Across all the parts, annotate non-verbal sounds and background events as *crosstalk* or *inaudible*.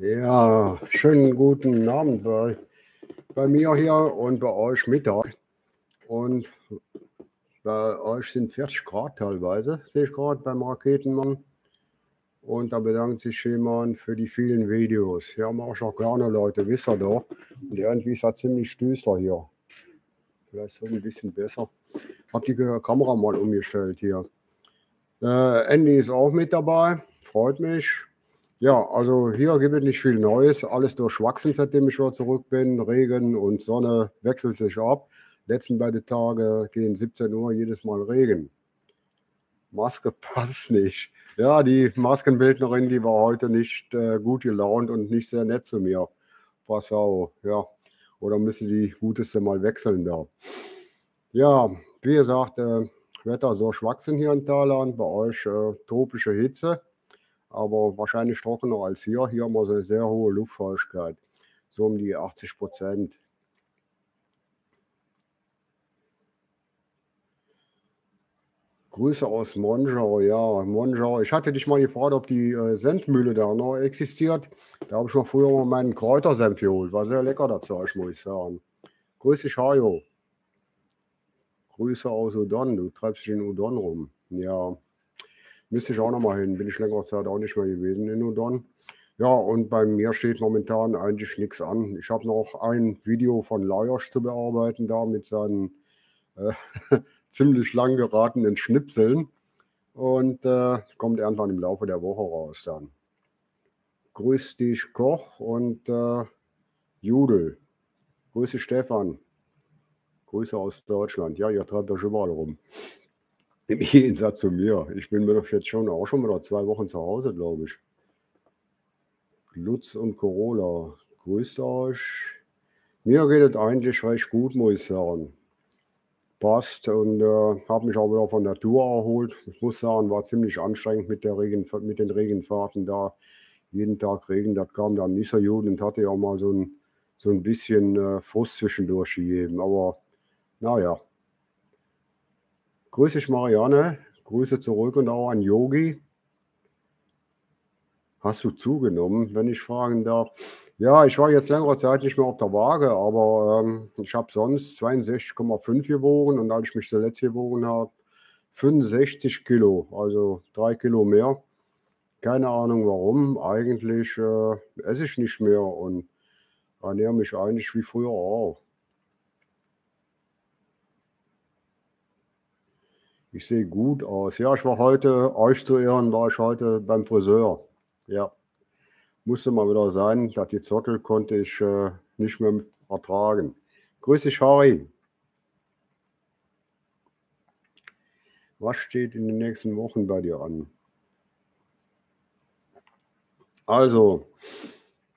Ja, schönen guten Abend bei, bei mir hier und bei euch Mittag. Und bei euch sind 40 Grad teilweise, sehe ich gerade beim Raketenmann. Und da bedankt sich jemand für die vielen Videos. Ja, mache ich auch gerne, Leute, wisst ihr doch. Und irgendwie ist das ziemlich düster hier. Vielleicht so ein bisschen besser. Hab die Kamera mal umgestellt hier. Äh, Andy ist auch mit dabei, freut mich. Ja, also hier gibt es nicht viel Neues. Alles durchwachsen, seitdem ich wieder zurück bin. Regen und Sonne wechselt sich ab. Letzten beiden Tage gehen 17 Uhr jedes Mal Regen. Maske *laughs* passt nicht. Ja, die Maskenbildnerin, die war heute nicht äh, gut gelaunt und nicht sehr nett zu mir. Passau, ja. Oder müsste die guteste mal wechseln da. Ja, wie gesagt, äh, Wetter durchwachsen hier in Thailand. Bei euch äh, tropische Hitze aber wahrscheinlich trockener als hier. Hier haben wir so eine sehr hohe Luftfeuchtigkeit, so um die 80 Prozent. Grüße aus Monschau, ja, Monschau. Ich hatte dich mal gefragt, ob die äh, Senfmühle da noch existiert. Da habe ich mal früher mal meinen Kräutersenf geholt. War sehr lecker das Zeug, muss ich sagen. Grüß dich, Hajo. Grüße aus Udon. Du treibst dich in Udon rum. Ja. Müsste ich auch noch mal hin. Bin ich längere Zeit auch nicht mehr gewesen in Udon. Ja, und bei mir steht momentan eigentlich nichts an. Ich habe noch ein Video von Lajos zu bearbeiten da mit seinen äh, *laughs* ziemlich lang geratenen Schnipseln. Und äh, kommt irgendwann im Laufe der Woche raus dann. Grüß dich, Koch und äh, Judel. Grüße Stefan. Grüße aus Deutschland. Ja, ihr treibt euch überall rum. Im Gegensatz zu mir. Ich bin mir doch jetzt schon auch schon wieder zwei Wochen zu Hause, glaube ich. Lutz und Corolla, grüßt euch. Mir geht es eigentlich recht gut, muss ich sagen. Passt und äh, habe mich auch wieder von der Tour erholt. Ich muss sagen, war ziemlich anstrengend mit, der Regen, mit den Regenfahrten da. Jeden Tag Regen, das kam dann nicht so gut und hatte ja auch mal so ein, so ein bisschen äh, Frust zwischendurch gegeben. Aber naja, Grüß dich, Marianne. Grüße zurück und auch an Yogi. Hast du zugenommen, wenn ich fragen darf? Ja, ich war jetzt längere Zeit nicht mehr auf der Waage, aber ähm, ich habe sonst 62,5 gewogen und als ich mich zuletzt gewogen habe, 65 Kilo, also drei Kilo mehr. Keine Ahnung warum. Eigentlich äh, esse ich nicht mehr und ernähre mich eigentlich wie früher auch. Ich sehe gut aus. Ja, ich war heute, euch zu ehren, war ich heute beim Friseur. Ja, musste mal wieder sein. dass die Zottel konnte ich äh, nicht mehr ertragen. Grüß dich, Harry. Was steht in den nächsten Wochen bei dir an? Also,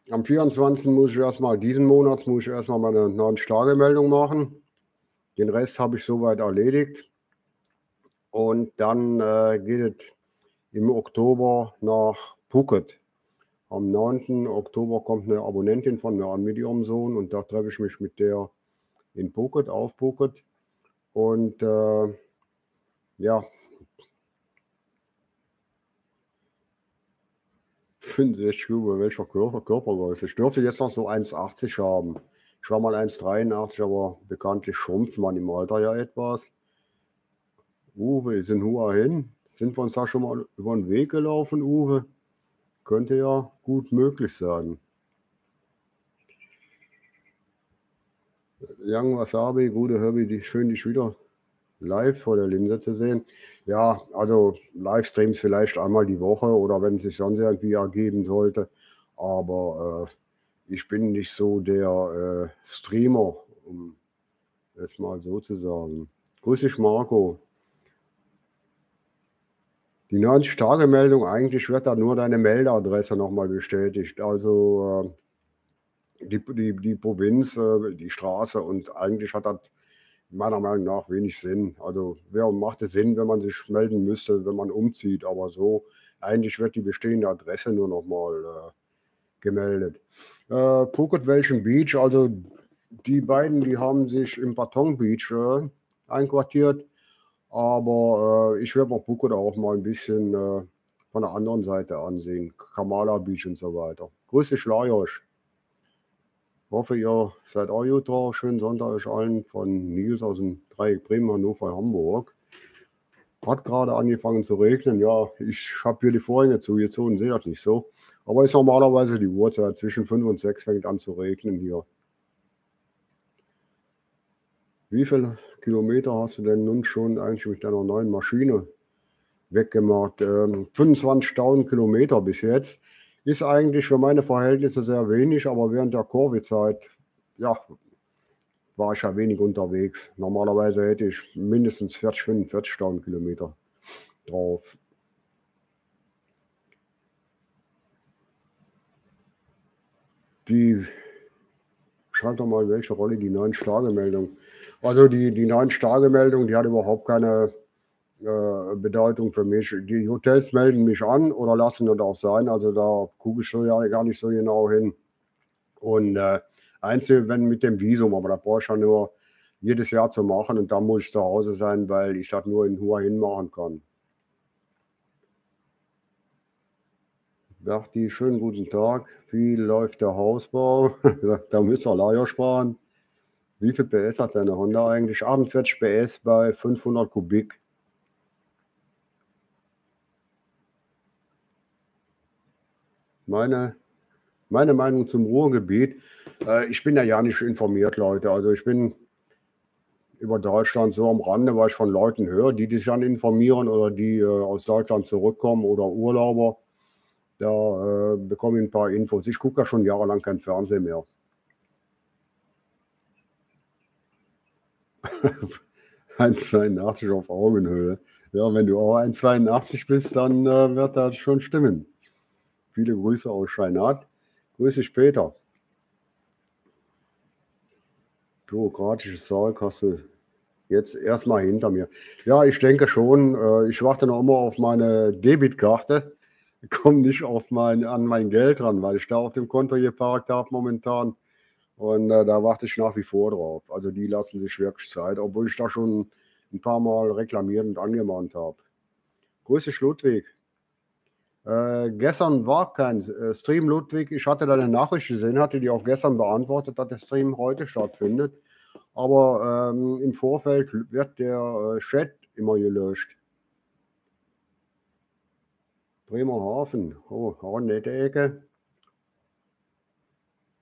am 24. muss ich erstmal, diesen Monat muss ich erstmal meine neuen Stargemeldung machen. Den Rest habe ich soweit erledigt. Und dann äh, geht es im Oktober nach Phuket. Am 9. Oktober kommt eine Abonnentin von mir an mit ihrem Sohn und da treffe ich mich mit der in Phuket, auf Phuket. Und äh, ja, 65 über welcher Körper, Körpergröße. Ich dürfte jetzt noch so 1,80 haben. Ich war mal 1,83, aber bekanntlich schrumpft man im Alter ja etwas. Uwe ist in Hua hin. Sind wir uns da schon mal über den Weg gelaufen, Uwe? Könnte ja gut möglich sein. Young Wasabi, gute Herbie, schön dich wieder live vor der Linse zu sehen. Ja, also Livestreams vielleicht einmal die Woche oder wenn es sich sonst irgendwie ergeben sollte. Aber äh, ich bin nicht so der äh, Streamer, um es mal so zu sagen. Grüß dich, Marco. Die 90-Tage-Meldung, eigentlich wird da nur deine Meldeadresse nochmal bestätigt. Also äh, die, die, die Provinz, äh, die Straße und eigentlich hat das meiner Meinung nach wenig Sinn. Also wer macht es Sinn, wenn man sich melden müsste, wenn man umzieht, aber so eigentlich wird die bestehende Adresse nur nochmal äh, gemeldet. Äh, Phuket Welchen Beach, also die beiden, die haben sich im Patong Beach äh, einquartiert. Aber äh, ich werde mir da auch mal ein bisschen äh, von der anderen Seite ansehen. Kamala Beach und so weiter. Grüß dich, Lajosch. Hoffe, ihr seid auch gut drauf. Schönen Sonntag euch allen von Nils aus dem Dreieck Bremen, Hannover, Hamburg. Hat gerade angefangen zu regnen. Ja, ich habe hier die Vorhänge zugezogen, sehe das nicht so. Aber ist normalerweise die Uhrzeit. Zwischen 5 und 6 fängt an zu regnen hier. Wie viele Kilometer hast du denn nun schon eigentlich mit deiner neuen Maschine weggemacht? Ähm, 25.000 Kilometer bis jetzt. Ist eigentlich für meine Verhältnisse sehr wenig, aber während der Covid-Zeit, ja, war ich ja wenig unterwegs. Normalerweise hätte ich mindestens 40, 45.000 Kilometer drauf. Die schreibt doch mal, welche Rolle die neuen Schlagemeldung. Also die, die neuen Schlagemeldung, die hat überhaupt keine äh, Bedeutung für mich. Die Hotels melden mich an oder lassen das auch sein. Also da gucke ich so ja gar nicht so genau hin. Und äh, einzeln, wenn mit dem Visum, aber da brauche ich ja nur jedes Jahr zu machen und da muss ich zu Hause sein, weil ich das nur in Hua hin machen kann. Berti, schönen guten Tag. Wie läuft der Hausbau? *laughs* da müsst ihr Leier sparen. Wie viel PS hat deine Honda eigentlich? 48 PS bei 500 Kubik. Meine, meine Meinung zum Ruhrgebiet. Äh, ich bin ja ja nicht informiert, Leute. Also ich bin über Deutschland so am Rande, weil ich von Leuten höre, die sich dann informieren oder die äh, aus Deutschland zurückkommen oder Urlauber. Da äh, bekomme ich ein paar Infos. Ich gucke ja schon jahrelang kein Fernsehen mehr. 1,82 auf Augenhöhe. Ja, wenn du auch 1,82 bist, dann äh, wird das schon stimmen. Viele Grüße aus Scheinat. Grüße später. Bürokratisches Zeug hast du jetzt erstmal hinter mir. Ja, ich denke schon. Äh, ich warte noch immer auf meine Debitkarte. Komme nicht auf mein, an mein Geld ran, weil ich da auf dem Konto geparkt habe momentan. Und äh, da warte ich nach wie vor drauf. Also die lassen sich wirklich Zeit, obwohl ich da schon ein paar Mal reklamiert und angemahnt habe. Grüße Ludwig. Äh, gestern war kein äh, Stream, Ludwig. Ich hatte deine Nachricht gesehen, hatte die auch gestern beantwortet, dass der Stream heute stattfindet. Aber ähm, im Vorfeld wird der äh, Chat immer gelöscht. Bremerhaven, oh, auch nette Ecke.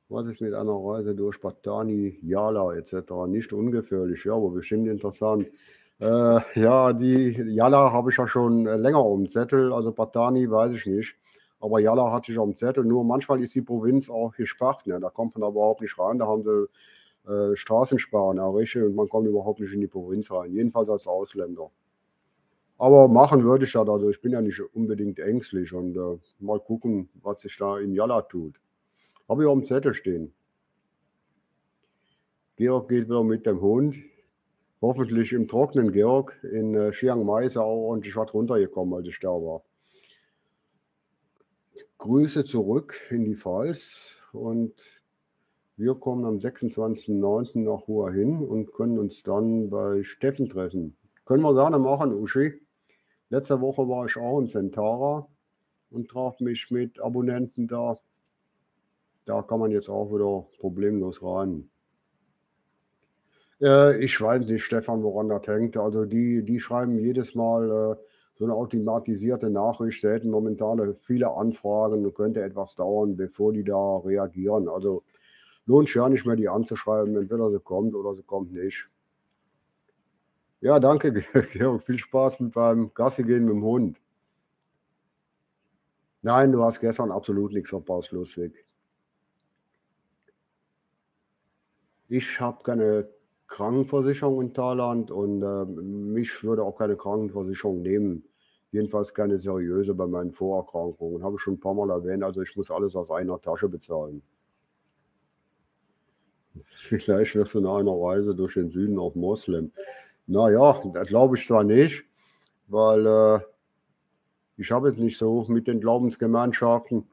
Was ist mit einer Reise durch Batani, Jala etc. Nicht ungefährlich, ja, aber bestimmt interessant. Äh, ja, die Jalla habe ich ja schon länger um Zettel, also Patani weiß ich nicht. Aber Jalla hatte ich auf dem Zettel, nur manchmal ist die Provinz auch gesperrt. Ne? Da kommt man aber überhaupt nicht rein. Da haben sie äh, Straßensperren errichtet und man kommt überhaupt nicht in die Provinz rein. Jedenfalls als Ausländer. Aber machen würde ich das. Also ich bin ja nicht unbedingt ängstlich und äh, mal gucken, was sich da in Jalla tut. Habe ich auf dem Zettel stehen. Georg geht wieder mit dem Hund hoffentlich im Trocknen, Georg. In äh, Chiang Mai ist er auch ordentlich was runtergekommen, als ich da war. Grüße zurück in die Pfalz und wir kommen am 26.09. nach Hua hin und können uns dann bei Steffen treffen. Können wir gerne machen, Uschi. Letzte Woche war ich auch in Centara und traf mich mit Abonnenten da. Da kann man jetzt auch wieder problemlos rein. Äh, ich weiß nicht, Stefan, woran das hängt. Also die, die schreiben jedes Mal äh, so eine automatisierte Nachricht. Sie hätten momentan viele Anfragen und könnte etwas dauern, bevor die da reagieren. Also lohnt sich ja nicht mehr, die anzuschreiben. Entweder sie kommt oder sie kommt nicht. Ja, danke, *laughs* Georg. Viel Spaß mit beim Gassi gehen mit dem Hund. Nein, du hast gestern absolut nichts verpasst, lustig. Ich habe keine Krankenversicherung in Thailand und äh, mich würde auch keine Krankenversicherung nehmen. Jedenfalls keine seriöse bei meinen Vorerkrankungen. Habe ich schon ein paar Mal erwähnt. Also ich muss alles aus einer Tasche bezahlen. *laughs* Vielleicht wirst du nach einer Reise durch den Süden auch Moslem. Naja, das glaube ich zwar nicht, weil äh, ich habe jetzt nicht so mit den Glaubensgemeinschaften,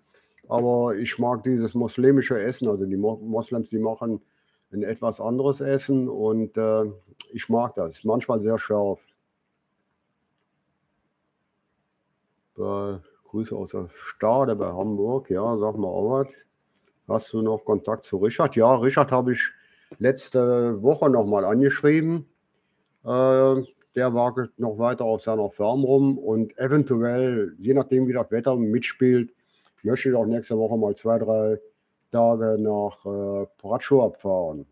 aber ich mag dieses muslimische Essen. Also die Moslems, die machen ein etwas anderes Essen und äh, ich mag das. Manchmal sehr scharf. Bei, Grüße aus der Stade bei Hamburg, ja, sag mal was. Hast du noch Kontakt zu Richard? Ja, Richard habe ich letzte Woche nochmal angeschrieben. Äh, der wagelt noch weiter auf seiner Farm rum und eventuell, je nachdem wie das Wetter mitspielt, möchte ich auch nächste Woche mal zwei, drei Tage nach äh, Bradschow abfahren.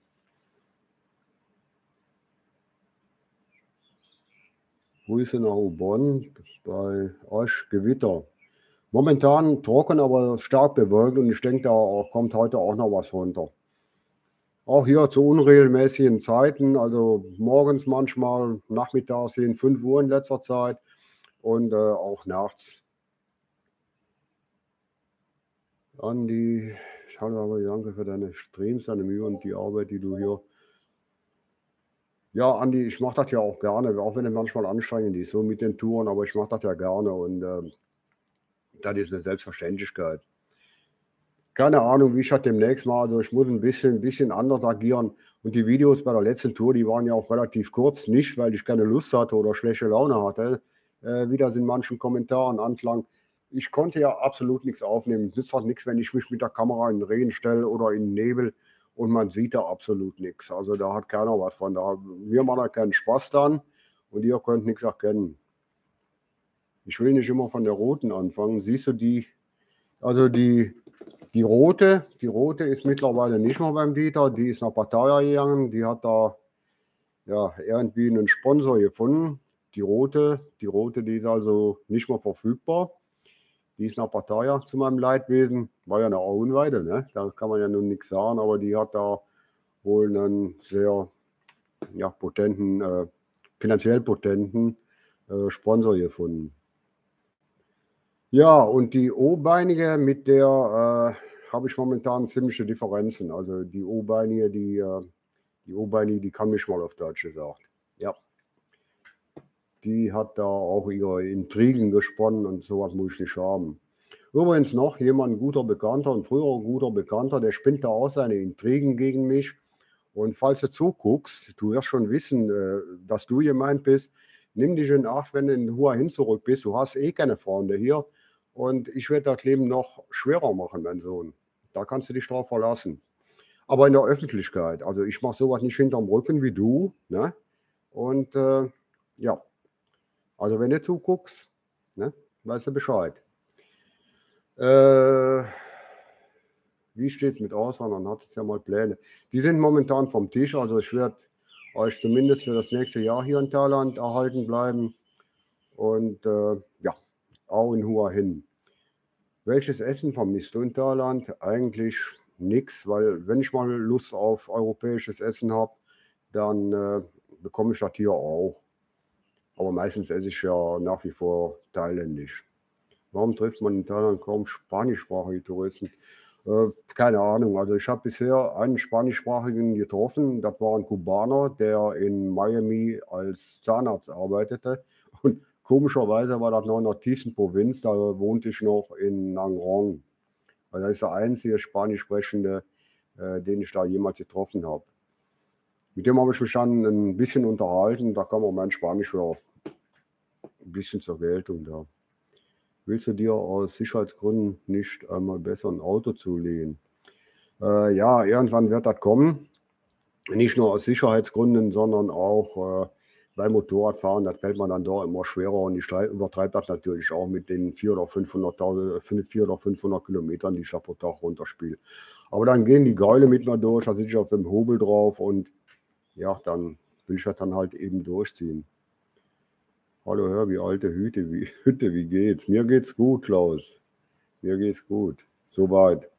Grüße nach Ubon, bei euch Gewitter. Momentan trocken, aber stark bewölkt und ich denke, da kommt heute auch noch was runter. Auch hier zu unregelmäßigen Zeiten, also morgens manchmal, nachmittags hin 5 Uhr in letzter Zeit und äh, auch nachts. Andi, hallo, aber danke für deine Streams, deine Mühe und die Arbeit, die du hier ja, Andi, ich mache das ja auch gerne, auch wenn es manchmal anstrengend ist, so mit den Touren, aber ich mache das ja gerne und äh, das ist eine Selbstverständlichkeit. Keine Ahnung, wie ich das demnächst mal, also ich muss ein bisschen, ein bisschen anders agieren und die Videos bei der letzten Tour, die waren ja auch relativ kurz, nicht weil ich keine Lust hatte oder schlechte Laune hatte, äh, wie das in manchen Kommentaren anklang. Ich konnte ja absolut nichts aufnehmen. Es nützt halt nichts, wenn ich mich mit der Kamera in den Regen stelle oder in den Nebel und man sieht da absolut nichts. Also da hat keiner was von. Da, wir machen da keinen Spaß dann und ihr könnt nichts erkennen. Ich will nicht immer von der roten anfangen. Siehst du die, also die, die rote, die rote ist mittlerweile nicht mehr beim Dieter, die ist nach Pattaya gegangen, die hat da ja irgendwie einen Sponsor gefunden. Die rote, die rote, die ist also nicht mehr verfügbar. Die ist nach Partei zu meinem Leidwesen. War ja eine Auenweide, ne? da kann man ja nun nichts sagen, aber die hat da wohl einen sehr ja, potenten, äh, finanziell potenten äh, Sponsor gefunden. Ja, und die O-Beinige, mit der äh, habe ich momentan ziemliche Differenzen. Also die O-Beinige, die, äh, die O-Beinige, die kann mich mal auf Deutsch gesagt. Ja die hat da auch ihre Intrigen gesponnen und sowas muss ich nicht haben. Übrigens noch jemand, ein guter Bekannter, ein früherer guter Bekannter, der spinnt da auch seine Intrigen gegen mich. Und falls du zuguckst, du wirst schon wissen, äh, dass du gemeint bist, nimm dich in Acht, wenn du in Hua hin zurück bist. Du hast eh keine Freunde hier. Und ich werde das Leben noch schwerer machen, mein Sohn. Da kannst du dich drauf verlassen. Aber in der Öffentlichkeit. Also ich mache sowas nicht hinterm Rücken wie du. Ne? Und äh, ja, also wenn du zuguckst, ne, weißt du Bescheid. Äh, wie steht es mit Auswandern? Hat es ja mal Pläne. Die sind momentan vom Tisch, also ich werde euch zumindest für das nächste Jahr hier in Thailand erhalten bleiben. Und äh, ja, auch in Hua hin. Welches Essen vermisst du in Thailand? Eigentlich nichts, weil wenn ich mal Lust auf europäisches Essen habe, dann äh, bekomme ich das hier auch. Aber meistens esse ich ja nach wie vor thailändisch. Warum trifft man in Thailand kaum spanischsprachige Touristen? Äh, keine Ahnung. Also ich habe bisher einen spanischsprachigen getroffen. Das war ein Kubaner, der in Miami als Zahnarzt arbeitete. Und komischerweise war das noch in der tiefsten Provinz. Da wohnte ich noch in Nang Rong. Also das ist der einzige spanisch sprechende, äh, den ich da jemals getroffen habe. Mit dem habe ich mich dann ein bisschen unterhalten. Da kam auch mein Spanisch wieder ein bisschen zur Geltung da. Willst du dir aus Sicherheitsgründen nicht einmal besser ein Auto zulegen? Äh, ja, irgendwann wird das kommen. Nicht nur aus Sicherheitsgründen, sondern auch äh, beim Motorradfahren. Das fällt man dann doch immer schwerer und ich übertreibe das natürlich auch mit den 400 oder 500, 400 oder 500 Kilometern, die ich pro Tag runterspiele. Aber dann gehen die Geule mit mir durch, da sitze ich auf dem Hobel drauf und ja, dann will ich das dann halt eben durchziehen. Hallo Hör, wie alte Hüte, wie, *laughs* Hütte, wie geht's? Mir geht's gut, Klaus. Mir geht's gut. Soweit.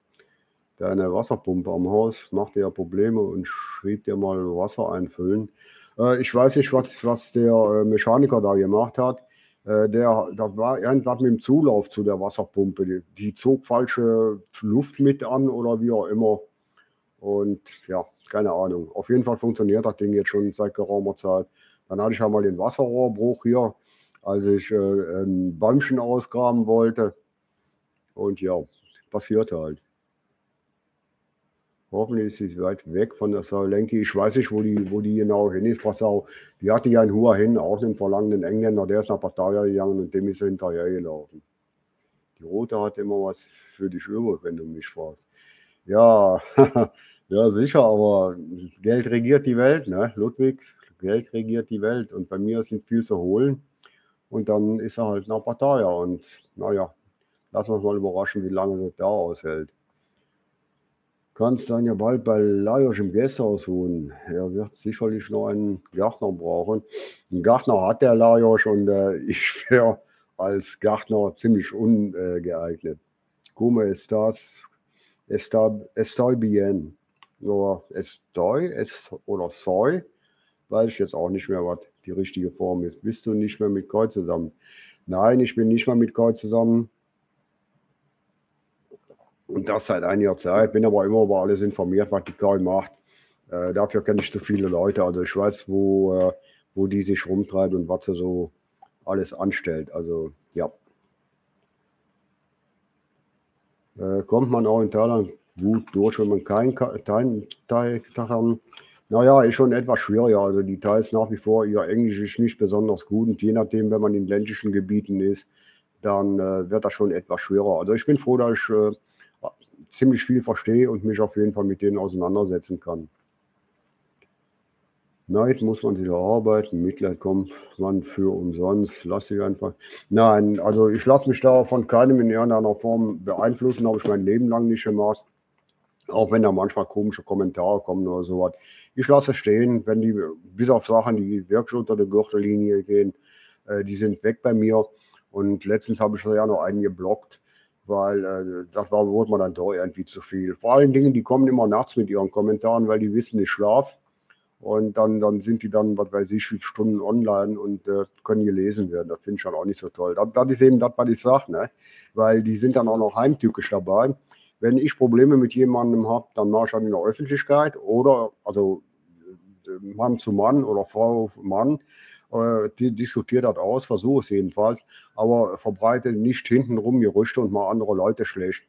Deine Wasserpumpe am Haus macht dir ja Probleme und schrieb dir mal Wasser einfüllen. Äh, ich weiß nicht, was, was der äh, Mechaniker da gemacht hat. Äh, der, da war irgendwas mit dem Zulauf zu der Wasserpumpe. Die, die zog falsche Luft mit an oder wie auch immer. Und ja, keine Ahnung. Auf jeden Fall funktioniert das Ding jetzt schon seit geraumer Zeit. Dann hatte ich ja mal den Wasserrohrbruch hier, als ich äh, ein Bäumchen ausgraben wollte. Und ja, passiert halt. Hoffentlich ist sie weit weg von der Saulenki. Ich weiß nicht, wo die, wo die genau hin ist. Passau, die hatte ja in Hua hin, auch einen verlangenden Engländer, der ist nach Pattaya gegangen und dem ist er hinterher gelaufen. Die Rote hat immer was für dich übrig, wenn du mich fragst. Ja, *laughs* ja, sicher, aber Geld regiert die Welt, ne? Ludwig, Geld regiert die Welt und bei mir sind viel zu holen. Und dann ist er halt nach Pattaya und naja, lassen wir uns mal überraschen, wie lange das da aushält. Kannst dann ja bald bei Lajos im Gästehaus wohnen. Er wird sicherlich noch einen Gärtner brauchen. Einen Gärtner hat der Lajos und äh, *laughs* ich wäre als Gärtner ziemlich ungeeignet. Como estás? Está, estoy bien. Oder estoy es, oder soy, weiß ich jetzt auch nicht mehr, was die richtige Form ist. Bist du nicht mehr mit Koi zusammen? Nein, ich bin nicht mehr mit Koi zusammen. Und das seit einiger Zeit. Bin aber immer über alles informiert, was die Koi macht. Äh, dafür kenne ich zu viele Leute. Also ich weiß, wo, äh, wo die sich rumtreibt und was sie so alles anstellt. Also ja. Äh, kommt man auch in Thailand gut durch, wenn man keinen Teig hat. Naja, ist schon etwas schwieriger. Also die Thais nach wie vor, ihr Englisch ist nicht besonders gut und je nachdem, wenn man in ländlichen Gebieten ist, dann äh, wird das schon etwas schwerer. Also ich bin froh, dass ich äh, ziemlich viel verstehe und mich auf jeden Fall mit denen auseinandersetzen kann. Neid muss man sich erarbeiten, Mitleid kommt man für umsonst. Lass dich einfach. Nein, also ich lasse mich da von keinem in irgendeiner Form beeinflussen, habe ich mein Leben lang nicht gemacht. Auch wenn da manchmal komische Kommentare kommen oder sowas. Ich lasse es stehen, wenn die, bis auf Sachen, die wirklich unter der Gürtellinie gehen, äh, die sind weg bei mir. Und letztens habe ich ja noch einen geblockt, weil äh, das war, wurde mir dann doch irgendwie zu viel. Vor allen Dingen, die kommen immer nachts mit ihren Kommentaren, weil die wissen, ich schlafe. Und dann, dann sind die dann, was weiß ich, wie Stunden online und äh, können gelesen werden. Das finde ich schon auch nicht so toll. Das, das ist eben das, was ich sage, ne? weil die sind dann auch noch heimtückisch dabei. Wenn ich Probleme mit jemandem habe, dann mache ich dann in der Öffentlichkeit oder, also äh, Mann zu Mann oder Frau zu Mann, äh, die diskutiert das aus, versuche es jedenfalls, aber verbreite nicht hintenrum Gerüchte und mal andere Leute schlecht.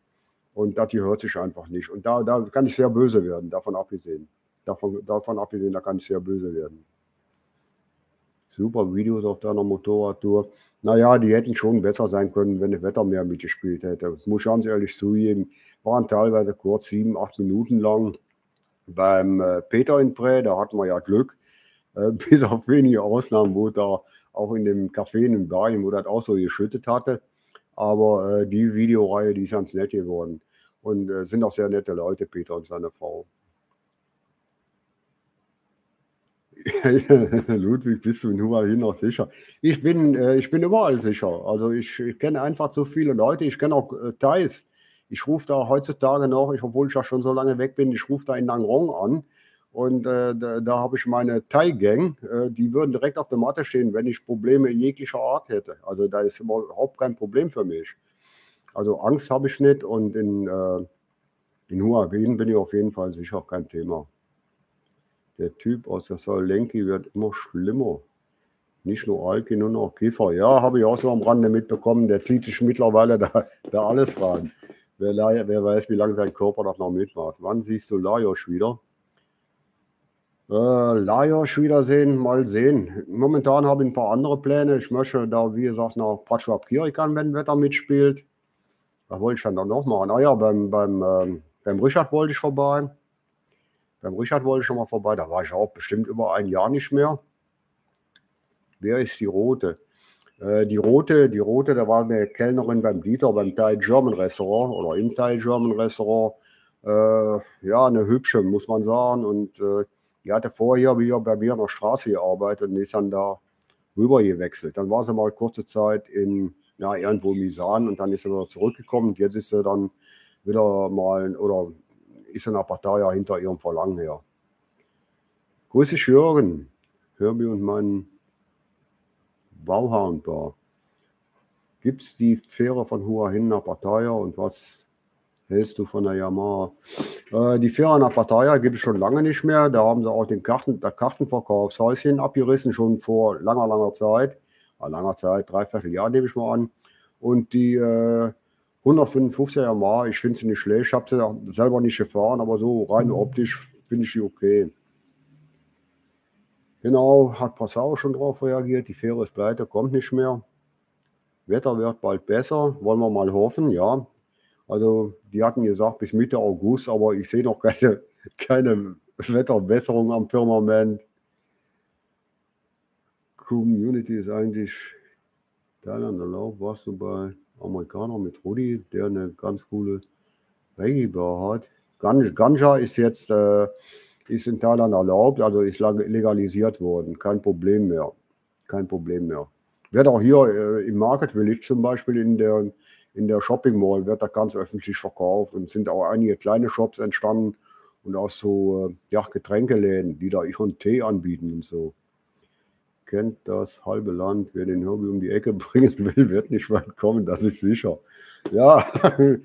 Und das hört sich einfach nicht. Und da, da kann ich sehr böse werden, davon abgesehen. Davon, davon abgesehen, da kann es sehr böse werden. Super Videos auf deiner Motorradtour. Naja, die hätten schon besser sein können, wenn das Wetter mehr mitgespielt hätte. Muss ich ganz ehrlich zugeben. Waren teilweise kurz, sieben, acht Minuten lang. Beim äh, Peter in Prä, da hatten wir ja Glück. Äh, *laughs* bis auf wenige Ausnahmen, wo da auch in dem Café in Bayern, wo das auch so geschüttet hatte. Aber äh, die Videoreihe, die ist ganz nett geworden. Und äh, sind auch sehr nette Leute, Peter und seine Frau. *laughs* Ludwig, bist du nur hin noch sicher? Ich bin, äh, ich bin überall sicher. Also ich, ich kenne einfach so viele Leute. Ich kenne auch äh, Thais. Ich rufe da heutzutage noch, ich, obwohl ich ja schon so lange weg bin, ich rufe da in Nangrong an. Und äh, da, da habe ich meine Thai-Gang, äh, die würden direkt auf der Matte stehen, wenn ich Probleme jeglicher Art hätte. Also da ist überhaupt kein Problem für mich. Also Angst habe ich nicht und in, äh, in Hua Hin bin ich auf jeden Fall sicher kein Thema. Der Typ aus der Solenki wird immer schlimmer. Nicht nur Alki, nur noch Kiefer. Ja, habe ich auch so am Rande mitbekommen. Der zieht sich mittlerweile da, da alles rein. Wer, wer, weiß, wie lange sein Körper das noch mitmacht. Wann siehst du Lajos wieder? Äh, Lajos wiedersehen, mal sehen. Momentan habe ich ein paar andere Pläne. Ich möchte da, wie gesagt, nach Pratschwab Kirikan, wenn Wetter mitspielt. Da wollte ich dann noch machen. Ah ja, beim, beim, ähm, beim Richard wollte ich vorbei. Beim Richard wollte ich schon mal vorbei, da war ich auch bestimmt über ein Jahr nicht mehr. Wer ist die Rote? Äh, die Rote, die Rote, da war eine Kellnerin beim Dieter, beim Thai German Restaurant oder im Thai German Restaurant. Äh, ja, eine hübsche, muss man sagen. Und äh, die hatte vorher wie bei mir an der Straße gearbeitet und ist dann da rüber gewechselt. Dann war sie mal kurze Zeit in, ja, irgendwo in Misan und dann ist sie wieder zurückgekommen. Und jetzt ist sie dann wieder mal, oder ist eine Partei ja hinter ihrem Verlangen her. Grüße Jürgen, Herbie und mein Bauhahnpaar. Gibt es die Fähre von Hua hin nach Pattaya und was hältst du von der Yamaha? Äh, die Fähre nach Pattaya gibt es schon lange nicht mehr. Da haben sie auch den Karten, das Kartenverkaufshäuschen abgerissen, schon vor langer, langer Zeit. Ja, langer Zeit, dreiviertel Jahr nehme ich mal an. Und die äh, 155er Yamaha, ich finde sie nicht schlecht. Ich habe sie selber nicht gefahren, aber so rein mhm. optisch finde ich sie okay. Genau, hat Passau schon drauf reagiert. Die Fähre ist pleite, kommt nicht mehr. Wetter wird bald besser, wollen wir mal hoffen, ja. Also die hatten gesagt bis Mitte August, aber ich sehe noch keine, *laughs* keine Wetterbesserung am Firmament. Community ist eigentlich Thailand erlaubt. Warst du bei Amerikaner mit Rudi, der eine ganz coole Reggae-Bar hat. Ganja ist jetzt äh, ist in Thailand erlaubt, also ist legalisiert worden. Kein Problem mehr. Kein Problem mehr. Wird auch hier äh, im Market Village zum Beispiel in der, in der Shopping Mall wird da ganz öffentlich verkauft und sind auch einige kleine Shops entstanden und auch so äh, ja, Getränkeläden, die da ihren Tee anbieten und so. Kennt das halbe Land, wer den Hobby um die Ecke *laughs* bringen will, wird nicht weit kommen, das ist sicher. Ja, *laughs*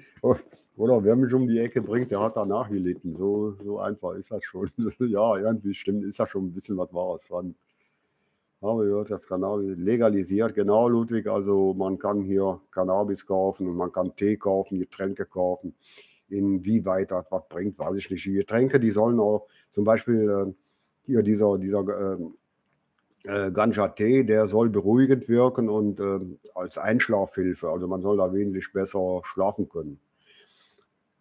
oder wer mich um die Ecke bringt, der hat danach gelitten. So, so einfach ist das schon. *laughs* ja, irgendwie stimmt, ist da schon ein bisschen was Wahres dran. Aber gehört, das Cannabis legalisiert, genau, Ludwig. Also man kann hier Cannabis kaufen und man kann Tee kaufen, Getränke kaufen. Inwieweit das was bringt, weiß ich nicht. Die Getränke, die sollen auch zum Beispiel äh, hier dieser, dieser äh, äh, Ganja-Tee, der soll beruhigend wirken und äh, als Einschlafhilfe. Also man soll da wesentlich besser schlafen können.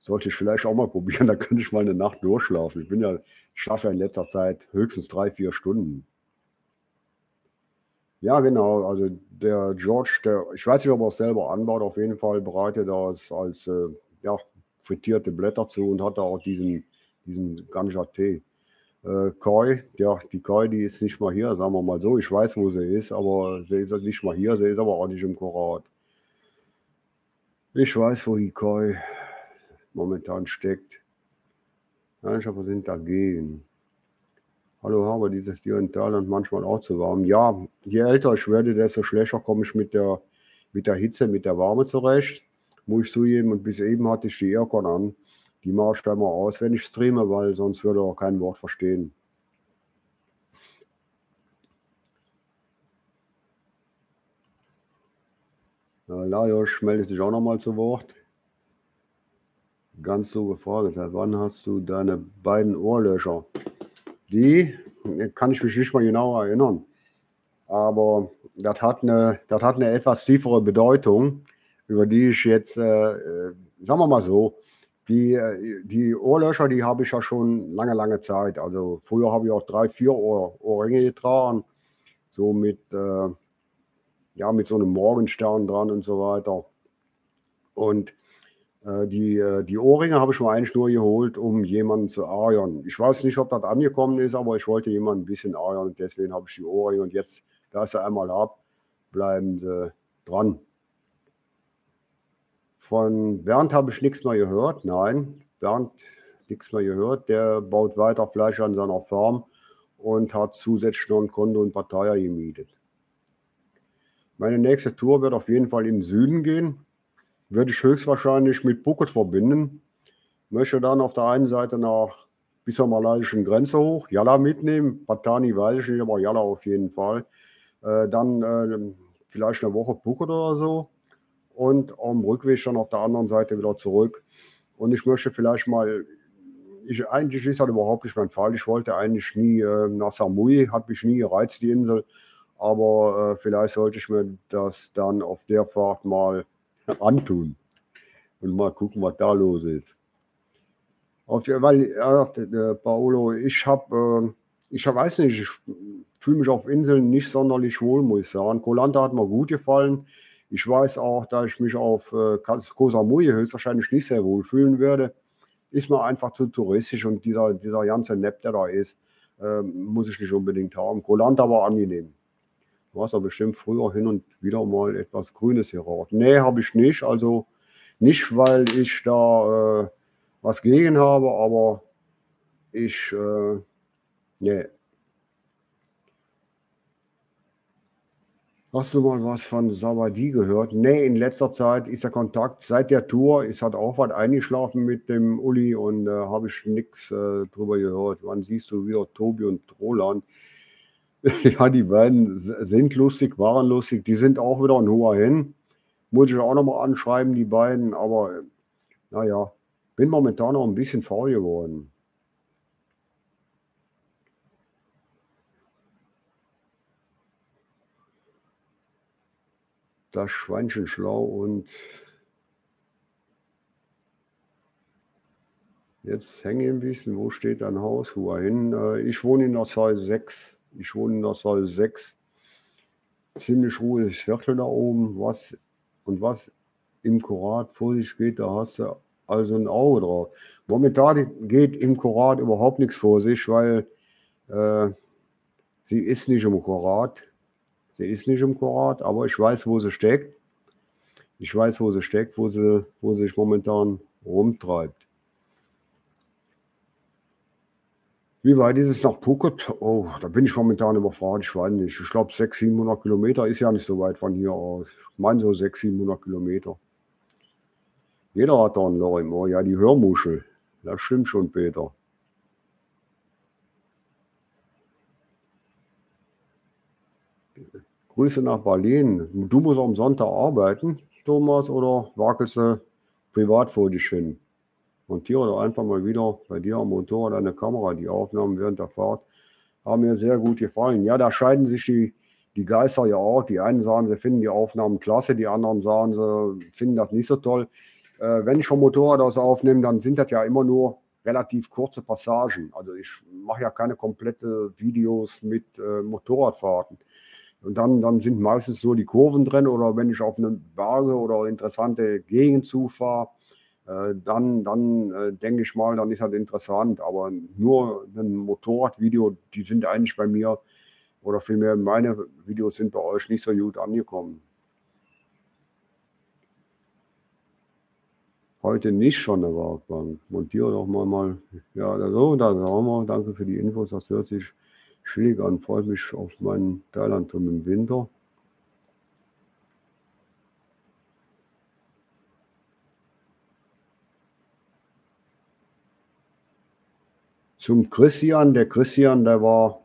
Sollte ich vielleicht auch mal *laughs* probieren, da könnte ich mal eine Nacht durchschlafen. Ich bin ja, schlafe ja in letzter Zeit höchstens drei, vier Stunden. Ja, genau. Also der George, der, ich weiß nicht, ob er es selber anbaut, auf jeden Fall bereitet er es als äh, ja, frittierte Blätter zu und hat da auch diesen, diesen Ganja-Tee. Äh, Koi, ja, die Koi, die ist nicht mal hier, sagen wir mal so. Ich weiß, wo sie ist, aber sie ist nicht mal hier, sie ist aber auch nicht im Korat. Ich weiß, wo die Koi momentan steckt. Manche aber sind dagegen. Hallo Haber, dieses Tier in Thailand manchmal auch zu warm. Ja, je älter ich werde, desto schlechter komme ich mit der, mit der Hitze, mit der Wärme zurecht. Muss ich zugeben, und bis eben hatte ich die Aircon an. Die mache ich dann mal aus, wenn ich streame, weil sonst würde er kein Wort verstehen. Lajos meldet sich auch nochmal zu Wort. Ganz so seit wann hast du deine beiden Ohrlöcher? Die kann ich mich nicht mal genau erinnern. Aber das hat eine, das hat eine etwas tiefere Bedeutung, über die ich jetzt, äh, äh sagen wir mal so, die, die Ohrlöcher, die habe ich ja schon lange, lange Zeit. Also früher habe ich auch drei, vier Ohr, Ohrringe getragen, so mit, äh, ja, mit so einem Morgenstern dran und so weiter. Und äh, die, äh, die Ohrringe habe ich mir eigentlich nur geholt, um jemanden zu ärgern. Ich weiß nicht, ob das angekommen ist, aber ich wollte jemanden ein bisschen ärgern und deswegen habe ich die Ohrringe. Und jetzt, da sie einmal ab, bleiben sie dran. Von Bernd habe ich nichts mehr gehört. Nein, Bernd nichts mehr gehört. Der baut weiter Fleisch an seiner Farm und hat zusätzlich noch ein Konto und Partei gemietet. Meine nächste Tour wird auf jeden Fall im Süden gehen. Würde ich höchstwahrscheinlich mit Phuket verbinden. Möchte dann auf der einen Seite nach bis zur malaysischen Grenze hoch, Yalla mitnehmen. Patani weiß ich nicht, aber Yalla auf jeden Fall. Äh, dann äh, vielleicht eine Woche Phuket oder so und am Rückweg schon auf der anderen Seite wieder zurück. Und ich möchte vielleicht mal, ich, eigentlich ist das überhaupt nicht mein Fall. Ich wollte eigentlich nie äh, nach Samui, hat mich nie gereizt, die Insel. Aber äh, vielleicht sollte ich mir das dann auf der Fahrt mal antun und mal gucken, was da los ist. Auf, weil, äh, Paolo, ich habe, äh, ich weiß nicht, ich fühle mich auf Inseln nicht sonderlich wohl, muss ich sagen. Kolanta hat mir gut gefallen. Ich weiß auch, dass ich mich auf äh, Koh Samui höchstwahrscheinlich nicht sehr wohl fühlen werde. Ist mir einfach zu touristisch und dieser, dieser ganze Nepp, der da ist, äh, muss ich nicht unbedingt haben. Kolanta war angenehm. Du hast ja bestimmt früher hin und wieder mal etwas Grünes geraucht. Nee, habe ich nicht. Also nicht, weil ich da äh, was gegen habe, aber ich, äh, nee, Hast du mal was von Savadi gehört? Nee, in letzter Zeit ist der Kontakt seit der Tour, ist hat auch was eingeschlafen mit dem Uli und äh, habe ich nichts äh, drüber gehört. Wann siehst du wieder Tobi und Roland? *laughs* ja, die beiden sind lustig, waren lustig. Die sind auch wieder ein hoher hin. Muss ich auch nochmal anschreiben, die beiden. Aber äh, naja, bin momentan noch ein bisschen faul geworden. Das Schweinchen schlau und Jetzt hänge ich ein bisschen. Wo steht dein Haus? Wo hin? Äh, ich wohne in der Saal 6. Ich wohne in der Saal 6. Ziemlich ruhiges Viertel da oben. Was und was im Korat vor sich geht, da hast du also ein Auge drauf. Momentan geht im Korat überhaupt nichts vor sich, weil äh, sie ist nicht im Korat. Sie ist nicht im Korat, aber ich weiß, wo sie steckt. Ich weiß, wo sie steckt, wo sie, wo sie sich momentan rumtreibt. Wie weit ist es nach Phuket? Oh, da bin ich momentan überfragt. Ich weiß nicht. Ich glaube, 600, 700 Kilometer ist ja nicht so weit von hier aus. Ich meine so 600, 700 Kilometer. Jeder hat da einen Lorimer. Ja, die Hörmuschel. Das stimmt schon, Peter. Grüße nach Berlin. Du musst am Sonntag arbeiten, Thomas, oder wackelst du privat vor dich hin? montiere doch einfach mal wieder bei dir am Motorrad eine Kamera. Die Aufnahmen während der Fahrt haben mir sehr gut gefallen. Ja, da scheiden sich die, die Geister ja auch. Die einen sagen, sie finden die Aufnahmen klasse, die anderen sagen, sie finden das nicht so toll. Äh, wenn ich vom Motorrad aus aufnehme, dann sind das ja immer nur relativ kurze Passagen. Also ich mache ja keine komplette Videos mit äh, Motorradfahrten. Und dann, dann sind meistens so die Kurven drin oder wenn ich auf eine Berge oder interessante Gegend zufahre, äh, dann, dann äh, denke ich mal, dann ist das interessant. Aber nur ein Motorradvideo, die sind eigentlich bei mir oder vielmehr meine Videos sind bei euch nicht so gut angekommen. Heute nicht schon eine Werkbank. Montiere doch mal. Ja, so, da sagen wir. Danke für die Infos. Das hört sich chillig an. Freut mich auf meinen Thailand-Turm im Winter. Zum Christian. Der Christian, der war,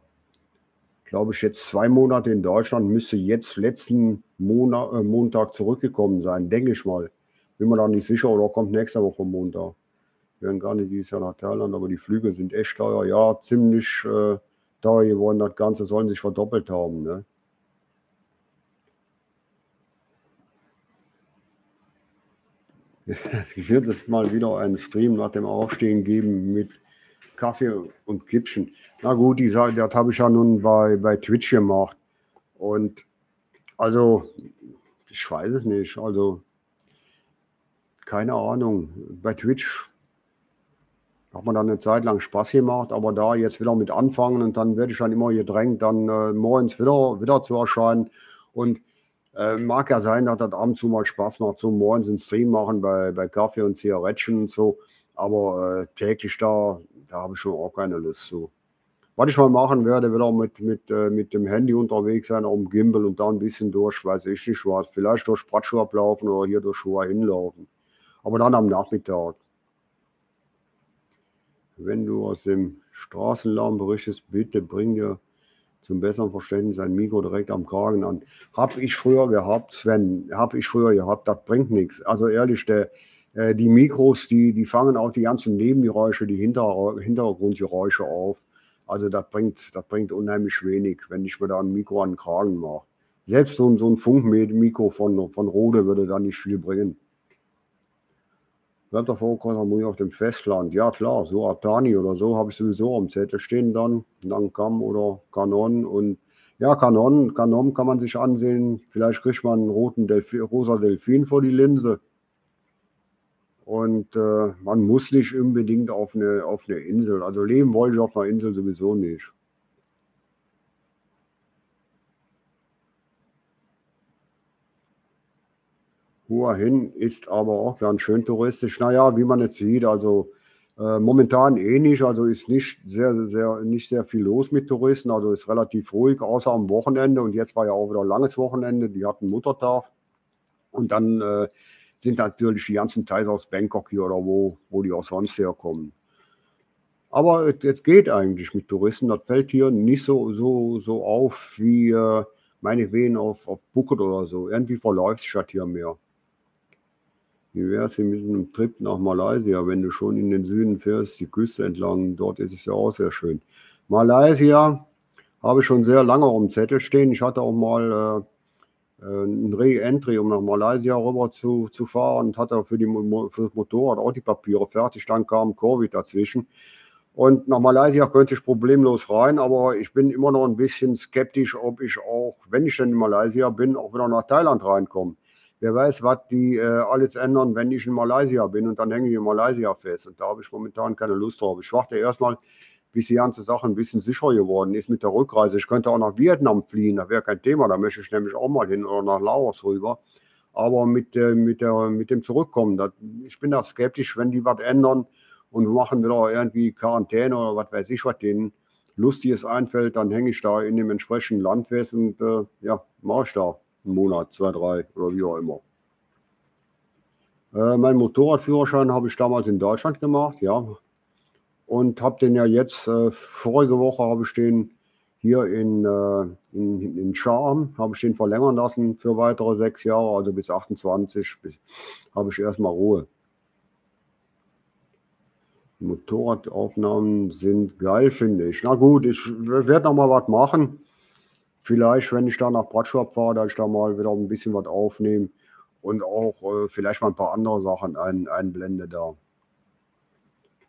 glaube ich, jetzt zwei Monate in Deutschland, müsste jetzt letzten Monat, äh, Montag zurückgekommen sein, denke ich mal. Bin mir da nicht sicher oder kommt nächste Woche Montag. Wir werden gar nicht dieses Jahr nach Thailand, aber die Flüge sind echt teuer. Ja, ziemlich äh, teuer geworden. Das Ganze sollen sich verdoppelt haben. Ne? *laughs* Ich werde es mal wieder einen Stream nach dem Aufstehen geben mit Kaffee und Kippchen. Na gut, die, das habe ich ja nun bei, bei Twitch gemacht. Und also, ich weiß es nicht. Also, keine Ahnung. Bei Twitch hat man dann eine Zeit lang Spaß gemacht, aber da jetzt wieder mit anfangen und dann werde ich dann immer gedrängt, dann äh, morgens wieder, wieder zu erscheinen. Und äh, mag ja sein, dass das abends zu mal Spaß macht, so morgens einen Stream machen bei, bei Kaffee und Zigarettchen und so. Aber äh, täglich da da habe ich schon auch keine Lust zu. Was ich mal machen werde, auch mit, mit, äh, mit dem Handy unterwegs sein, auf dem Gimbal und da ein bisschen durch, weiß ich nicht was, vielleicht durch Spratschuhe ablaufen oder hier durch Schuhe hinlaufen. Aber dann am Nachmittag. Wenn du aus dem Straßenlärm berichtest, bitte bring dir zum besseren Verständnis ein Mikro direkt am Kragen an. Habe ich früher gehabt, Sven, habe ich früher gehabt, das bringt nichts. Also ehrlich, der, äh, die Mikros, die, die fangen auch die ganzen Nebengeräusche, die Hinter, Hintergrundgeräusche auf. Also das bringt, das bringt unheimlich wenig, wenn ich mir da ein Mikro an den Kragen mache. Selbst so, so ein Funkmikro von, von Rode würde da nicht viel bringen. Davor muss ich auf dem Festland. Ja klar, so Atani oder so habe ich sowieso am Zettel stehen dann. Langkam oder Canon und ja, Canon, Canon kann man sich ansehen. Vielleicht kriegt man einen roten Delphin, rosa Delfin vor die Linse. Und äh, man muss nicht unbedingt auf eine, auf eine Insel. Also leben wollte ich auf einer Insel sowieso nicht. Hua hin ist aber auch ganz schön touristisch. Naja, wie man jetzt sieht, also äh, momentan eh nicht, also ist nicht sehr, sehr, nicht sehr viel los mit Touristen, also ist relativ ruhig, außer am Wochenende. Und jetzt war ja auch wieder ein langes Wochenende, die hatten Muttertag. Und dann äh, sind natürlich die ganzen Teils aus Bangkok hier oder wo, wo die auch sonst herkommen. Aber es geht eigentlich mit Touristen. Das fällt hier nicht so, so, so auf wie äh, meinetwegen auf, auf Phuket oder so. Irgendwie verläuft sich das hier mehr. Wie wäre es mit einem Trip nach Malaysia, wenn du schon in den Süden fährst, die Küste entlang? Dort ist es ja auch sehr schön. Malaysia habe ich schon sehr lange auf dem Zettel stehen. Ich hatte auch mal äh, ein Re-Entry, um nach Malaysia rüber zu, zu fahren und hatte für, die, für das Motorrad auch die Papiere fertig. Dann kam Covid dazwischen. Und nach Malaysia könnte ich problemlos rein, aber ich bin immer noch ein bisschen skeptisch, ob ich auch, wenn ich denn in Malaysia bin, auch wieder nach Thailand reinkomme. Wer weiß, was die äh, alles ändern, wenn ich in Malaysia bin und dann hänge ich in Malaysia fest. Und da habe ich momentan keine Lust drauf. Ich warte erstmal, bis die ganze Sache ein bisschen sicherer geworden ist mit der Rückreise. Ich könnte auch nach Vietnam fliehen, da wäre kein Thema, da möchte ich nämlich auch mal hin oder nach Laos rüber. Aber mit, äh, mit, der, mit dem Zurückkommen, das, ich bin da skeptisch, wenn die was ändern und machen wieder irgendwie Quarantäne oder was weiß ich, was denen Lustiges einfällt, dann hänge ich da in dem entsprechenden Land fest und äh, ja, mache ich da einen Monat, zwei, drei oder wie auch immer. Äh, mein Motorradführerschein habe ich damals in Deutschland gemacht, ja. Und habe den ja jetzt, äh, vorige Woche habe ich den hier in, äh, in, in Charm, habe ich den verlängern lassen für weitere sechs Jahre, also bis 28 habe ich erstmal Ruhe. Motorradaufnahmen sind geil, finde ich. Na gut, ich werde noch mal was machen. Vielleicht, wenn ich da nach Bratschwab fahre, dass ich da mal wieder ein bisschen was aufnehme und auch äh, vielleicht mal ein paar andere Sachen ein, einblende da.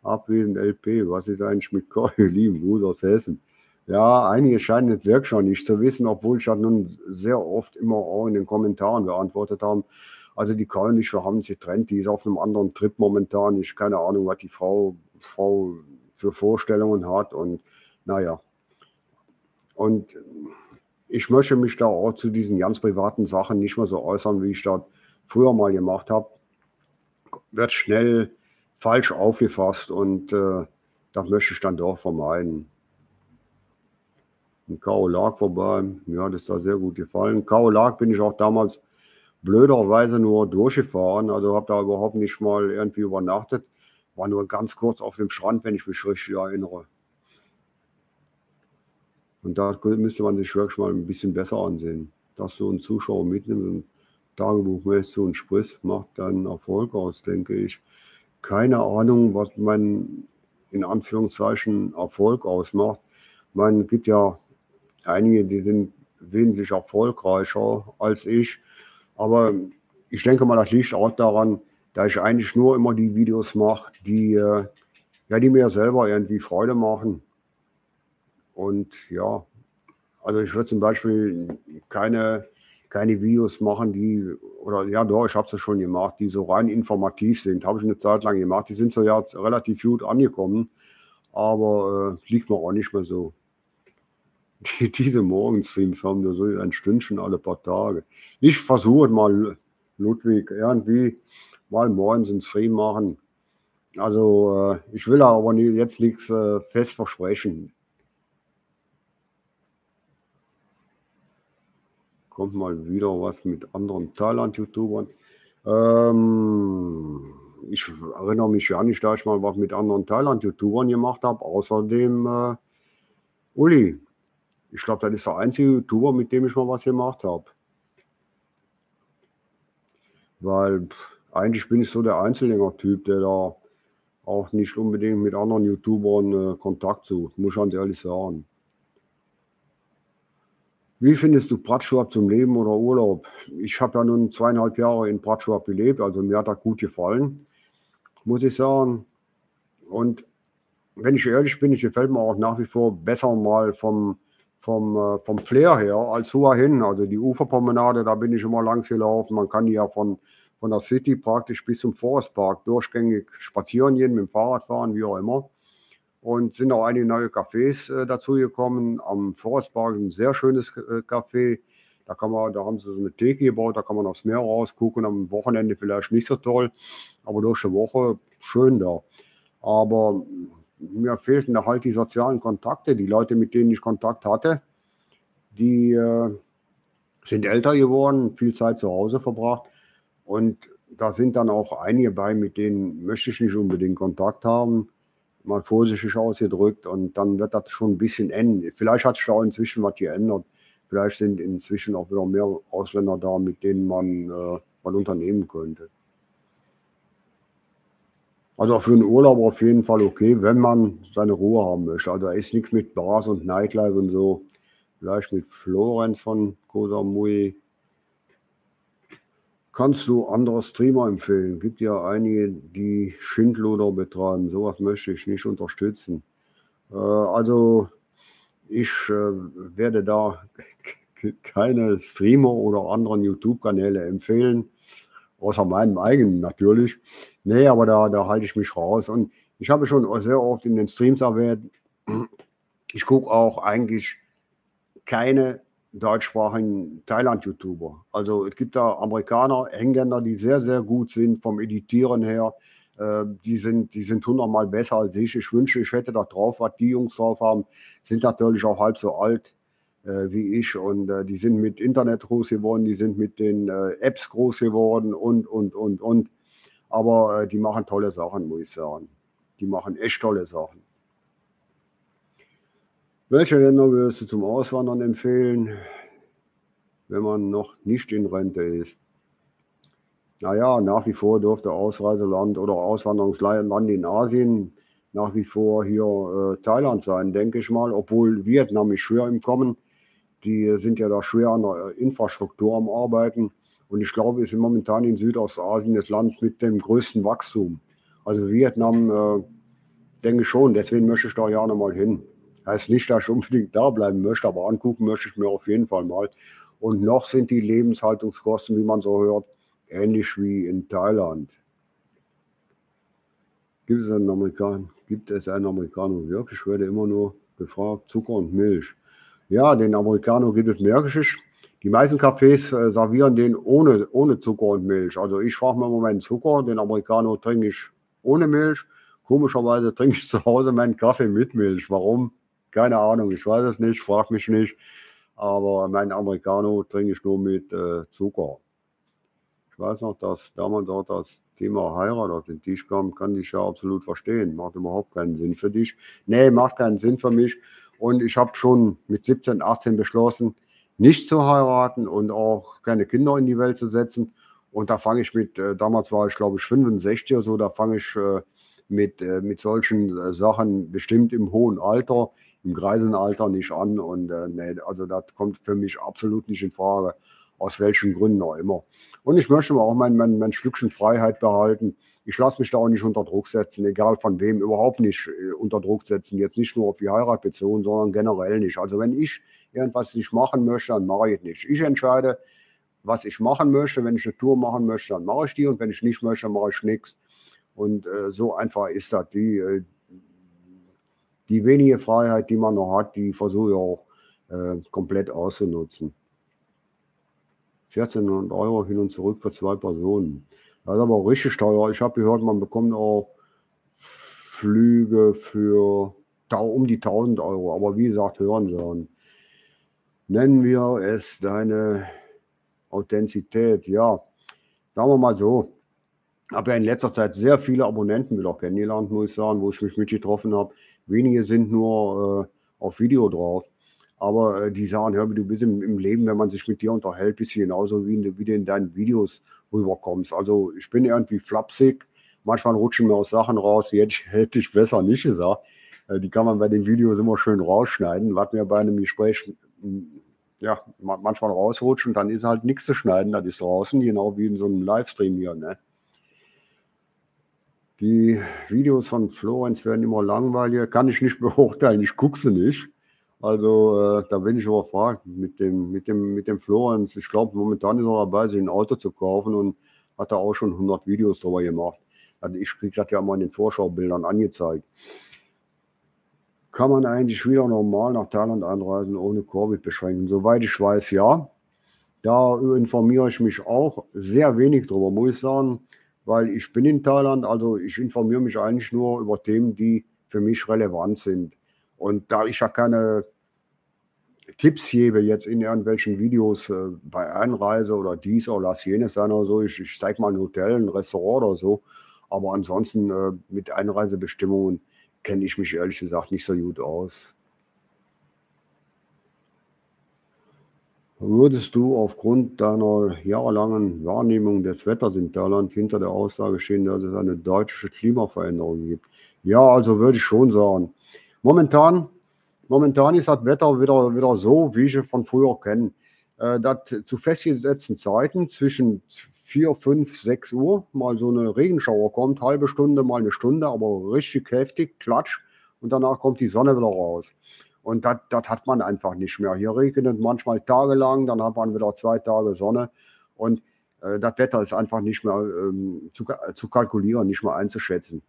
Abwesend LP, was ist eigentlich mit Keul, *laughs* lieben Gruß aus Hessen? Ja, einige scheinen es wirklich schon nicht zu wissen, obwohl ich das nun sehr oft immer auch in den Kommentaren beantwortet habe. Also die Keul nicht, wir haben uns getrennt, die ist auf einem anderen Trip momentan. Ich keine Ahnung, was die Frau Frau für Vorstellungen hat und naja. Und ich möchte mich da auch zu diesen ganz privaten Sachen nicht mehr so äußern, wie ich das früher mal gemacht habe. Wird schnell falsch aufgefasst und äh, das möchte ich dann doch vermeiden. Ein K.O. lag vorbei, ja, das ist da sehr gut gefallen. K.O. lag bin ich auch damals blöderweise nur durchgefahren, also habe da überhaupt nicht mal irgendwie übernachtet. War nur ganz kurz auf dem Strand, wenn ich mich richtig erinnere. Und da müsste man sich wirklich mal ein bisschen besser ansehen. Dass so ein Zuschauer mitnimmt und tagebuchmäßig so ein Spriss macht dann Erfolg aus, denke ich. Keine Ahnung, was mein in Anführungszeichen Erfolg ausmacht. Man gibt ja einige, die sind wesentlich erfolgreicher als ich. Aber ich denke mal, das liegt auch daran, da ich eigentlich nur immer die Videos mache, die, äh, ja, die mir selber irgendwie Freude machen. Und ja, also ich würde zum Beispiel keine, keine Videos machen, die, oder ja doch, ich habe es ja schon gemacht, die so rein informativ sind. Habe ich eine Zeit lang gemacht. Die sind so ja relativ gut angekommen, aber äh, liegt mir auch nicht mehr so. *laughs* Die, diese Morgenstreams haben nur so ein Stündchen alle paar Tage. Ich versuche mal, Ludwig, irgendwie mal morgens einen Stream machen. Also äh, ich will aber nie, jetzt nichts äh, fest versprechen. Kommt mal wieder was mit anderen Thailand-YouTubern. Ähm, ich erinnere mich ja nicht, da ich mal was mit anderen Thailand-YouTubern gemacht habe. Außerdem äh, Uli. Ich glaube, das ist der einzige YouTuber, mit dem ich mal was gemacht habe. Weil pff, eigentlich bin ich so der Einzelgänger-Typ, der da auch nicht unbedingt mit anderen YouTubern äh, Kontakt sucht, muss ich ganz ehrlich sagen. Wie findest du Pratschwab zum Leben oder Urlaub? Ich habe ja nun zweieinhalb Jahre in Pratschwab gelebt, also mir hat das gut gefallen, muss ich sagen. Und wenn ich ehrlich bin, ich gefällt mir auch nach wie vor besser mal vom, vom, äh, vom Flair her als hin. Also die Uferpromenade, da bin ich immer langs gelaufen. Man kann ja von, von der City praktisch bis zum Forest Park durchgängig spazieren gehen, mit dem Fahrrad fahren, wie auch immer. Und sind auch einige neue Cafés äh, dazugekommen. Am Forest Park ein sehr schönes äh, Café. Da kann man, da haben sie so eine Theke gebaut, da kann man aufs Meer rausgucken. Am Wochenende vielleicht nicht so toll, aber durch die Woche schön da. Aber mir fehlten halt die sozialen Kontakte. Die Leute, mit denen ich Kontakt hatte, die äh, sind älter geworden, viel Zeit zu Hause verbracht. Und da sind dann auch einige bei, mit denen möchte ich nicht unbedingt Kontakt haben. Mal vorsichtig ausgedrückt und dann wird das schon ein bisschen enden. Vielleicht hat sich auch inzwischen was geändert. Vielleicht sind inzwischen auch wieder mehr Ausländer da, mit denen man äh, mal unternehmen könnte. Also für einen Urlaub auf jeden Fall okay, wenn man seine Ruhe haben möchte. Also da ist nichts mit Bars und Nightlife und so. Vielleicht mit Florenz von Kosamui kannst du andere Streamer empfehlen? Gibt ja einige, die Schindluder betreiben. Sowas möchte ich nicht unterstützen. Äh, also ich äh, werde da *laughs* keine Streamer oder anderen YouTube-Kanäle empfehlen, außer meinem eigenen natürlich. Nee, aber da, da halte ich mich raus. Und ich habe schon sehr oft in den Streams erwähnt, *clears throat* ich gucke auch eigentlich keine deutschsprachigen Thailand-YouTuber. Also es gibt da Amerikaner, Engländer, die sehr, sehr gut sind vom Editieren her. Äh, die, sind, die sind hundertmal besser als ich. Ich wünsche, ich hätte da drauf, was die Jungs drauf haben. Sind natürlich auch halb so alt äh, wie ich und äh, die sind mit Internet groß geworden, die sind mit den äh, Apps groß geworden und, und, und, und. Aber äh, die machen tolle Sachen, muss ich sagen. Die machen echt tolle Sachen. Welche Länder würdest du zum Auswandern empfehlen, wenn man noch nicht in Rente ist? Naja, nach wie vor dürfte Ausreiseland oder Auswanderungsland in Asien nach wie vor hier äh, Thailand sein, denke ich mal, obwohl Vietnam ist schwer im Kommen. Die sind ja da schwer an der Infrastruktur am Arbeiten. Und ich glaube, es ist momentan in Südostasien das Land mit dem größten Wachstum. Also Vietnam, äh, denke ich schon, deswegen möchte ich da ja nochmal hin. Heißt nicht, dass ich unbedingt da bleiben möchte, aber angucken möchte ich mir auf jeden Fall mal. Und noch sind die Lebenshaltungskosten, wie man so hört, ähnlich wie in Thailand. Gibt es einen Amerikaner? Gibt es einen Amerikaner wirklich? Ich werde immer nur gefragt, Zucker und Milch. Ja, den Amerikaner gibt es märkisch. Die meisten Cafés äh, servieren den ohne, ohne Zucker und Milch. Also ich frage mir im Moment Zucker, den Amerikaner trinke ich ohne Milch. Komischerweise trinke ich zu Hause meinen Kaffee mit Milch. Warum? Keine Ahnung, ich weiß es nicht, frag mich nicht. Aber mein Americano trinke ich nur mit äh, Zucker. Ich weiß noch, dass damals auch das Thema Heirat auf den Tisch kam, kann ich ja absolut verstehen. Macht überhaupt keinen Sinn für dich. Nee, macht keinen Sinn für mich. Und ich habe schon mit 17, 18 beschlossen, nicht zu heiraten und auch keine Kinder in die Welt zu setzen. Und da fange ich mit, äh, damals war ich glaube ich 65 oder so, da fange ich äh, mit, äh, mit solchen äh, Sachen bestimmt im hohen Alter im Greisenalter nicht an. Und äh, nee, also das kommt für mich absolut nicht in Frage, aus welchen Gründen auch immer. Und ich möchte auch mein, mein, mein Stückchen Freiheit behalten. Ich lasse mich da auch nicht unter Druck setzen, egal von wem, überhaupt nicht äh, unter Druck setzen. Jetzt nicht nur auf die Heirat bezogen, sondern generell nicht. Also wenn ich irgendwas nicht machen möchte, dann mache ich nicht. Ich entscheide, was ich machen möchte. Wenn ich eine Tour machen möchte, dann mache ich die. Und wenn ich nicht möchte, mache ich nichts. Und äh, so einfach ist das. Die, äh, die wenige Freiheit, die man noch hat, die versuche ich auch äh, komplett auszunutzen. 1400 Euro hin und zurück für zwei Personen. Das ist aber auch richtig teuer. Ich habe gehört, man bekommt auch Flüge für um die 1000 Euro. Aber wie gesagt, hören Sie. Nennen wir es deine Authentizität. Ja, sagen wir mal so. Ich habe ja in letzter Zeit sehr viele Abonnenten wieder kennengelernt, muss ich sagen, wo ich mich mit getroffen habe. Wenige sind nur äh, auf Video drauf. Aber äh, die sagen, hör, du bist im, im, Leben, wenn man sich mit dir unterhält, bist du genauso wie, in, wie du in deinen Videos rüberkommst. Also ich bin irgendwie flapsig. Manchmal rutschen mir auch Sachen raus, die hätte, *laughs* hätte ich besser nicht gesagt. Äh, die kann man bei den Videos immer schön rausschneiden. Was mir bei einem Gespräch ja, manchmal rausrutscht und dann ist halt nichts zu schneiden. Das ist draußen, genau wie in so einem Livestream hier. Ne? Die Videos von Florenz werden immer langweiliger, kann ich nicht *laughs* beurteilen, ich gucke sie nicht. Also äh, da bin ich überfragt mit dem, mit dem, mit dem Florenz. Ich glaube, momentan ist er dabei, sich ein Auto zu kaufen und hat da auch schon 100 Videos drüber gemacht. Also ich kriege das ja mal in den Vorschaubildern angezeigt. Kann man eigentlich wieder normal nach Thailand einreisen ohne Covid-Beschränkungen? Soweit ich weiß, ja. Da informiere ich mich auch sehr wenig drüber, muss ich sagen weil ich bin in Thailand, also ich informiere mich eigentlich nur über Themen, die für mich relevant sind. Und da ich ja keine Tipps gebe jetzt in irgendwelchen Videos äh, bei Einreise oder dies oder das jenes sein oder so, ich, ich zeige mal ein Hotel, ein Restaurant oder so, aber ansonsten äh, mit Einreisebestimmungen kenne ich mich ehrlich gesagt nicht so gut aus. Würdest du aufgrund deiner jahrelangen Wahrnehmung des Wetters in Thailand hinter der Aussage stehen, dass es eine deutsche Klimaveränderung gibt? Ja, also würde ich schon sagen. Momentan, momentan ist das Wetter wieder, wieder so, wie ich es von früher kenne. Äh, dass zu festgesetzten Zeiten zwischen 4, 5, 6 Uhr mal so eine Regenschauer kommt, halbe Stunde, mal eine Stunde, aber richtig heftig, klatsch, und danach kommt die Sonne wieder raus. Und das hat man einfach nicht mehr. Hier regnet manchmal tagelang, dann hat man wieder zwei Tage Sonne. Und äh, das Wetter ist einfach nicht mehr ähm, zu, zu kalkulieren, nicht mehr einzuschätzen.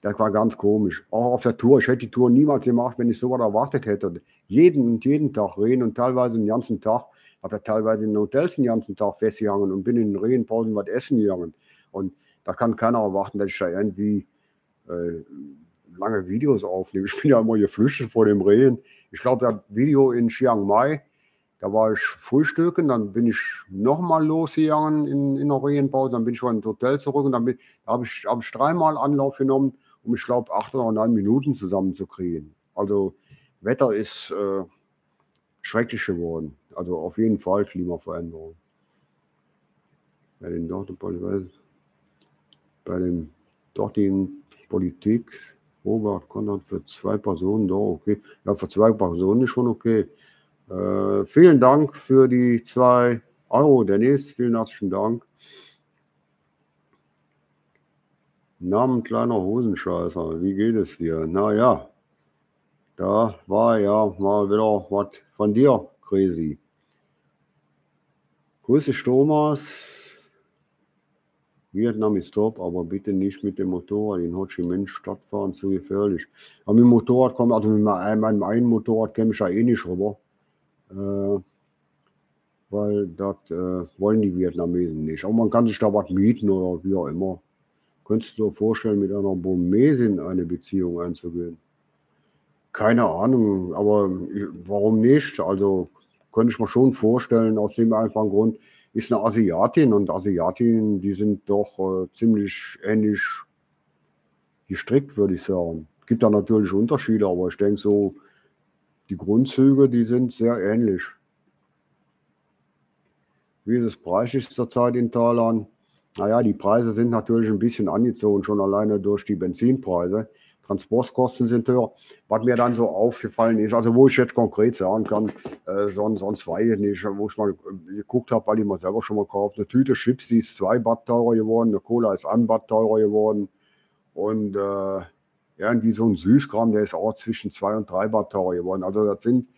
Das war ganz komisch. Auch auf der Tour. Ich hätte die Tour niemals gemacht, wenn ich so was erwartet hätte. Jeden und jeden Tag Rehen und teilweise den ganzen Tag. Habe ja teilweise in Hotels den ganzen Tag festgegangen und bin in den Rehenpausen was essen gegangen. Und da kann keiner erwarten, dass ich da irgendwie äh, lange Videos aufnehme. Ich bin ja immer geflüchtet vor dem Rehen. Ich glaube, das Video in Chiang Mai, da war ich frühstücken, dann bin ich nochmal losgegangen in, in der Rehenpause, dann bin ich wieder ins Hotel zurück und dann da habe ich, hab ich dreimal Anlauf genommen, um ich glaube acht oder neun Minuten zusammenzukriegen. Also Wetter ist äh, schrecklich geworden. Also auf jeden Fall Klimaveränderung. Bei den dortigen Politik, Robert Konrad für zwei Personen, da okay. Ja, für zwei Personen ist schon okay. Äh, vielen Dank für die zwei Euro, Dennis. Vielen herzlichen Dank. Namen kleiner Hosenscheißer, wie geht es dir? Naja, da war ja mal wieder was von dir, Crazy. Grüße Thomas. Vietnam ist top, aber bitte nicht mit dem Motorrad in Ho Chi Minh Stadt fahren, zu gefährlich. Aber mit dem Motorrad kommt, also mit meinem einen Motorrad käme ich ja eh nicht rüber. Äh, weil das äh, wollen die Vietnamesen nicht. Aber man kann sich da was mieten oder wie auch immer. Könntest du dir vorstellen, mit einer Burmesin eine Beziehung einzugehen? Keine Ahnung, aber warum nicht? Also könnte ich mir schon vorstellen, aus dem einfachen Grund, ist eine Asiatin und Asiatinnen, die sind doch äh, ziemlich ähnlich gestrickt, würde ich sagen. Es gibt da natürlich Unterschiede, aber ich denke so, die Grundzüge, die sind sehr ähnlich. Wie ist es preislich zurzeit in Thailand? Naja, die Preise sind natürlich ein bisschen angezogen, schon alleine durch die Benzinpreise. Transportkosten sind höher. Was mir dann so aufgefallen ist, also wo ich jetzt konkret sagen kann, äh, sonst, sonst weiß ich nicht, wo ich mal geguckt habe, weil ich mal selber schon mal gekauft Eine Tüte Chips, die ist zwei Baht teurer geworden, eine Cola ist ein Baht teurer geworden. Und äh, irgendwie so ein Süßkram, der ist auch zwischen zwei und drei Baht teurer geworden. Also das sind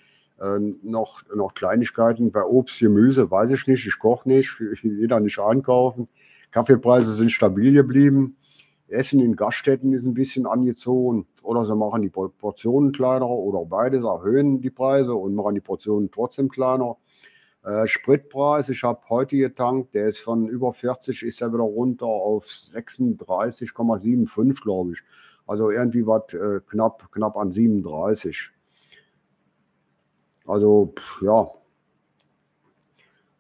äh, noch, noch Kleinigkeiten. Bei Obst, Gemüse weiß ich nicht, ich koche nicht, *laughs* ich will jeder nicht einkaufen. Kaffeepreise sind stabil geblieben. Essen in Gaststätten ist ein bisschen angezogen. Oder sie machen die Portionen kleiner oder beides erhöhen die Preise und machen die Portionen trotzdem kleiner. Äh, Spritpreis, ich habe heute getankt, der ist von über 40, ist er wieder runter auf 36,75, glaube ich. Also irgendwie was äh, knapp, knapp an 37. Also, pff, ja.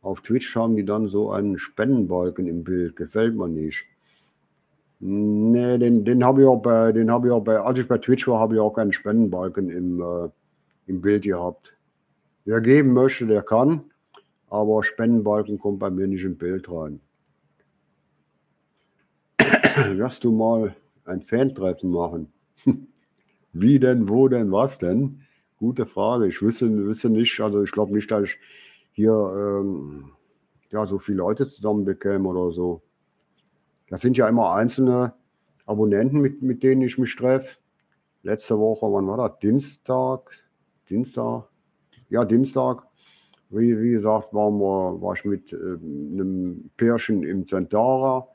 Auf Twitch haben die dann so einen Spendenbalken im Bild. Gefällt mir nicht. Nee, den, den habe ich auch bei, den habe ich auch bei, als ich bei Twitch war, habe ich auch keinen Spendenbalken im, äh, im Bild gehabt. Wer geben möchte, der kann, aber Spendenbalken kommt bei mir nicht im Bild rein. *coughs* Lass du mal ein Fan-Treffen machen. *laughs* Wie denn, wo denn, was denn? Gute Frage. Ich wüsste, wüsste nicht, also ich glaube nicht, dass ich hier ähm, ja, so viele Leute zusammen bekäme oder so. Das sind ja immer einzelne Abonnenten, mit, mit denen ich mich treffe. Letzte Woche, wann war das? Dienstag? Dienstag? Ja, Dienstag. Wie, wie gesagt, waren wir, war ich mit äh, einem Pärchen im Zentara.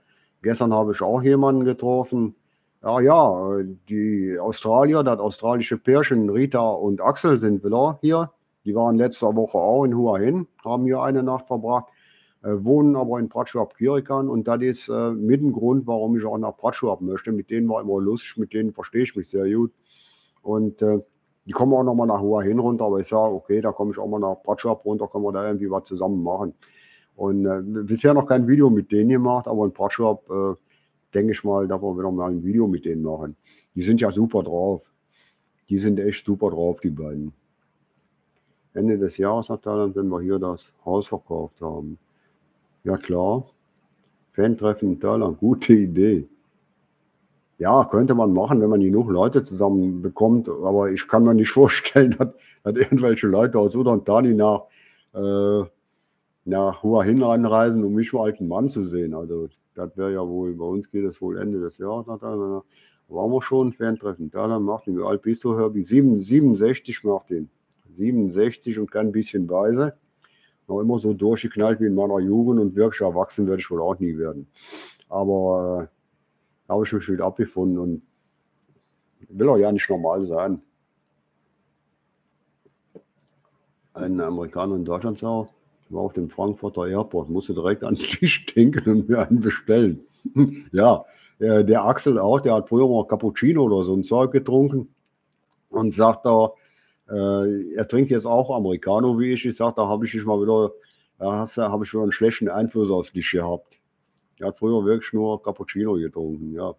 Gestern habe ich auch jemanden getroffen. Ja, ja, die Australier, das australische Pärchen Rita und Axel sind wieder hier. Die waren letzte Woche auch in Hua Hin, haben hier eine Nacht verbracht. Äh, wohnen aber in Prachuap-Kirikan und das ist äh, mit dem Grund, warum ich auch nach Prachuap möchte. Mit denen war immer lustig, mit denen verstehe ich mich sehr gut. Und äh, die kommen auch nochmal nach Hua hin runter, aber ich sage, okay, da komme ich auch mal nach Prachuap runter, können wir da irgendwie was zusammen machen. Und äh, bisher noch kein Video mit denen gemacht, aber in Prachuap äh, denke ich mal, da wollen wir noch mal ein Video mit denen machen. Die sind ja super drauf. Die sind echt super drauf, die beiden. Ende des Jahres hat dann, wenn wir hier das Haus verkauft haben. Ja klar, Fan-Treffen in Thailand, gute Idee. Ja, könnte man machen, wenn man genug Leute zusammen bekommt, aber ich kann mir nicht *laughs* vorstellen, dass, dass irgendwelche Leute aus Udon Thani nach, äh, nach Hua hin anreisen, um mich mal alten Mann zu sehen. Also das wäre ja wohl, bei uns geht es wohl Ende des Jahres. Da waren wir schon Fan-Treffen. Da dann Martin, wie alt bist du, Herbie? 67 Martin. 67 und kein bisschen weise. Noch immer so durchgeknallt wie in meiner Jugend und wirklich erwachsen werde ich wohl auch nie werden. Aber äh, habe ich mich wieder abgefunden und will auch ja nicht normal sein. Ein Amerikaner in Deutschland sah, war auf dem Frankfurter Airport, musste direkt an den Tisch denken und mir einen bestellen. *laughs* ja, der Axel auch, der hat früher mal Cappuccino oder so ein Zeug getrunken und sagt da, äh, er trinkt jetzt auch Americano wie ich. Ich sage, da habe ich mal wieder, da habe ich wieder einen schlechten Einfluss auf dich gehabt. Er hat früher wirklich nur Cappuccino getrunken, ja.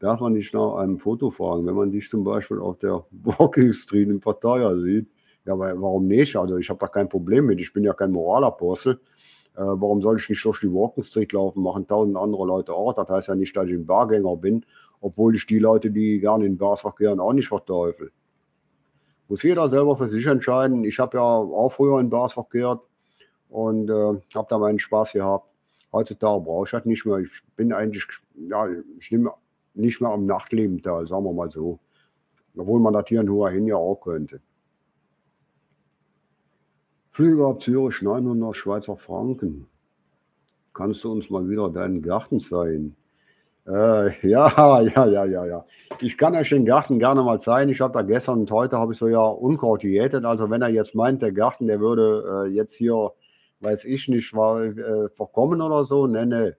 Darf man nicht nach einem Foto fragen, wenn man dich zum Beispiel auf der *laughs* Walking Street in Pattaya sieht? Ja, weil, warum nicht? Also ich habe da kein Problem mit. Ich bin ja kein Moralapostel. Äh, warum soll ich nicht durch die Walking Street laufen? Machen tausend andere Leute auch. Das heißt ja nicht, dass ich ein Bargänger bin, obwohl ich die Leute, die gerne in Bars verkehren, auch nicht verteufel. Muss jeder selber für sich entscheiden. Ich habe ja auch früher in Bars verkehrt und äh, habe da meinen Spaß gehabt. Heutzutage brauche ich das nicht mehr. Ich bin eigentlich, ja, ich nehme nicht mehr am Nachtleben teil, sagen wir mal so. Obwohl man das hier in Hua Hin ja auch könnte. Flüge ab Zürich 900 Schweizer Franken. Kannst du uns mal wieder deinen Garten zeigen? Äh, *laughs* ja, ja, ja, ja, ja. Ich kann euch den Garten gerne mal zeigen. Ich habe da gestern und heute habe ich so ja Unkraut diätet. Also wenn er jetzt meint, der Garten, der würde äh, jetzt hier, weiß ich nicht, war, äh, verkommen oder so, ne, ne.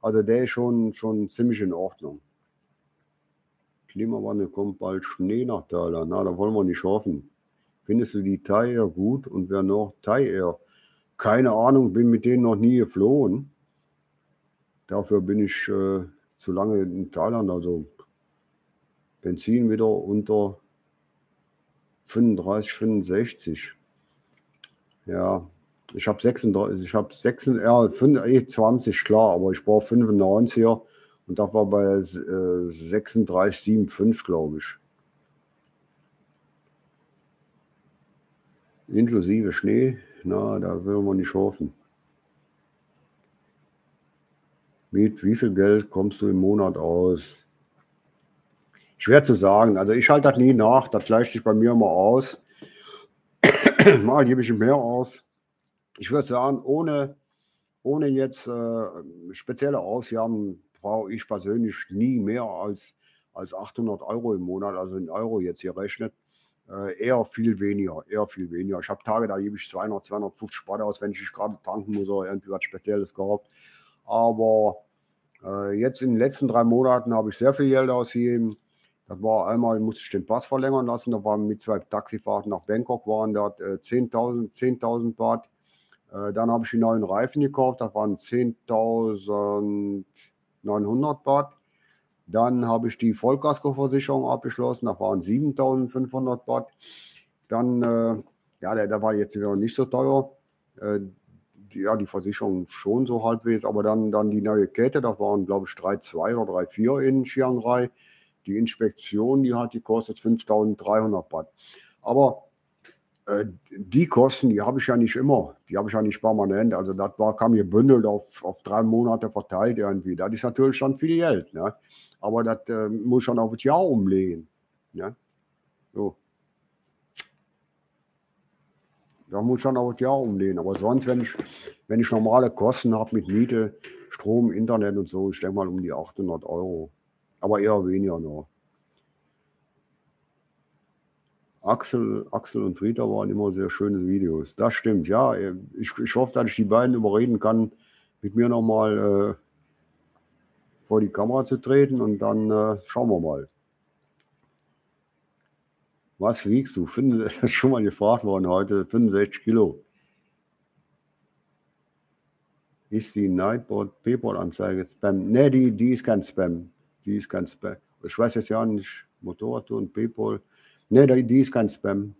Also der ist schon, schon ziemlich in Ordnung. Klimawandel kommt bald Schnee nach Thailand. Na, da wollen wir nicht hoffen. Findest du die Thai Air gut und wer noch Thai Air? Keine Ahnung, bin mit denen noch nie geflogen. Dafür bin ich äh, zu lange in Thailand. Also Benzin wieder unter 35, 65. Ja, ich habe 36, ich habe 26, ja, 20 klar, aber ich brauche 95er und das war bei äh, 36,75, glaube ich. Inklusive Schnee, na, da will man nicht hoffen. Mit wie viel Geld kommst du im Monat aus? Schwer zu sagen. Also ich halte das nie nach. Das gleicht sich bei mir immer aus. *coughs* Mal gebe ich mehr aus. Ich würde sagen, ohne, ohne jetzt äh, spezielle Ausgaben brauche ich persönlich nie mehr als, als 800 Euro im Monat, also in Euro jetzt hier rechnet. Äh, eher viel weniger, eher viel weniger. Ich habe Tage, da gebe ich 200, 250 Sport aus, wenn ich gerade tanken muss oder irgendwie was Spezielles gehabt. Aber jetzt in den letzten drei Monaten habe ich sehr viel Geld ausgegeben. Das war einmal, musste ich den Pass verlängern lassen. Da waren mit zwei Taxifahrten nach Bangkok, waren dort äh, 10.000 10 Baht. Äh, dann habe ich die neuen Reifen gekauft, das waren 10.900 Baht. Dann habe ich die Vollkaskoversicherung abgeschlossen, das waren 7.500 Baht. Dann, äh, ja, der, der, war jetzt wieder nicht so teuer. Ja, die Versicherung schon so halbwegs, aber dann, dann die neue Kette, da waren, glaube ich, 3,2 oder 3,4 in Chiang Rai. Die Inspektion, die hat die kostet 5.300 Baht. Aber äh, die Kosten, die habe ich ja nicht immer, die habe ich ja nicht permanent. Also das war, kam gebündelt auf, auf drei Monate verteilt irgendwie. Das ist natürlich schon viel Geld. Ne? Aber das äh, muss schon auf das Jahr umlegen. Ne? So. Da muss schon auf das Jahr umlegen. Aber sonst, wenn ich, wenn ich normale Kosten habe mit Miete, Strom, Internet und so, ich denke mal um die 800 Euro. Aber eher weniger noch. Axel, Axel und Rita waren immer sehr schöne Videos. Das stimmt, ja. Ich, ich hoffe, dass ich die beiden überreden kann, mit mir nochmal äh, vor die Kamera zu treten und dann äh, schauen wir mal. Was wiegst du? *laughs* Das ist schon mal gefragt worden heute. 65 Kilo. Ist die Nightboard PayPal-Anzeige Spam? Ne, die, die ist kein Spam. Die ist kein Spam. Ich weiß jetzt ja nicht, Motorrad und PayPal. Ne, die ist kein Spam.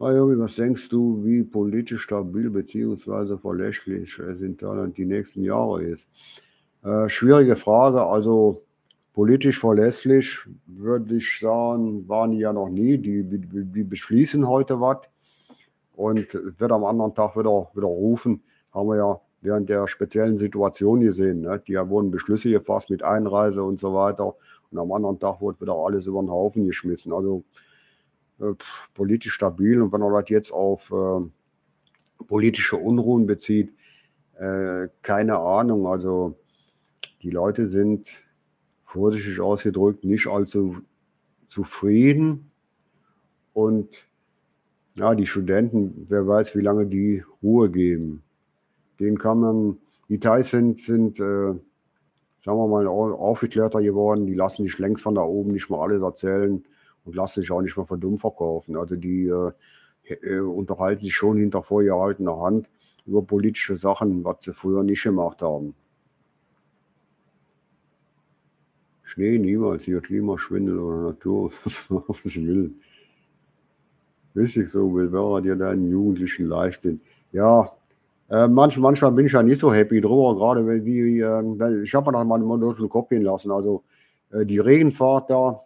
Ayomi, was denkst du, wie politisch stabil bzw. verlässlich es in Thailand die nächsten Jahre ist? Äh, schwierige Frage. Also politisch verlässlich, würde ich sagen, waren die ja noch nie. Die, die, die beschließen heute was und wird am anderen Tag wieder, wieder rufen. Haben wir ja während der speziellen Situation gesehen. Ne? Die wurden Beschlüsse gefasst mit Einreise und so weiter. Und am anderen Tag wurde wieder alles über den Haufen geschmissen. Also äh, politisch stabil. Und wenn er das jetzt auf äh, politische Unruhen bezieht, äh, keine Ahnung. Also die Leute sind vorsichtig ausgedrückt nicht allzu zufrieden. Und ja, die Studenten, wer weiß, wie lange die Ruhe geben. Den kann man, die Thais sind, sind äh, sagen wir mal, aufgeklärter geworden. Die lassen sich längst von da oben nicht mal alles erzählen und lassen sich auch nicht mal für dumm verkaufen. Also die äh, äh, unterhalten sich schon hinter vorgehaltener Hand über politische Sachen, was sie früher nicht gemacht haben. Schnee niemals, hier Klimaschwindel oder Natur, *laughs* was ich will. Richtig so, wie wäre dir deinen jugendlichen Leichtsinn? Ja, äh, manchmal, manchmal bin ich ja nicht so happy drüber, gerade wie, äh, ich habe mir dann mal den Kopf gehen lassen. Also äh, die Regenfahrt da,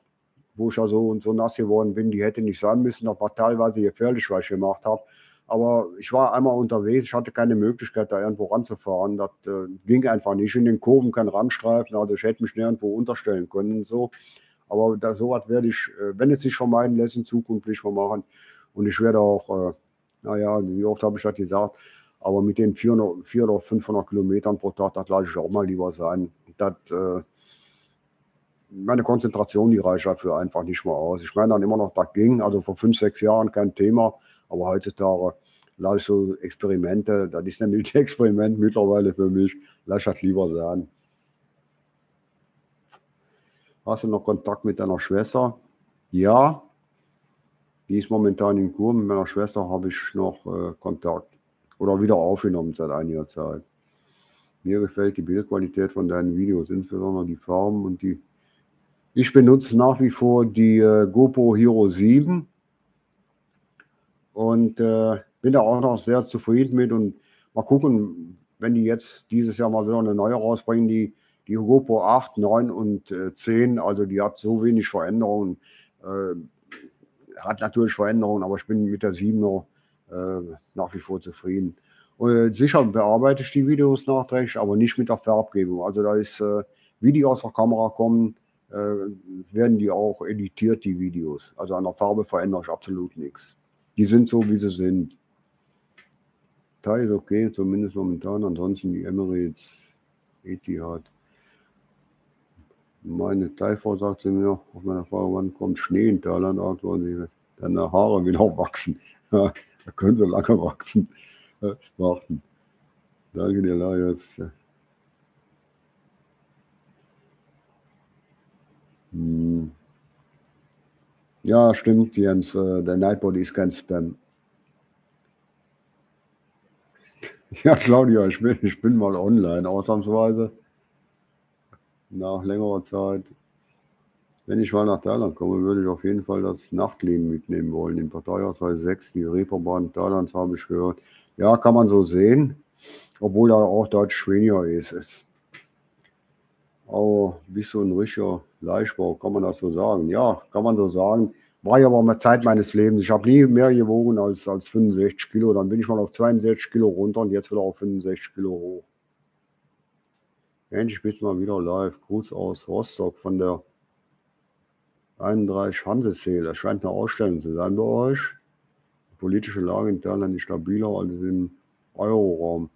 wo ich ja so, so nass geworden bin, die hätte nicht sein müssen. Das war teilweise gefährlich, was ich gemacht habe. Aber ich war einmal unterwegs, ich hatte keine Möglichkeit, da irgendwo ranzufahren. Das äh, ging einfach nicht. In den Kurven kein Randstreifen, also ich hätte mich nirgendwo unterstellen können und so. Aber da, sowas werde ich, äh, wenn es sich vermeiden lässt, in Zukunft nicht mehr machen. Und ich werde auch, äh, naja, wie oft habe ich das gesagt, aber mit den 400, 400 oder 500 Kilometern pro Tag, das lasse ich auch mal lieber sein. Das, äh, meine Konzentration, die reicht dafür einfach nicht mehr aus. Ich meine dann immer noch, das ging, also vor fünf, sechs Jahren kein Thema, aber heutzutage lasse ich so Experimente, das ist *laughs* ein Experiment mittlerweile für mich, lasse ich das lieber sein. Hast du noch Kontakt mit deiner Schwester? Ja, die ist momentan in Kur. Mit meiner Schwester habe ich noch äh, Kontakt oder wieder aufgenommen seit einiger Zeit. Mir gefällt die Bildqualität von deinen Videos, insbesondere die Farben und die. Ich benutze nach wie vor die äh, GoPro Hero 7 und äh, bin da auch noch sehr zufrieden mit und mal gucken, wenn die jetzt dieses Jahr mal wieder eine neue rausbringen, die, die GoPro 8, 9 und äh, 10, also die hat so wenig Veränderungen, äh, hat natürlich Veränderungen, aber ich bin mit der 7er äh, nach wie vor zufrieden. Und äh, sicher bearbeite ich die Videos nachträglich, aber nicht mit der Farbgebung. Also da ist, wie die aus der Kamera kommen, werden die auch editiert, die Videos. Also an der Farbe verändere ich absolut nichts. Die sind so, wie sie sind. Teil ist okay, zumindest momentan. Ansonsten die Emirates, Etihad. Meine Teilfrau sagte mir auf meiner Frage, wann kommt Schnee in Thailand, sie deine Haare wieder wachsen. *laughs* Da können sie lange wachsen, äh, warten. Danke dir, Lajos. Hm. Ja, stimmt, Jens. Äh, der Nightbot ist kein Spam. *laughs* Ja, Claudia, ich bin, ich bin mal online, ausnahmsweise. Nach längerer Zeit. Wenn ich mal nach Thailand komme, würde ich auf jeden Fall das Nachtleben mitnehmen wollen. Den Parteiausweis 6, die Reeperbahn Thailands habe ich gehört. Ja, kann man so sehen, obwohl da auch Deutsch weniger ist. Aber bist du ein richtiger Leichtbau, kann man das so sagen? Ja, kann man so sagen. War ja aber mal Zeit meines Lebens. Ich habe nie mehr gewogen als, als 65 Kilo. Dann bin ich mal auf 62 Kilo runter und jetzt wieder auf 65 Kilo hoch. Endlich bist du mal wieder live. Gruß aus Rostock von der 31 Hanseseel. Das scheint eine Ausstellung zu sein bei euch. Die politische Lage in Thailand ist stabiler als im Euroraum.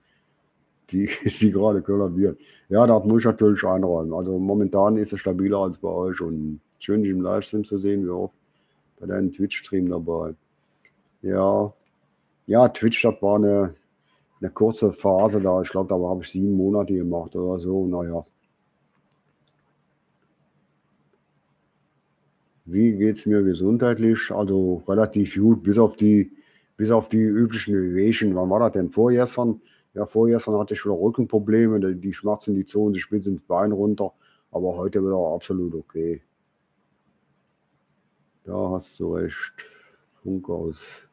Die ist *laughs* die gerade kollabiert. Ja, das muss ich natürlich einräumen. Also momentan ist es stabiler als bei euch und schön, dich im Livestream zu sehen, wie auch bei deinem Twitch-Stream dabei. Ja, ja, Twitch, das war eine, eine kurze Phase da. Ich glaube, da habe ich sieben Monate gemacht oder so. Naja, Wie geht es mir gesundheitlich? Also relativ gut, bis auf die, bis auf die üblichen Bewegungen. Wann war das denn? Vorgestern? Ja, vorgestern hatte ich wieder Rückenprobleme, die Schmerzen, die Zonen, die spitzen das Bein runter. Aber heute wieder absolut okay. Da hast du recht. Funk aus.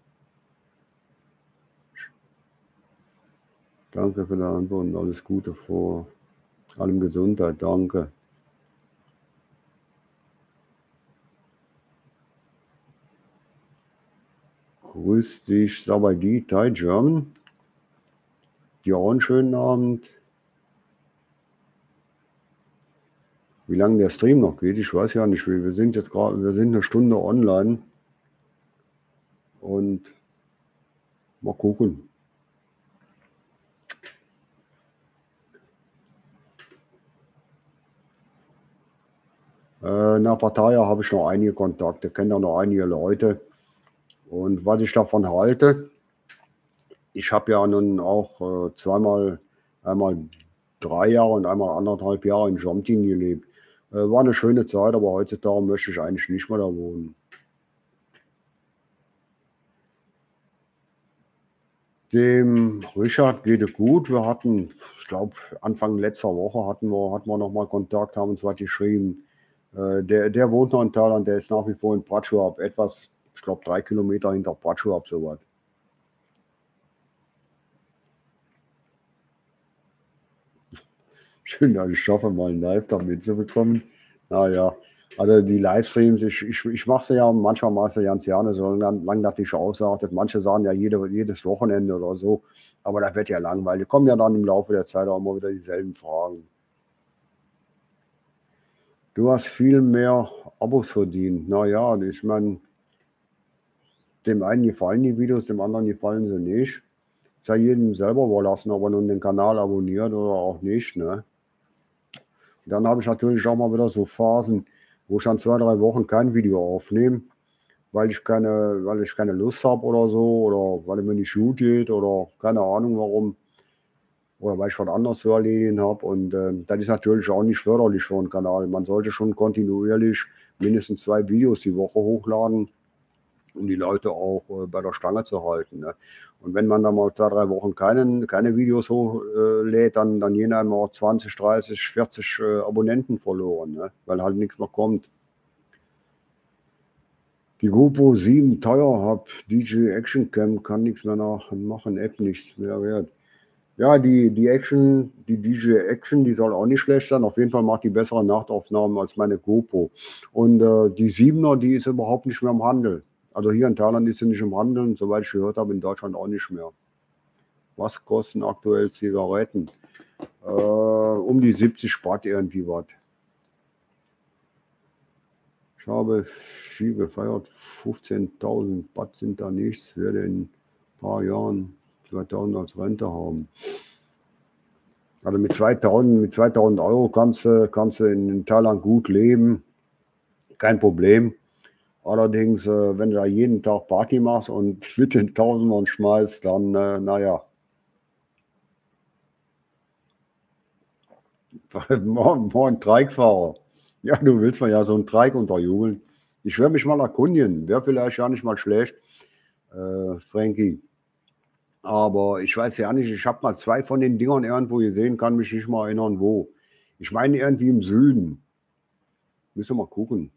Danke für deine Antwort und alles Gute vor allem Gesundheit. Danke. Grüß dich, Sabadi, Thai German. Dir auch einen schönen Abend. Wie lange der Stream noch geht, ich weiß ja nicht. Wir sind jetzt gerade, wir sind eine Stunde online. Und mal gucken. Äh, nach Partei habe ich noch einige Kontakte, kenne auch noch einige Leute. Und was ich davon halte, ich habe ja nun auch äh, zweimal, einmal drei Jahre und einmal anderthalb Jahre in Jomtin gelebt. Äh, war eine schöne Zeit, aber heutzutage möchte ich eigentlich nicht mehr da wohnen. Dem Richard geht es gut. Wir hatten, ich glaube, Anfang letzter Woche hatten wir, hatten wir nochmal Kontakt, haben uns was geschrieben. Äh, der, der wohnt noch in Thailand, der ist nach wie vor in Prachuap, etwas, ich glaube, drei Kilometer hinter Prachuap, so ich schaffe, mal ein Live da mitzubekommen. Naja, also die Livestreams, ich, ich, ich mache sie ja, manchmal mache ich sie ganz gerne, so lang, dass ich aussagt. Manche sagen ja jede, jedes Wochenende oder so, aber das wird ja langweilig. Kommen ja dann im Laufe der Zeit auch immer wieder dieselben Fragen. Du hast viel mehr Abos verdient. Naja, ich meine, dem einen gefallen die Videos, dem anderen gefallen sie nicht. Sei jedem selber überlassen, ob er nun den Kanal abonniert oder auch nicht. Ne? Dann habe ich natürlich auch mal wieder so Phasen, wo ich dann zwei, drei Wochen kein Video aufnehme, weil ich keine, weil ich keine Lust habe oder so, oder weil mir nicht gut geht oder keine Ahnung warum. Oder weil ich was anderes zu erledigen habe. Und äh, das ist natürlich auch nicht förderlich für einen Kanal. Man sollte schon kontinuierlich mindestens zwei Videos die Woche hochladen, um die Leute auch äh, bei der Stange zu halten. Ne? Und wenn man dann mal zwei, drei Wochen keine, keine Videos hochlädt, dann, dann gehen einem auch 20, 30, 40 äh, Abonnenten verloren, ne? weil halt nichts mehr kommt. Die GoPro 7 teuer hab, DJ Action Cam kann nichts mehr machen, App nichts mehr wert. Ja, die, die Action, die DJ Action, die soll auch nicht schlecht sein. Auf jeden Fall macht die bessere Nachtaufnahmen als meine GoPro. Und äh, die 7er, die ist überhaupt nicht mehr im Handel. Also hier in Thailand ist sie nicht im Handel und soweit ich gehört habe, in Deutschland auch nicht mehr. Was kosten aktuell Zigaretten? Äh, um die 70 Baht irgendwie was. Ich habe viel gefeiert, 15.000 Baht sind da nichts, werde in ein paar Jahren 2000 als Rente haben. Also mit 2000, mit 2000 Euro kannst du, kannst du in Thailand gut leben, kein Problem. Allerdings, äh, wenn du da jeden Tag Party machst und *laughs* mit den Tausendern schmeißt, dann, äh, naja. *laughs* Moin, moin, Treikfahrer. Ja, du willst mir ja so einen Treik unterjubeln. Ich werde mich mal erkundigen. Wäre vielleicht ja nicht mal schlecht, äh, Frankie. Aber ich weiß ja nicht, ich habe mal zwei von den Dingern irgendwo gesehen, kann mich nicht mal erinnern, wo. Ich meine irgendwie im Süden. Müssen wir mal gucken.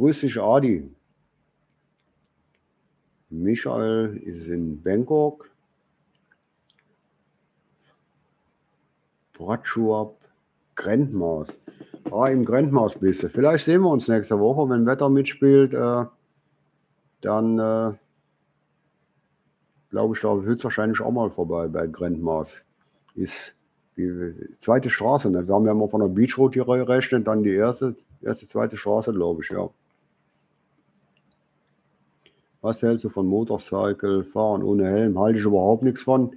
Grüß dich, Adi. Michael ist in Bangkok. Bratschurp, Grandmaß. Ah, im Grandmaß bist du. Vielleicht sehen wir uns nächste Woche, wenn Wetter mitspielt. Äh, dann äh, glaube ich, da höchstwahrscheinlich auch mal vorbei bei Grandmaß. Ist die zweite Straße. Ne? Wir haben ja mal von der Beach Road gerechnet, dann die erste, erste, zweite Straße, glaube ich, ja. Was hältst du von Motorcycle, Fahren ohne Helm? Halte ich überhaupt nichts von.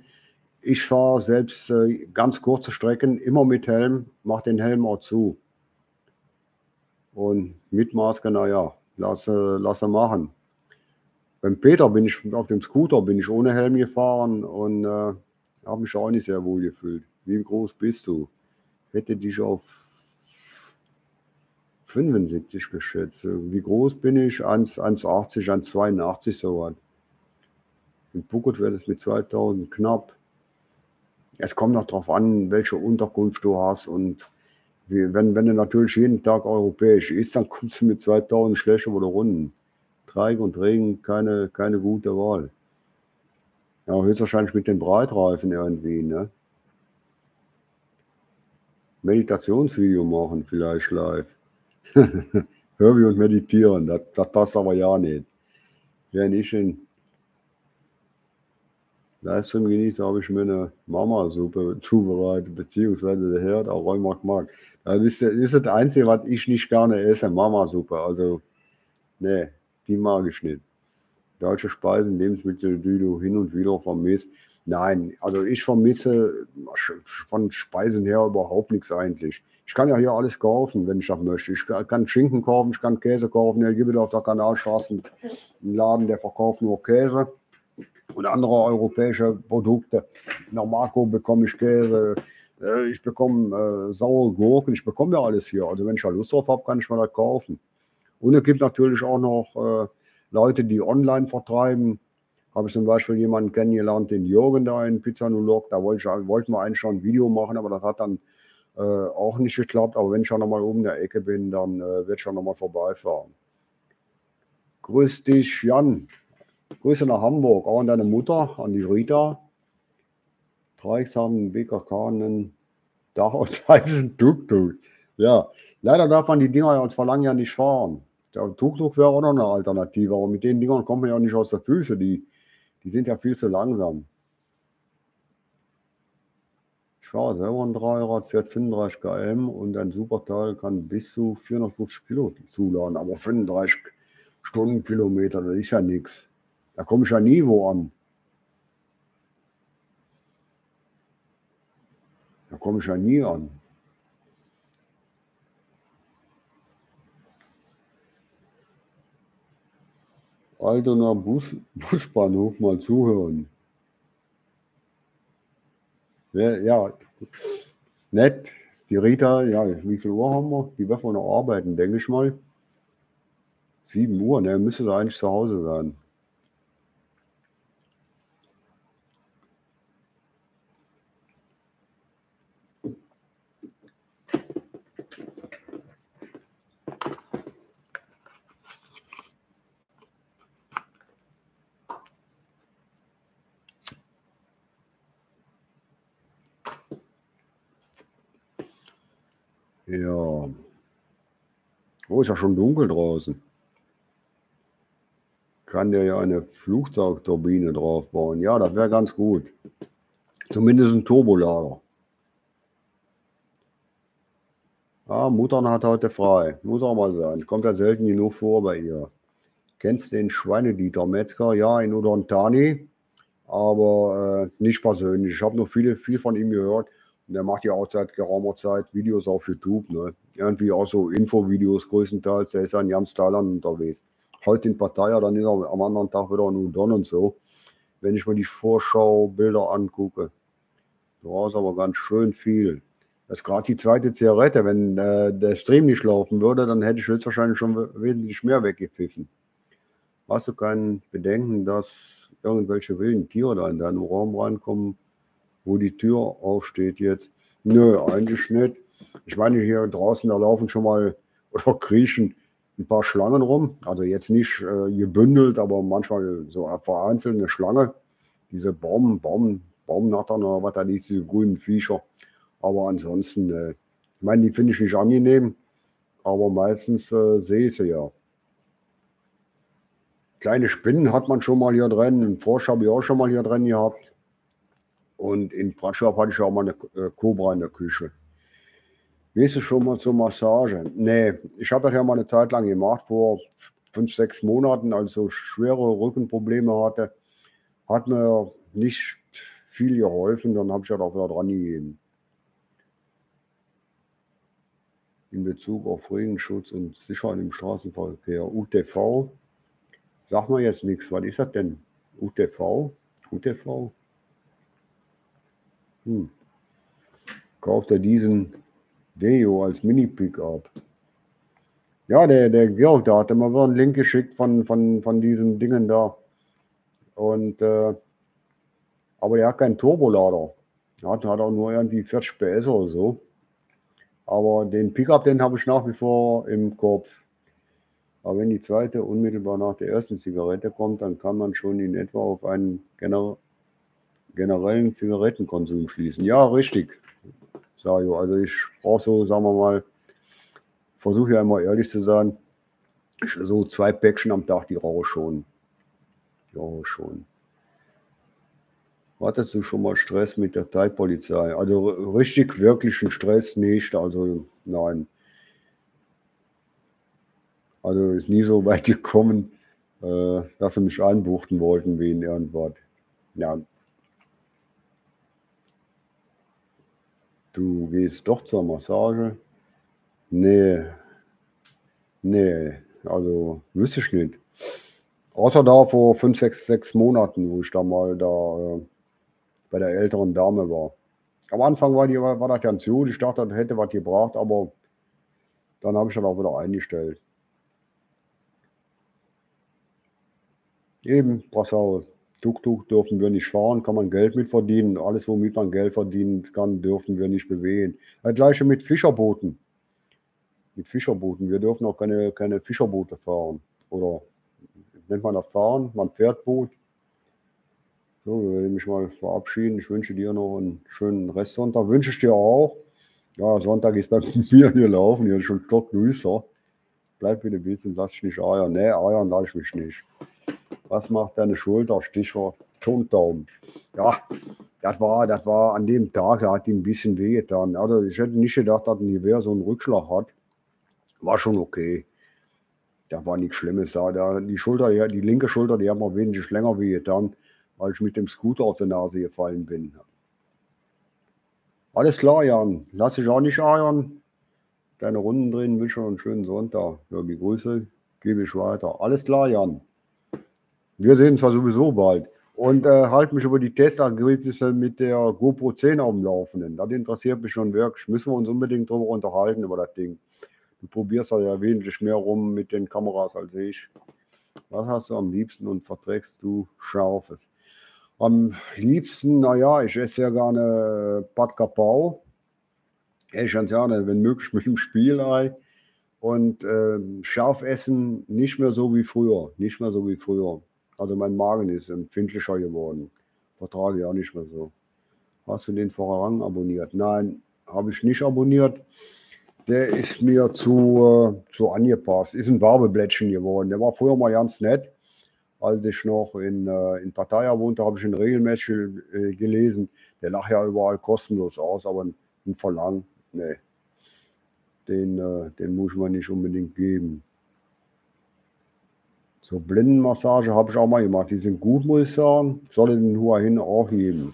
Ich fahre selbst äh, ganz kurze Strecken immer mit Helm, mache den Helm auch zu. Und mit Maske, naja, lass, äh, lass er machen. Beim Peter bin ich auf dem Scooter, bin ich ohne Helm gefahren und äh, habe mich auch nicht sehr wohl gefühlt. Wie groß bist du? Hätte dich auf 75 geschätzt. Wie groß bin ich? 1,80, 1,82 so was. In Phuket wäre das mit 2000 knapp. Es kommt noch darauf an, welche Unterkunft du hast und wie, wenn, wenn du natürlich jeden Tag europäisch isst, dann kommst du mit 2000 schlecht oder Runden. Dreieck und Regen, keine, keine gute Wahl. Ja, höchstwahrscheinlich mit den Breitreifen irgendwie, ne? Meditationsvideo machen, vielleicht live. *laughs* Hörbi und meditieren, das, das passt aber ja nicht. Wenn ich in Livestream genieße, habe ich mir eine Mama-Suppe zubereitet, beziehungsweise der Herd auch Räumer mag. Das ist, das ist das Einzige, was ich nicht gerne esse, Mama-Suppe. Also, nee, die mag ich nicht. Deutsche Speisen, Lebensmittel, die du hin und wieder vermisst. Nein, also ich vermisse von Speisen her überhaupt nichts eigentlich. Ich kann ja hier alles kaufen, wenn ich das möchte. Ich kann Schinken kaufen, ich kann Käse kaufen. Ja, gibt auf der Kanalstraße einen Laden, der verkauft nur Käse und andere europäische Produkte. Nach Marco bekomme ich Käse, äh, ich bekomme äh, saure Gurken, ich bekomme ja alles hier. Also wenn ich da Lust drauf habe, kann ich mir das kaufen. Und es gibt natürlich auch noch äh, Leute, die online vertreiben habe ich zum Beispiel jemanden kennengelernt, den Jürgen da in Pizza New York. Da wollte ich, wollten wir eigentlich schon ein Video machen, aber das hat dann äh, auch nicht geklappt. Aber wenn ich schon nochmal oben in der Ecke bin, dann äh, ich schon nochmal vorbeifahren. Grüß dich, Jan. Grüße nach Hamburg, auch an deine Mutter, an die Rita. Dreichsamen BKK einen Dach und *laughs* heißen Tuk-Tuk. Ja, leider darf man die Dinger als Verlangen ja nicht fahren. Der Tuk-Tuk wäre auch noch eine Alternative, aber mit den Dingern kommt man ja nicht aus der Füße. Die die sind ja viel zu langsam. Fahre selber ein Dreirad, fährt 35 km und ein Superteil kann bis zu 450 Kilo zuladen. Aber 35 Stundenkilometer, das ist ja nichts. Da komme ich ja nie wo an. Da komme ich ja nie an. Altonaer Bus, *laughs* Busbahnhof mal zuhören. Ja, nett. Die Rita, ja, wie viel Uhr haben wir? Die werden wir noch arbeiten, denke ich mal. 7 Uhr, ne, müsste da eigentlich zu Hause sein. Ja. Oh, ist ja schon dunkel draußen. Kann der ja eine Flugzeugturbine drauf bauen? Ja, das wäre ganz gut. Zumindest ein Turbolager. Ah, Muttern hat heute frei. Muss auch mal sein. Kommt ja selten genug vor bei ihr. Kennst den Schweinedieter Metzger? Ja, in Udontani, aber äh, nicht persönlich. Ich habe noch viele, viel von ihm gehört. Der macht ja auch seit geraumer Zeit Videos auf YouTube. Ne? Irgendwie auch so Infovideos größtenteils. Der ist ja in ganz Thailand unterwegs. Heute in Pattaya, dann ist er am anderen Tag wieder in Udon und so. Wenn ich mir die Vorschaubilder angucke, da ist aber ganz schön viel. Das ist gerade die zweite Zigarette. Wenn äh, der Stream nicht laufen würde, dann hätte ich höchstwahrscheinlich schon wesentlich mehr weggepfiffen. Hast du kein Bedenken, dass irgendwelche wilden Tiere da in deinen Raum reinkommen wo die Tür aufsteht jetzt. Nö, eigentlich nicht. Ich meine, hier draußen, da laufen schon mal *laughs* oder kriechen ein paar Schlangen rum. Also jetzt nicht äh, gebündelt, aber manchmal so vereinzelt eine Schlange. Diese Baum, Baum, Baumnattern oder was da ist, diese grünen Viecher. Aber ansonsten, äh, ich meine, die finde ich nicht angenehm, aber meistens äh, sehe ich sie ja. Kleine Spinnen hat man schon mal hier drin, einen Frosch habe ich auch schon mal hier drin gehabt. Und in Pratschau hatte ich auch mal eine äh, Cobra in der Küche. Gehst du schon mal zur Massage? Nee, ich habe das ja mal eine Zeit lang gemacht, vor fünf, sechs Monaten, also schwere Rückenprobleme hatte. Hat mir nicht viel geholfen, dann habe ich halt auch wieder dran gegeben. In Bezug auf Regenschutz und Sicherheit im Straßenverkehr. UTV, sag mal jetzt nichts. Was ist das denn? UTV? UTV? Hm. Kauft er diesen Deo als Mini-Pickup? Ja, der, der Georg, da hat mir mal einen Link geschickt von, von, von diesen Dingen da. Und, äh, aber der hat keinen Turbolader. Der hat, hat auch nur irgendwie 40 PS oder so. Aber den Pickup, den habe ich nach wie vor im Kopf. Aber wenn die zweite unmittelbar nach der ersten Zigarette kommt, dann kann man schon in etwa auf einen generell generellen Zigarettenkonsum schließen. Ja, richtig. ich. Also ich brauche so, sagen wir mal, versuche ja immer ehrlich zu sein, so zwei Päckchen am Tag, die rauche schon. Die rauche schon. Hattest du schon mal Stress mit der Teilpolizei? Also richtig wirklichen Stress nicht. Also nein. Also ist nie so *laughs* weit gekommen, äh, dass sie mich einbuchten wollten wegen irgendwas. Ja. Du gehst doch zur Massage? Nee. Nee, also wüsste ich nicht. Außer da vor fünf, sechs, sechs Monaten, wo ich da mal da äh, bei der älteren Dame war. Am Anfang war, die, war, war das ganz gut. Ich dachte, das hätte was gebracht, aber dann habe ich dann auch wieder eingestellt. Eben, pass auf, Tuk-Tuk dürfen wir nicht fahren, kann man Geld mit verdienen. Alles, womit man Geld verdienen kann, dürfen wir nicht bewegen. Das gleiche mit Fischerbooten. Mit Fischerbooten. Wir dürfen auch keine, keine Fischerboote fahren. Oder nennt man das fahren? Man fährt Boot. So, ich werde mich mal verabschieden. Ich wünsche dir noch einen schönen Restsonntag. Wünsche ich dir auch. Ja, Sonntag ist bei *laughs* mir hier laufen. Hier ist schon stockdüster. Bleib bitte ein bisschen, lass dich nicht eiern. Nee, eiern lasse ich mich nicht. Was macht deine Schulter? Stichwort Tontauben. Ja, das war, das war an dem Tag, da hat ihm ein bisschen wehgetan. Also ich hätte nicht gedacht, dass ein Gewehr so einen Rückschlag hat. War schon okay. Da war nichts Schlimmes da. da die Schulter, die linke Schulter, die hat mir wesentlich länger wehgetan weil ich mit dem Scooter auf der Nase gefallen bin. Alles klar, Jan. Lass dich auch nicht eiern. Deine Runden drehen, wünsche noch einen schönen Sonntag. Die Grüße gebe ich weiter. Alles klar, Jan. Wir sehen uns ja sowieso bald. Und äh, halt mich über die Testergebnisse mit der GoPro 10 auf dem Laufenden. Das interessiert mich schon wirklich. Müssen wir uns unbedingt darüber unterhalten, über das Ding. Du probierst ja wesentlich mehr rum mit den Kameras als ich. Was hast du am liebsten und verträgst du Scharfes? Am liebsten, naja, ich esse sehr gerne Pad Kapau. Esse ganz gerne, wenn möglich, mit dem Spielei. Und äh, scharf essen nicht mehr so wie früher. Nicht mehr so wie früher. Also mein Magen ist empfindlicher geworden. Vertrage ich auch nicht mehr so. Hast du den Vorrang abonniert? Nein, habe ich nicht abonniert. Der ist mir zu, äh, zu angepasst. Ist ein Werbeblättchen geworden. Der war früher mal ganz nett als ich noch in, äh, in Pattaya wohnte, habe ich ihn regelmäßig äh, gelesen. Der lag ja überall kostenlos aus, aber ein Verlangen, nee, den, äh, den muss man nicht unbedingt geben. So Blindenmassage habe ich auch mal gemacht. Die sind gut, muss ich sagen. Soll ich den Hua hin auch geben.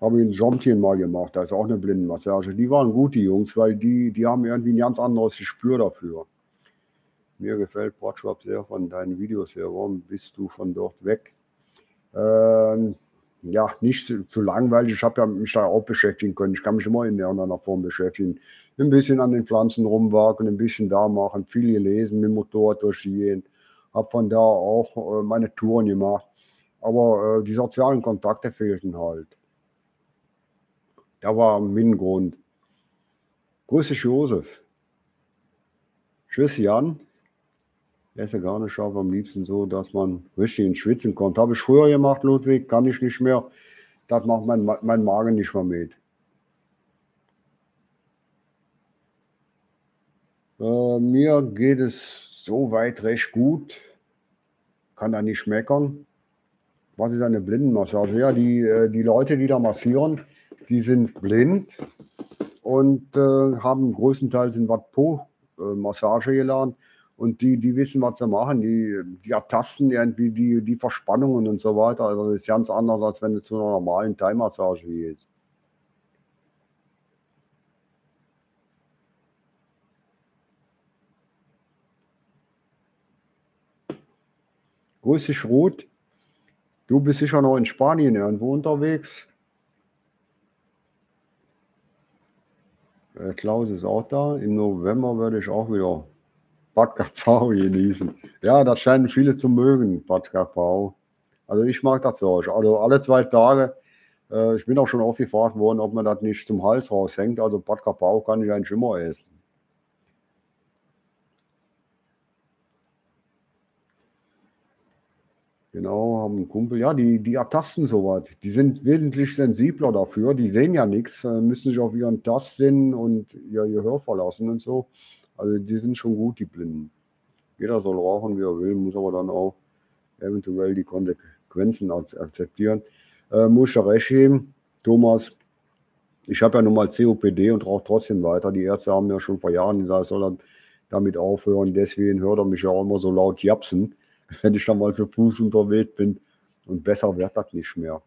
Habe ich in Jomtien mal gemacht. Da ist auch eine Blindenmassage. Die waren gut, die Jungs, weil die, die haben irgendwie ein ganz anderes Gespür dafür. Mir gefällt Portschwab sehr von deinen Videos her. Warum bist du von dort weg? Ähm, ja, nicht zu, zu, langweilig. Ich habe ja mich da auch beschäftigen können. Ich kann mich immer in irgendeiner Form beschäftigen. Ein bisschen an den Pflanzen rumwagen, ein bisschen da machen, viel gelesen, mit dem Motorrad durch die Gegend. Habe von da auch äh, meine Touren gemacht. Aber äh, die sozialen Kontakte fehlten halt. Da war mein Grund. Grüße Josef. Tschüss Jan esse gar nicht scharf, am liebsten so, dass man richtig ins Schwitzen kommt. Habe ich früher gemacht, Ludwig, kann ich nicht mehr. Das macht mein, mein Magen nicht mehr mit. Äh, mir geht es soweit recht gut. Kann da nicht meckern. Was ist eine Blindenmassage? Ja, die, äh, die Leute, die da massieren, die sind blind und äh, haben größtenteils in Watt-Po-Massage äh, gelernt. Und die, die wissen, was sie machen. Die, die ertasten irgendwie die, die Verspannungen und so weiter. Also das ist ganz anders, als wenn du zu einer normalen Thai-Massage gehst. Grüß dich, Ruth. Du bist sicher noch in Spanien irgendwo unterwegs. Äh, Klaus ist auch da. Im November werde ich auch wieder Bad Kapau *laughs* genießen. Ja, das scheinen viele zu mögen, Bad Kapau. Also ich mag das so. Also alle zwei Tage. Äh, ich bin auch schon oft gefragt worden, ob man das nicht zum Hals raushängt. Also Bad Kapau kann ich eigentlich immer essen. Genau, haben einen Kumpel. Ja, die, die ertasten sowas. Die sind wesentlich sensibler dafür. Die sehen ja nichts, äh, müssen sich auf ihren Tastsinn und ihr Gehör verlassen und so. Also die sind schon gut, die Blinden. Jeder soll rauchen, wie er will, muss aber dann auch eventuell die Konsequenzen akzeptieren. Äh, muss ich ja recht geben, Thomas. Ich habe ja nun mal COPD und rauche trotzdem weiter. Die Ärzte haben ja schon vor Jahren gesagt, ich soll dann damit aufhören. Deswegen hört er mich ja auch immer so laut japsen *laughs* wenn ich dann mal zu Fuß unterwegs bin. Und besser wird das nicht mehr.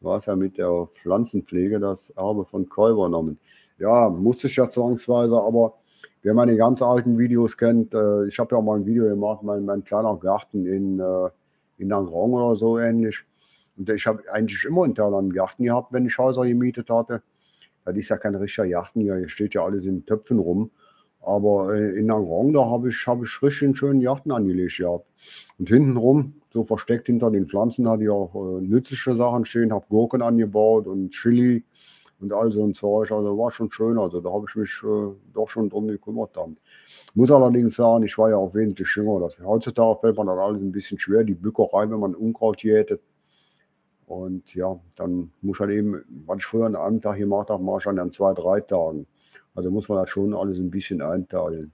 War es ja mit der Pflanzenpflege das Erbe von Koi übernommen. Ja, musste ich ja zwangsweise, aber wer meine ganz alten Videos kennt, äh, ich habe ja mal ein Video gemacht, mein, mein kleiner Garten in, äh, in Nangrong oder so ähnlich. Und ich habe eigentlich immer einen Garten gehabt, wenn ich Häuser gemietet hatte. Das ist ja kein richtiger Garten hier steht ja alles in Töpfen rum. Aber äh, in Nangrong, da habe ich, hab ich richtig einen schönen Yachten angelegt gehabt. Und hintenrum, so versteckt hinter den Pflanzen, hatte ich auch äh, nützliche Sachen stehen, habe Gurken angebaut und Chili und all so ein Zeug. Also war schon schön. Also da habe ich mich äh, doch schon drum gekümmert dann. Muss allerdings sagen, ich war ja auch wesentlich jünger. Das, heutzutage fällt man dann alles ein bisschen schwer. Die Bückerei, wenn man Unkraut jätet. Und ja, dann muss halt eben, was ich früher an einem Tag gemacht habe, mache ich dann an zwei, drei Tagen. Also muss man das schon alles ein bisschen einteilen.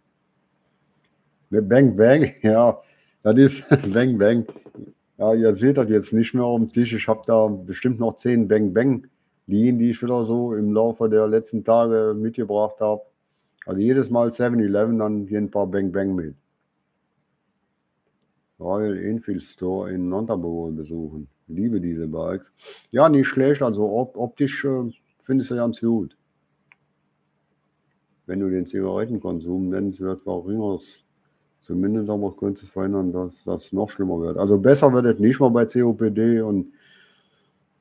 Mit Bang Bang, *laughs* ja, das ist *laughs* Bang Bang. Ja, ihr seht das jetzt nicht mehr auf dem Tisch. Ich habe da bestimmt noch zehn Bang Bang liegen, die ich wieder so im Laufe der letzten Tage mitgebracht habe. Also jedes Mal 7-Eleven dann hier ein paar Bang Bang mit. Royal Enfield Store in Montabaur besuchen. Liebe diese Bikes. Ja, nicht schlecht. Also optisch äh, finde ich sie ganz gut wenn du den Zigarettenkonsum nennst, wird verringerst. Zumindest aber könnte es verhindern, dass das noch schlimmer wird. Also besser wird es nicht mal bei COPD und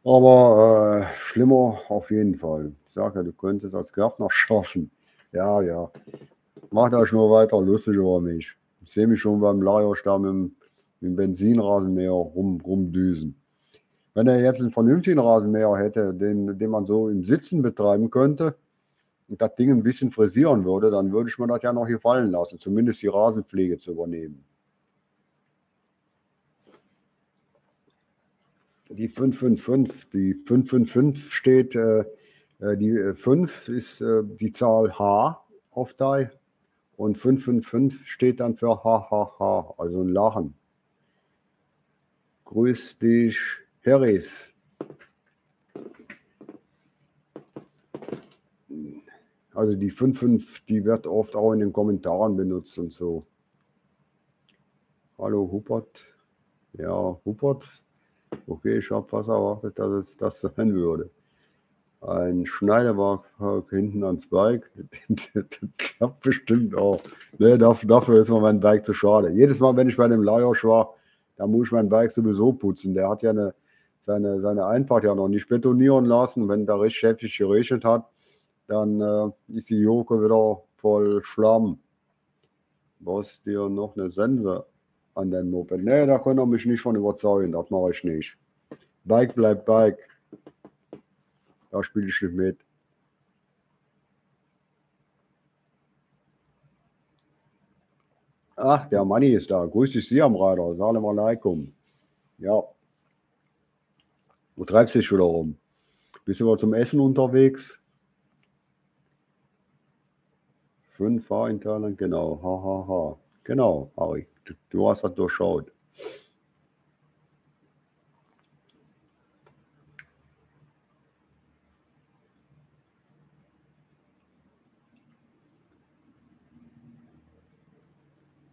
aber äh, schlimmer auf jeden Fall. Ich sage ja, du könntest als Gärtner *laughs* schaffen. Ja, ja. Macht euch nur weiter lustig über mich. Ich sehe mich schon beim Lagerstamm im, mit dem Benzinrasenmäher rum, rumdüsen. Wenn er jetzt einen vernünftigen Rasenmäher hätte, den, den man so im Sitzen betreiben könnte, das Ding ein bisschen frisieren würde, dann würde ich mir das ja noch hier fallen lassen, zumindest die Rasenpflege zu übernehmen. Die 555, die 555 steht, äh, äh die 5 äh, ist äh, die Zahl H auf DAI und 555 steht dann für HHH, also ein Lachen. Grüß dich, Harris. Also die 5.5, die wird oft auch in den Kommentaren benutzt und so. Hallo Huppert. Ja, Huppert. Okay, ich habe fast erwartet, dass es das sein würde. Ein Schneiderwerk hinten ans Bike. *laughs* das klappt bestimmt auch. Nee, dafür ist mir mein Bike zu schade. Jedes Mal, wenn ich bei dem Lajosch war, da muss ich mein Bike sowieso putzen. Der hat ja eine, seine, seine Einfahrt ja noch nicht betonieren lassen. Wenn da richtig heftig geregnet hat, dann äh, ist die Joke wieder voll Schlamm. Was dir noch eine Sense an den Moped? Nee, da könnt ihr mich nicht von überzeugen, das mache ich nicht. Bike bleibt Bike. Da spiele ich nicht mit. Ach, der Manni ist da. Grüß dich, Sie am Reiter. Salam alaikum. Ja. Wo treibst du dich wieder rum? Bist du mal zum Essen unterwegs? Fünf Fahrinternen, genau. Ha, ha, ha. Genau, Harry. Du, du hast das durchschaut.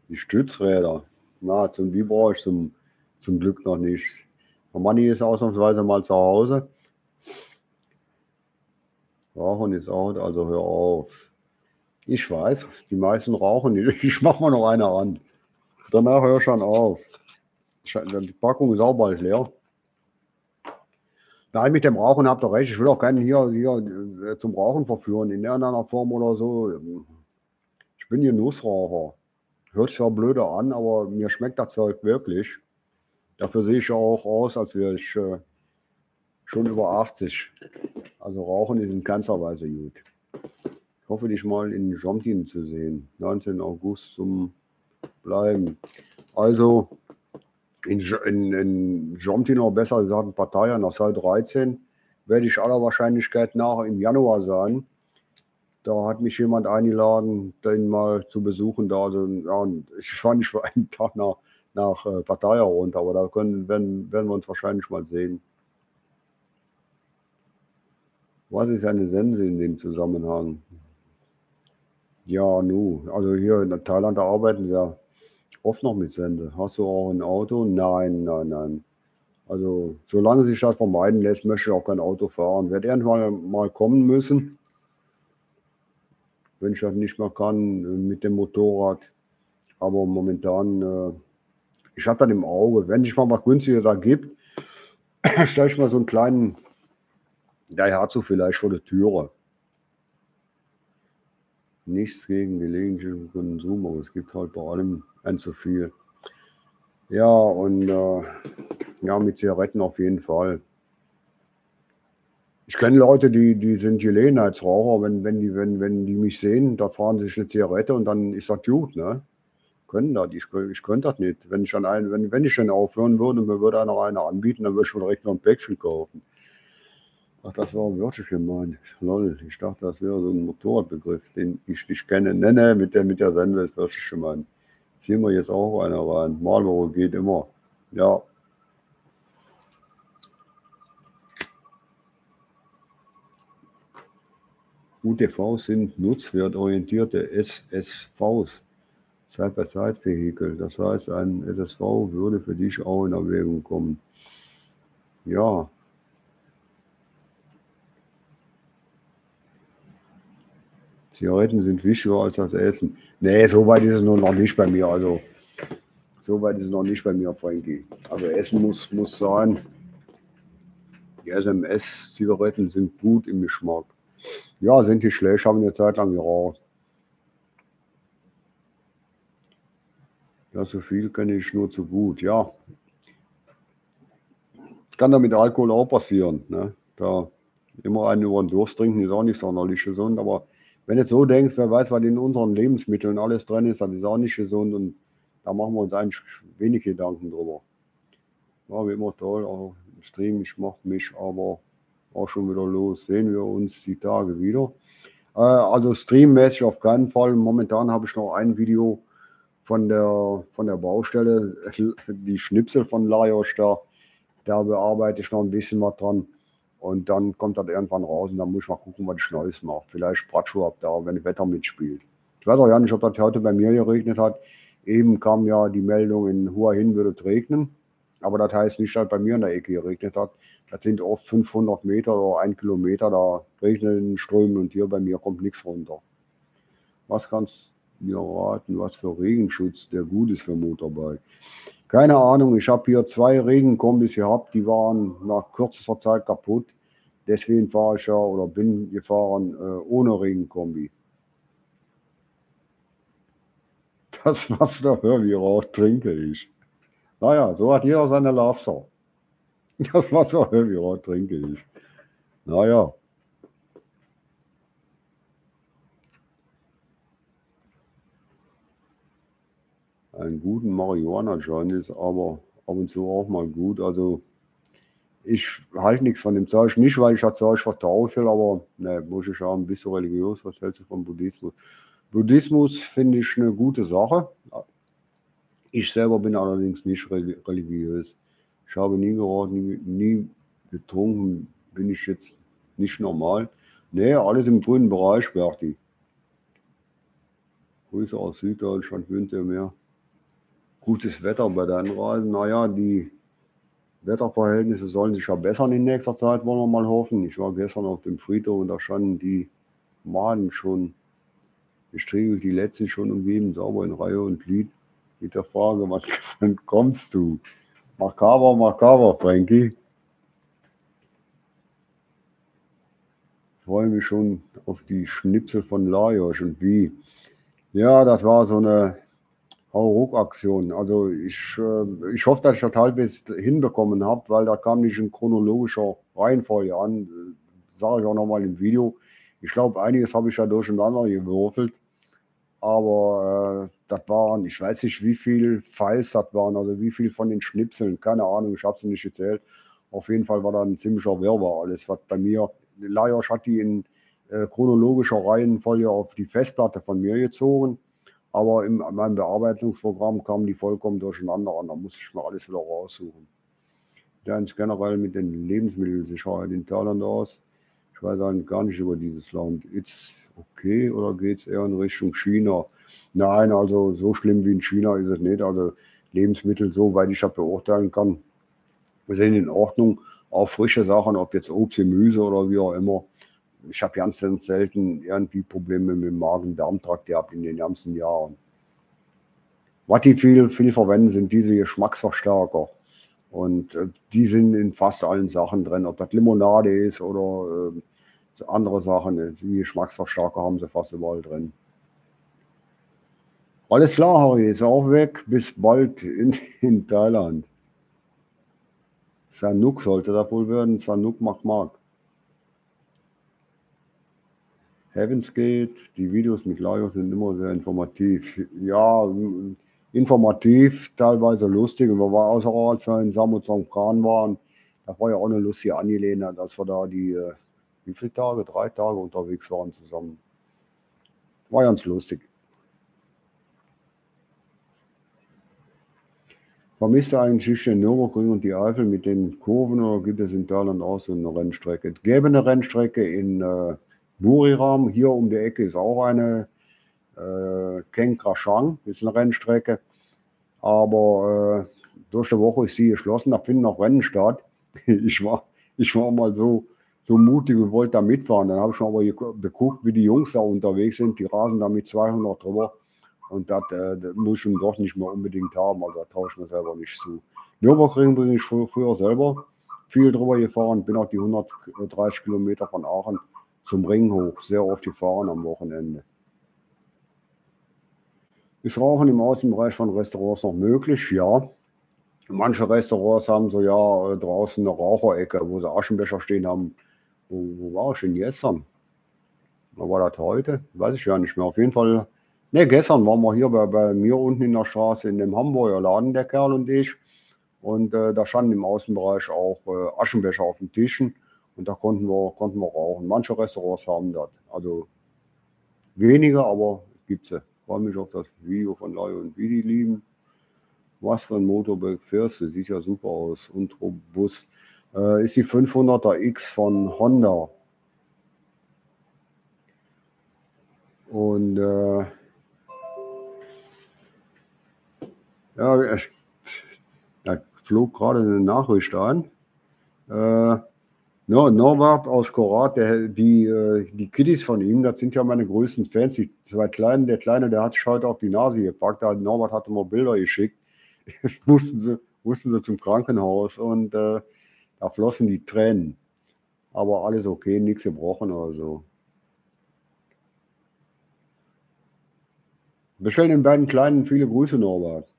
Die Stützräder. Na, zum die brauche ich zum, zum Glück noch nicht. Der Manni ist ausnahmsweise mal zu Hause. Rauchen ist out, also hör auf. Ich weiß, die meisten rauchen nicht. *laughs* Ich mache mal noch eine an. Danach ich schon auf. Die Packung ist auch bald leer. Nein, mit dem Rauchen habt ihr recht. Ich will auch keinen hier, hier äh, zum Rauchen verführen, in irgendeiner Form oder so. Ich bin hier Nussraucher. Hört sich ja blöder an, aber mir schmeckt das Zeug wirklich. Dafür sehe ich auch aus, als wäre ich äh, schon über 80. Also Rauchen ist in keinster Weise gut hoffe, dich mal in Jomtin zu sehen. 19. August zum Bleiben. Also, in, in, in Jomtino, besser gesagt in Partei nach Saal 13, werde ich aller Wahrscheinlichkeit nach im Januar sein. Da hat mich jemand eingeladen, den mal zu besuchen. Da. Also, ja, ich fahre nicht für einen Tag nach, nach äh, Partei runter, aber da können, werden, werden wir uns wahrscheinlich mal sehen. Was ist eine Sense in dem Zusammenhang? Ja, nu, also hier in Thailand, da arbeiten sie ja oft noch mit Sense. Hast du auch ein Auto? Nein, nein, nein. Also, solange sich das vermeiden lässt, möchte ich auch kein Auto fahren. Wird irgendwann mal kommen müssen, wenn ich das nicht mehr kann äh, mit dem Motorrad. Aber momentan, äh, ich habe das im Auge. Wenn sich mal was günstiger da gibt, *clears throat* stelle ich mal so einen kleinen Daihatsu vielleicht vor der Türe. Nichts gegen gelegentlichen Konsum, aber es gibt halt bei allem ein zu viel. Ja, und äh, ja, mit Zigaretten auf jeden Fall. Ich kenne Leute, die, die sind Gelegenheitsraucher, wenn, wenn, die, wenn, wenn die mich sehen, da fahren sie sich eine Zigarette und dann ist das gut, ne? Können das, ich, ich könnte das nicht. Wenn ich dann ein, wenn, wenn ich dann aufhören würde und mir würde einer eine anbieten, dann würde ich mir direkt noch ein Päckchen kaufen. Ach, das war wirklich gemeint. Lol, ich dachte, das wäre so ein Motorradbegriff, den ich nicht kenne. Nenne mit der, mit der Sende ist gemeint. Ziehen wir jetzt auch einer rein. Marlboro geht immer. Ja, UTV sind nutzwertorientierte SSVs, Side-by-Side-Vehikel. Das heißt, ein SSV würde für dich auch in Erwägung kommen. Ja. Zigaretten sind wichtiger als das Essen. Nee, so weit ist es noch nicht bei mir. Also, so weit ist es noch nicht bei mir, Frankie. Also, Essen muss, muss sein. Die SMS-Zigaretten sind gut im Geschmack. Ja, sind die schlecht, haben eine Zeit lang geraucht. Ja, so viel kenne ich nur zu gut. Ja, kann da mit Alkohol auch passieren. Ne? Da immer einen über den Durst trinken ist auch nicht sonderlich gesund. Aber wenn du jetzt so denkst, wer weiß, was in unseren Lebensmitteln alles drin ist, das ist auch nicht gesund. Und da machen wir uns eigentlich wenig Gedanken drüber. War wie immer toll, auch im Stream, ich mache mich, aber auch schon wieder los. Sehen wir uns die Tage wieder. Äh, also streammäßig auf keinen Fall. Momentan habe ich noch ein Video von der, von der Baustelle, *laughs* die Schnipsel von Lajos da. Da bearbeite ich noch ein bisschen was dran. Und dann kommt das irgendwann raus und dann muss ich mal gucken, was ich Neues mache. Vielleicht Bratschuh ab da, wenn das Wetter mitspielt. Ich weiß auch ja nicht, ob das heute bei mir geregnet hat. Eben kam ja die Meldung, in Hua Hin würde es regnen. Aber das heißt nicht, dass bei mir in der Ecke geregnet hat. Das sind oft 500 Meter oder ein Kilometer, da regnet in Strömen und hier bei mir kommt nichts runter. Was kannst du mir raten, was für Regenschutz der gut ist für Motorbike? Keine Ahnung, ich habe hier zwei Regenkombis gehabt, die waren nach kürzester Zeit kaputt. Deswegen fahre ich ja oder bin gefahren äh, ohne Regenkombi. Das Wasser, wie rauch, trinke ich. Naja, so hat jeder seine Laster. Das Wasser, wie rot trinke ich. Naja. Einen guten Marihuana-Joint ist aber ab und zu auch mal gut. Also ich halte nichts von dem Zeug, nicht weil ich das Zeug verteufeln, aber ne, muss ich sagen, ein bisschen religiös. Was hältst du vom Buddhismus? Buddhismus finde ich eine gute Sache. Ich selber bin allerdings nicht religiös. Ich habe nie geraucht, nie, nie getrunken, bin ich jetzt nicht normal. Nee, alles im grünen Bereich, Berti. Grüße aus Süddeutschland, mir gutes Wetter bei deinen Reisen. Naja, die Wetterverhältnisse sollen sich ja bessern in nächster Zeit, wollen wir mal hoffen. Ich war gestern auf dem Friedhof und da standen die Maden schon gestriegelt, die letzten schon umgeben, sauber in Reihe und Glied. Mit der Frage, wann *laughs* kommst du? Makaber, makaber, Frankie. Ich freue mich schon auf die Schnipsel von Lajos und wie. Ja, das war so eine Hauruck-Aktion. Also ich, äh, ich hoffe, dass ich das halbwegs hinbekommen habe, weil da kam nicht in chronologischer Reihenfolge an. Sage ich auch nochmal im Video. Ich glaube, einiges habe ich da durcheinander gewürfelt. Aber äh, das waren, ich weiß nicht, wie viele Files das waren, also wie viel von den Schnipseln, keine Ahnung, ich habe sie nicht gezählt. Auf jeden Fall war da ein ziemlicher Wirrwarr alles, was bei mir, Lajos hat die in äh, chronologischer Reihenfolge auf die Festplatte von mir gezogen, aber in meinem Bearbeitungsprogramm kamen die vollkommen durcheinander und da musste ich mir alles wieder raussuchen. Ganz generell mit den Lebensmittelsicherheit in Thailand aus. Ich weiß eigentlich gar nicht über dieses Land. Ist okay oder geht es eher in Richtung China? Nein, also so schlimm wie in China ist es nicht. Also Lebensmittel, soweit ich das beurteilen kann, sind in Ordnung. Auch frische Sachen, ob jetzt Obst, Gemüse oder wie auch immer. Ich habe ganz selten irgendwie Probleme mit dem Magen-Darm-Trakt gehabt in den ganzen Jahren. Was die viel, viel verwenden, sind diese Geschmacksverstärker. Und äh, die sind in fast allen Sachen drin, ob das Limonade ist oder äh, andere Sachen. Äh, die Geschmacksverstärker haben sie fast überall drin. Alles klar, Harry, ist auch weg. Bis bald in, *laughs* in Thailand. Sanuk sollte das wohl werden. Sanuk macht Mark. Heavens Gate, die Videos mit Lajos sind immer sehr informativ. Ja, informativ, teilweise lustig. Und wir waren außer als wir in Samuzong Khan waren, da war ja auch eine lustige Angelegenheit, als wir da die, äh, wie viele Tage? Drei Tage unterwegs waren zusammen. War ganz lustig. Vermisst du eigentlich den Nürburgring und die Eifel mit den Kurven oder gibt es in Thailand auch so eine Rennstrecke? Es gäbe eine Rennstrecke in äh, Buriram, hier um die Ecke ist auch eine äh, Keng Krashang, ist eine Rennstrecke. Aber äh, durch die Woche ist sie geschlossen, da finden noch Rennen statt. *laughs* Ich war, ich war mal so, so mutig und wollte da mitfahren. Dann habe ich aber geguckt, wie die Jungs da unterwegs sind. Die rasen da mit 200 drüber. Und das, äh, das muss ich doch nicht mehr unbedingt haben. Also da tausche ich mir selber nicht zu. Nürburgring bin ich früher selber viel drüber gefahren. Bin auch die 130 Kilometer von Aachen zum Ring hoch. Sehr oft gefahren am Wochenende. Ist Rauchen im Außenbereich von Restaurants noch möglich? Ja. Manche Restaurants haben so ja draußen eine Raucherecke, wo sie Aschenbecher stehen haben. Wo, wo war ich denn gestern? War das heute? Weiß ich ja nicht mehr. Auf jeden Fall, ne, gestern waren wir hier bei, bei mir unten in der Straße in dem Hamburger Laden, der Kerl und ich. Und äh, da standen im Außenbereich auch äh, Aschenbecher auf den Tischen und da konnten wir, konnten wir rauchen. Manche Restaurants haben das. Also weniger, aber gibt sie freue mich auf das Video von Laio und Vidi lieben. Was für ein Motorbike fährst du? Sieht ja super aus und robust. Äh, ist die 500er X von Honda. Und äh, ja, da flog gerade eine Nachricht an. Äh, No, Norbert aus Korat, der, die, äh, die Kiddies von ihm, das sind ja meine größten Fans. Die zwei Kleinen, der Kleine, der hat sich heute auf die Nase gepackt. Da, Norbert hatte mal Bilder geschickt. *laughs* mussten, sie, mussten sie zum Krankenhaus und äh, da flossen die Tränen. Aber alles okay, nichts gebrochen oder so. Bestellen den beiden Kleinen viele Grüße, Norbert.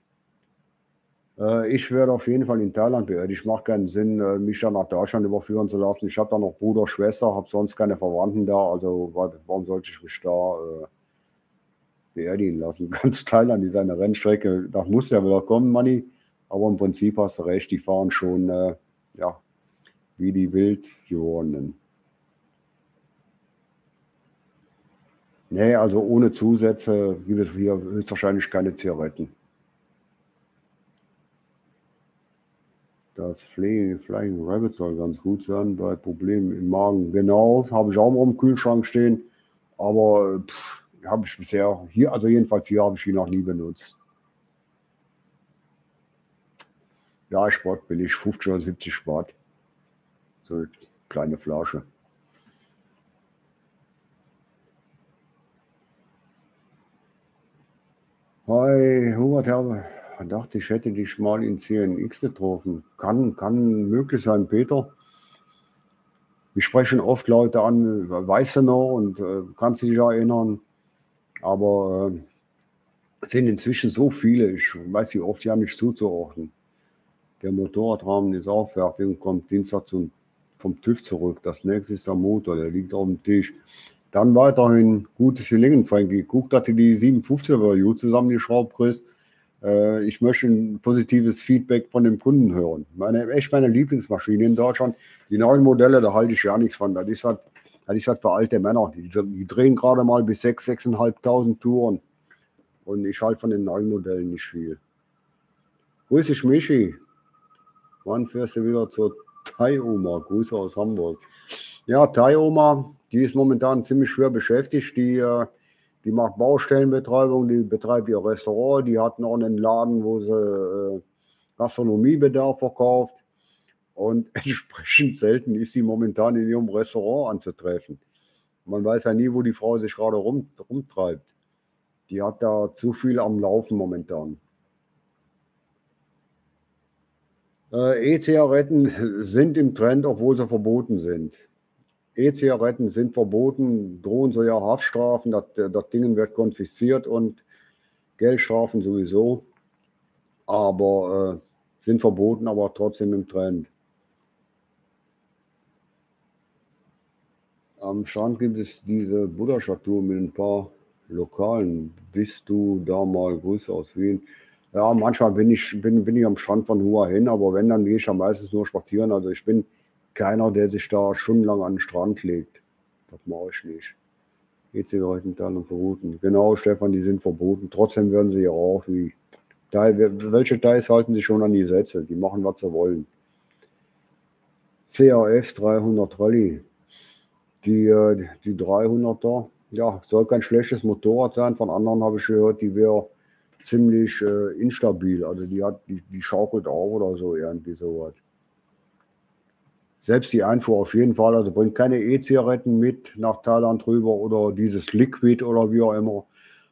Äh, ich werde auf jeden Fall in Thailand beerdigt. Ich mache keinen Sinn, äh, mich dann nach Deutschland überführen zu lassen. Ich habe da noch Bruder, Schwester, habe sonst keine Verwandten da. Also warum sollte ich mich da äh, beerdigen lassen? *laughs* Ganz Thailand ist eine Rennstrecke. Das muss ja wieder kommen, Manni. Aber im Prinzip hast du recht, die fahren schon äh, ja, wie die wild. Nee, also ohne Zusätze gibt es hier höchstwahrscheinlich keine Zigaretten. Das Flying Rabbit soll ganz gut sein bei Problemen im Magen. Genau, habe ich auch mal im Kühlschrank stehen. Aber habe ich bisher hier, also jedenfalls hier habe ich ihn noch nie benutzt. Ja, ich spart billig, 50 oder 70 spart. So eine kleine Flasche. Hi, Hubert, Herr dachte, ich hätte dich mal in CNX getroffen. Kann, kann möglich sein, Peter. Wir sprechen oft Leute an, weißt du noch und äh, kannst dich erinnern. Aber äh, sind inzwischen so viele, ich weiß sie oft ja nicht zuzuordnen. Der Motorradrahmen ist auch fertig und kommt Dienstag zum, vom TÜV zurück. Das nächste ist der Motor, der liegt auf dem Tisch. Dann weiterhin gutes Gelingen, Frankie. Guck, dass du die 57er wieder gut zusammengeschraubt kriegst. Äh, ich möchte ein positives Feedback von dem Kunden hören. Meine, echt meine Lieblingsmaschine in Deutschland. Die neuen Modelle, da halte ich ja nichts von. Das ist was, das ist was für alte Männer. Die, die drehen gerade mal bis 6.000, 6.500 Touren. Und ich halte von den neuen Modellen nicht viel. Grüß dich, Michi. Wann fährst du wieder zur Thai-Oma? Grüße aus Hamburg. Ja, Thai-Oma, die ist momentan ziemlich schwer beschäftigt. Die, äh, die macht Baustellenbetreibung, die betreibt ihr Restaurant, die hat noch einen Laden, wo sie äh, Gastronomiebedarf verkauft. Und *laughs* entsprechend selten ist sie momentan in ihrem Restaurant anzutreffen. Man weiß ja nie, wo die Frau sich gerade rum, rumtreibt. Die hat da zu viel am Laufen momentan. Äh, E-Zigaretten sind im Trend, obwohl sie verboten sind. E-Zigaretten sind verboten, drohen so ja Haftstrafen, das, das Ding wird konfisziert und Geldstrafen sowieso, aber äh, sind verboten, aber trotzdem im Trend. Am Strand gibt es diese Buddha-Statue mit ein paar Lokalen. Bist du da mal Grüße aus Wien? Ja, manchmal bin ich, bin, bin ich am Strand von Hua hin, aber wenn, dann gehe ich ja meistens nur spazieren. Also ich bin keiner, der sich da stundenlang an den Strand legt. Das mache ich nicht. E-Zigaretten, und verboten. Genau, Stefan, die sind verboten. Trotzdem werden sie ja auch wie. Welche Teils halten sich schon an die Sätze? Die machen, was sie wollen. CAF 300 Rallye. Die, äh, die 300er, ja, soll kein schlechtes Motorrad sein. Von anderen habe ich gehört, die wäre ziemlich äh, instabil. Also die hat, die, die schaukelt auch oder so, irgendwie sowas. Selbst die Einfuhr auf jeden Fall, also bringt keine E-Zigaretten mit nach Thailand rüber oder dieses Liquid oder wie auch immer.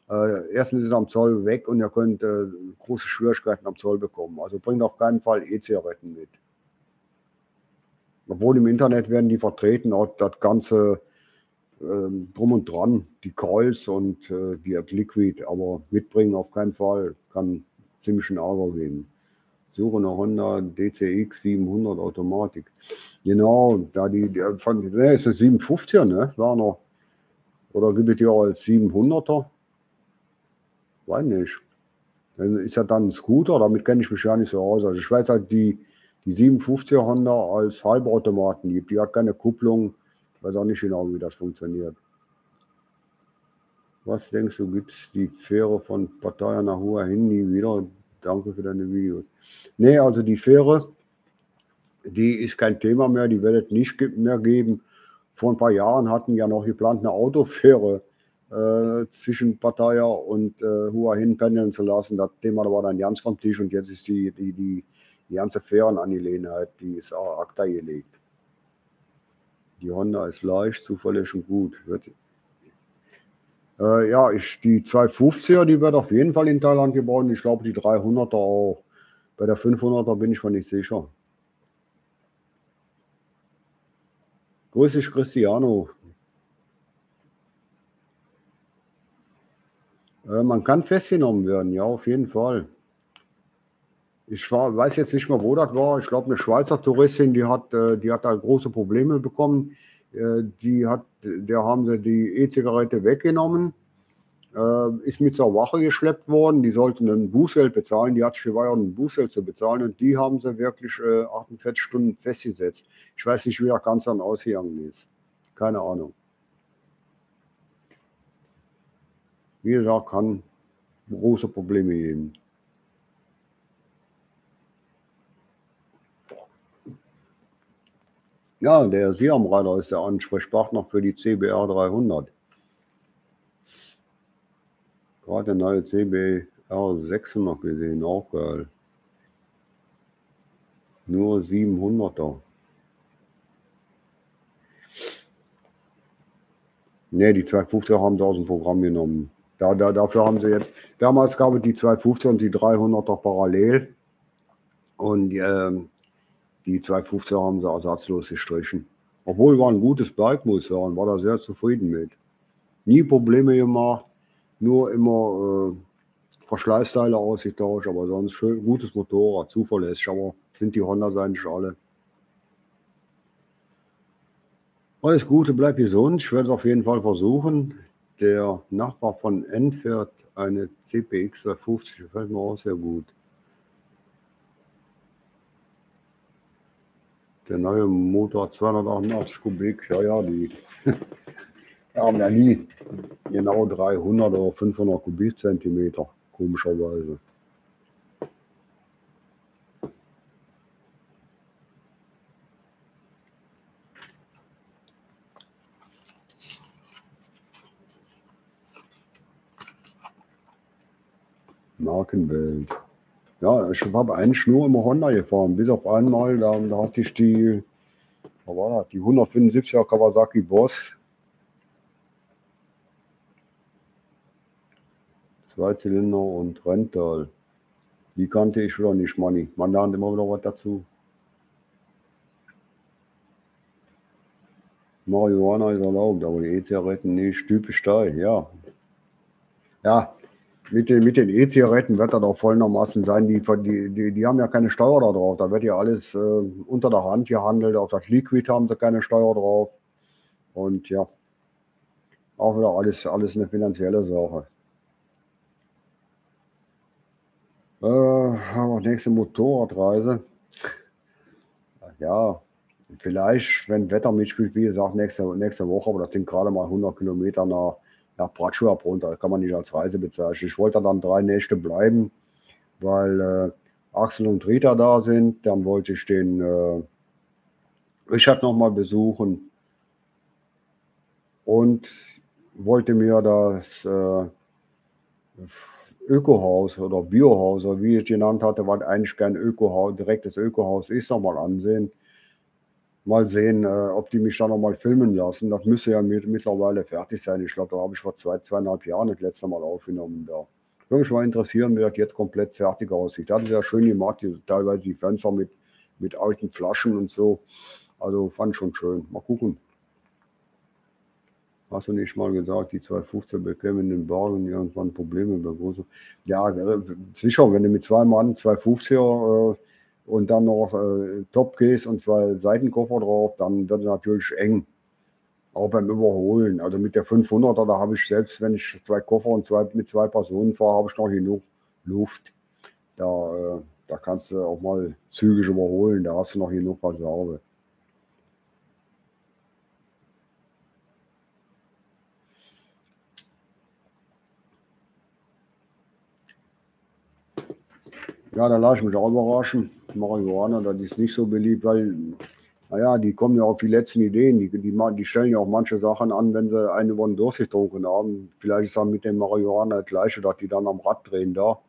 Äh, erstens ist es am Zoll weg und ihr könnt äh, große Schwierigkeiten am Zoll bekommen. Also bringt auf keinen Fall E-Zigaretten mit. Obwohl im Internet werden die vertreten, auch das ganze ähm, drum und dran, die Calls und äh, die Liquid, aber mitbringen auf keinen Fall, kann ziemlich einen Ärger geben. Suche eine Honda DCX 700 Automatik. Genau, da die, die von, ne, ist das 750er, ne? War noch. Oder gibt es die auch als 700er? Weiß nicht. Dann ist ja dann ein Scooter, damit kenne ich mich ja nicht so aus. Also ich weiß halt, die, die 750er Honda als Halbautomaten gibt, die hat keine Kupplung weiß auch nicht genau, wie das funktioniert. Was denkst du, gibt es die Fähre von Pattaya nach Hua hin wieder? Danke für deine Videos. Nee, also die Fähre, die ist kein Thema mehr, die wird es nicht mehr geben. Vor ein paar Jahren hatten ja noch geplant, eine Autofähre äh, zwischen Pattaya und äh, Hua hin pendeln zu lassen. Das Thema war dann ganz vom Tisch und jetzt ist die, die, die, die ganze Fährenangelegenheit, die ist auch akta gelegt. Die Honda ist leicht, zuverlässig und gut. Wird, äh, ja, ich, die 250er, die wird auf jeden Fall in Thailand gebaut. Ich glaube, die 300er auch. Bei der 500er bin ich mir nicht sicher. Grüß dich, Cristiano. Äh, man kann festgenommen werden, ja, auf jeden Fall. Ich war, weiß jetzt nicht mehr, wo das war. Ich glaube, eine Schweizer Touristin, die hat, äh, die hat da große Probleme bekommen. Äh, die hat, der haben sie die E-Zigarette weggenommen, äh, ist mit zur Wache geschleppt worden. Die sollten ein Bußgeld bezahlen. Die hat schwer ein Bußgeld zu bezahlen und die haben sie wirklich 48 Stunden festgesetzt. Ich weiß nicht, wie das Ganze dann ausgegangen ist. Keine Ahnung. Wie gesagt, kann große Probleme geben. Ja, der Siam-Radar ist der Ansprechpartner für die CBR 300. Gerade der neue CBR 600 gesehen, auch geil. Nur 700er. Ne, die 250er haben sie aus dem Programm genommen. Da, da, dafür haben sie jetzt, damals gab es die 250er und die 300er parallel. Und ähm, die 250er haben sie ersatzlos gestrichen. Obwohl war ein gutes Bike, muss ich sagen, war da sehr zufrieden mit. Nie Probleme gemacht, nur immer äh, Verschleißteile ausgetauscht, aber sonst schön, gutes Motorrad, zuverlässig, aber sind die Honda eigentlich alle. Alles Gute, bleib gesund. Ich werde es auf jeden Fall versuchen. Der Nachbar von N fährt eine CPX 250, gefällt mir auch sehr gut. Der neue Motor 288 Kubik, ja, ja, die *laughs* haben ja nie genau 300 oder 500 Kubikzentimeter, komischerweise. Markenwelt. Ja, ich habe eigentlich nur immer Honda gefahren, bis auf einmal, da, da hatte ich die, was war das, die 175er Kawasaki Boss. Zwei Zylinder und Rental. Die kannte ich wieder nicht, Manni. Man lernt immer wieder was dazu. Marihuana ist erlaubt, aber die E-Zigaretten nicht. Typisch Teil, ja. Ja, mit den, mit den E-Zigaretten wird das auch vollnermaßen sein. Die, die, die, die, haben ja keine Steuer da drauf. Da wird ja alles äh, unter der Hand gehandelt. Auf das Liquid haben sie keine Steuer drauf. Und ja, auch wieder alles, alles eine finanzielle Sache. Äh, haben wir nächste Motorradreise. Ja, vielleicht, wenn Wetter mitspielt, wie gesagt, nächste, nächste Woche, aber das sind gerade mal 100 Kilometer nach ja, Bratschua runter, kann man nicht als Reise bezeichnen. Ich wollte dann drei Nächte bleiben, weil äh, Axel und Rita da sind. Dann wollte ich den äh, Richard nochmal besuchen und wollte mir das äh, Ökohaus oder Biohaus, wie ich es genannt hatte, was eigentlich kein Ökohaus, direktes Ökohaus ist, nochmal ansehen mal sehen, äh, ob die mich da nochmal filmen lassen. Das müsste ja mit, mittlerweile fertig sein. Ich glaube, da habe ich vor zwei, zweieinhalb Jahren das letzte Mal aufgenommen. Da würde mich mal interessieren, wie das jetzt komplett fertig aussieht. Das ist ja schön gemacht, die, teilweise die Fenster mit, mit alten Flaschen und so. Also fand schon schön. Mal gucken. Hast du nicht mal gesagt, die 215 bekämen in den Wagen irgendwann Probleme bei Ja, äh, sicher, wenn du mit zwei Mann 250er äh, und dann noch äh, Topcase und zwei Seitenkoffer drauf, dann wird es natürlich eng. Auch beim Überholen. Also mit der 500er, da habe ich selbst, wenn ich zwei Koffer und zwei, mit zwei Personen fahre, habe ich noch genug Luft. Da, äh, da kannst du auch mal zügig überholen, da hast du noch genug Reserve. Ja, da lasse ich mich auch überraschen. Marihuana, das ist nicht so beliebt, weil, naja, die kommen ja auf die letzten Ideen. Die, die, die stellen ja auch manche Sachen an, wenn sie einen über den Durst getrunken haben. Vielleicht ist dann mit dem Marihuana das Gleiche, dass die dann am Rad drehen da.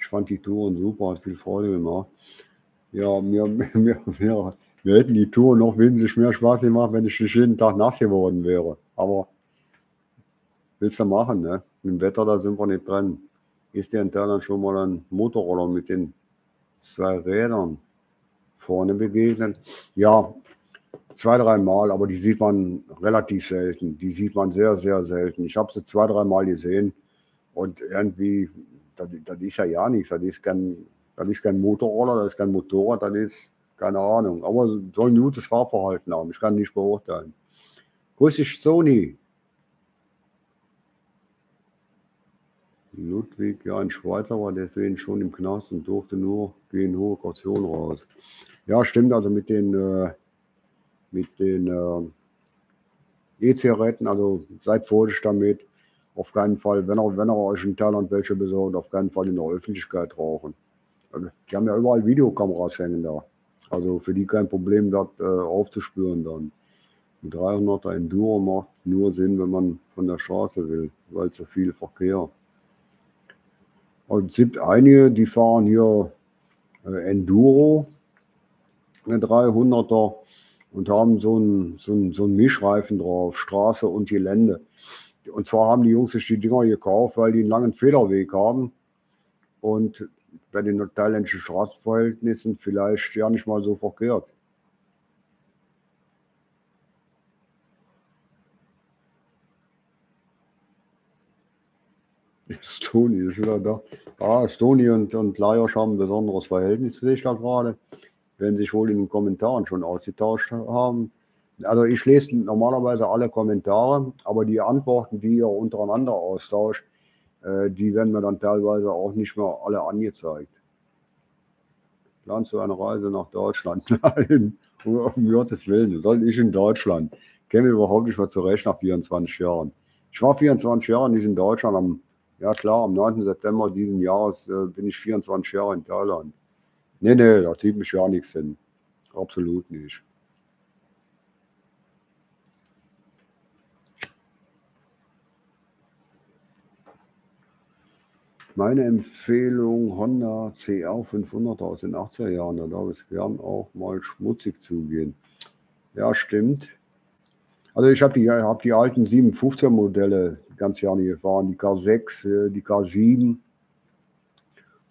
Ich fand die Touren super, hat viel Freude gemacht. Ja, *laughs* mir, mir, mir, mir hätten die Touren noch wesentlich mehr Spaß gemacht, wenn ich nicht jeden Tag nass geworden wäre. Aber willst du machen, ne? Mit dem Wetter, da sind wir nicht dran. Ist dir in Thailand schon mal ein Motorroller mit den zwei Rädern vorne begegnet? Ja, zwei, drei Mal, aber die sieht man relativ selten. Die sieht man sehr, sehr selten. Ich habe sie zwei, drei Mal gesehen und irgendwie, das, das ist ja ja nichts. Das ist, kein, das ist kein Motorroller, das ist kein Motorrad, das ist keine Ahnung. Aber soll ein gutes Fahrverhalten haben. Ich kann nicht beurteilen. Grüß dich, Sony. Ludwig, ja, ein Schweizer war deswegen schon im Knast und durfte nur gegen hohe Kaution raus. Ja, stimmt, also mit den, äh, den äh, E-Zigaretten, also seid vorsichtig damit. Auf keinen Fall, wenn er, wenn er euch in Thailand welche besorgt, auf keinen Fall in der Öffentlichkeit rauchen. Also, die haben ja überall Videokameras hängen da. Also für die kein Problem, das äh, aufzuspüren dann. Ein 300er Enduro macht nur Sinn, wenn man von der Straße will, weil zu viel Verkehr. Und es gibt einige, die fahren hier äh, Enduro, eine 300er, und haben so einen so so ein Mischreifen drauf, Straße und Gelände. Und zwar haben die Jungs sich die Dinger gekauft, weil die einen langen Federweg haben und bei den thailändischen Straßenverhältnissen vielleicht ja nicht mal so verkehrt. Stony ist wieder da. Ah, Stony und, und Lajos haben ein besonderes Verhältnis, sehe ich da gerade. werden sich wohl in den Kommentaren schon ausgetauscht haben. Also ich lese normalerweise alle Kommentare, aber die Antworten, die ihr untereinander austauscht, äh, die werden mir dann teilweise auch nicht mehr alle angezeigt. Planst du eine Reise nach Deutschland? *laughs* Nein, um Gottes Willen, soll ich in Deutschland? Käme überhaupt nicht mehr zurecht nach 24 Jahren. Ich war 24 Jahre nicht in Deutschland. Am, ja klar, am 9. September diesen Jahres äh, bin ich 24 Jahre in Thailand. Nee, nee, da zieht mich ja nichts hin. Absolut nicht. Meine Empfehlung Honda CR 500 aus den 80er Jahren. Da darf es gern auch mal schmutzig zugehen. Ja, stimmt. Also ich habe die, hab die alten 750er Modelle ganz gerne gefahren. Die K6, äh, die K7.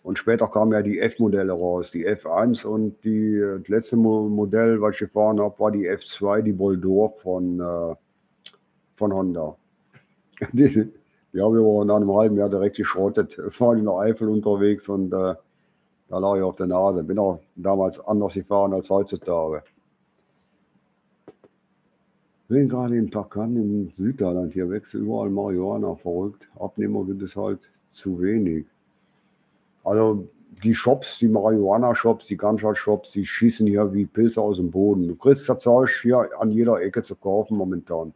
Und später kamen ja die F-Modelle raus, die F1 und die, das letzte Modell, was ich gefahren habe, war die F2, die Boldor von, äh, von Honda. *laughs* Die, die ich aber nach einem halben Jahr direkt geschrottet. *laughs* War in der Eifel unterwegs und äh, da lag ich auf der Nase. Bin auch damals anders gefahren als heutzutage. Bin gerade in Takan im Südthailand. Hier wächst überall Marihuana verrückt. Abnehmer gibt es halt zu wenig. Also die Shops, die Marihuana-Shops, die Ganja-Shops, die schießen hier wie Pilze aus dem Boden. Du kriegst das Zeug hier an jeder Ecke zu kaufen momentan.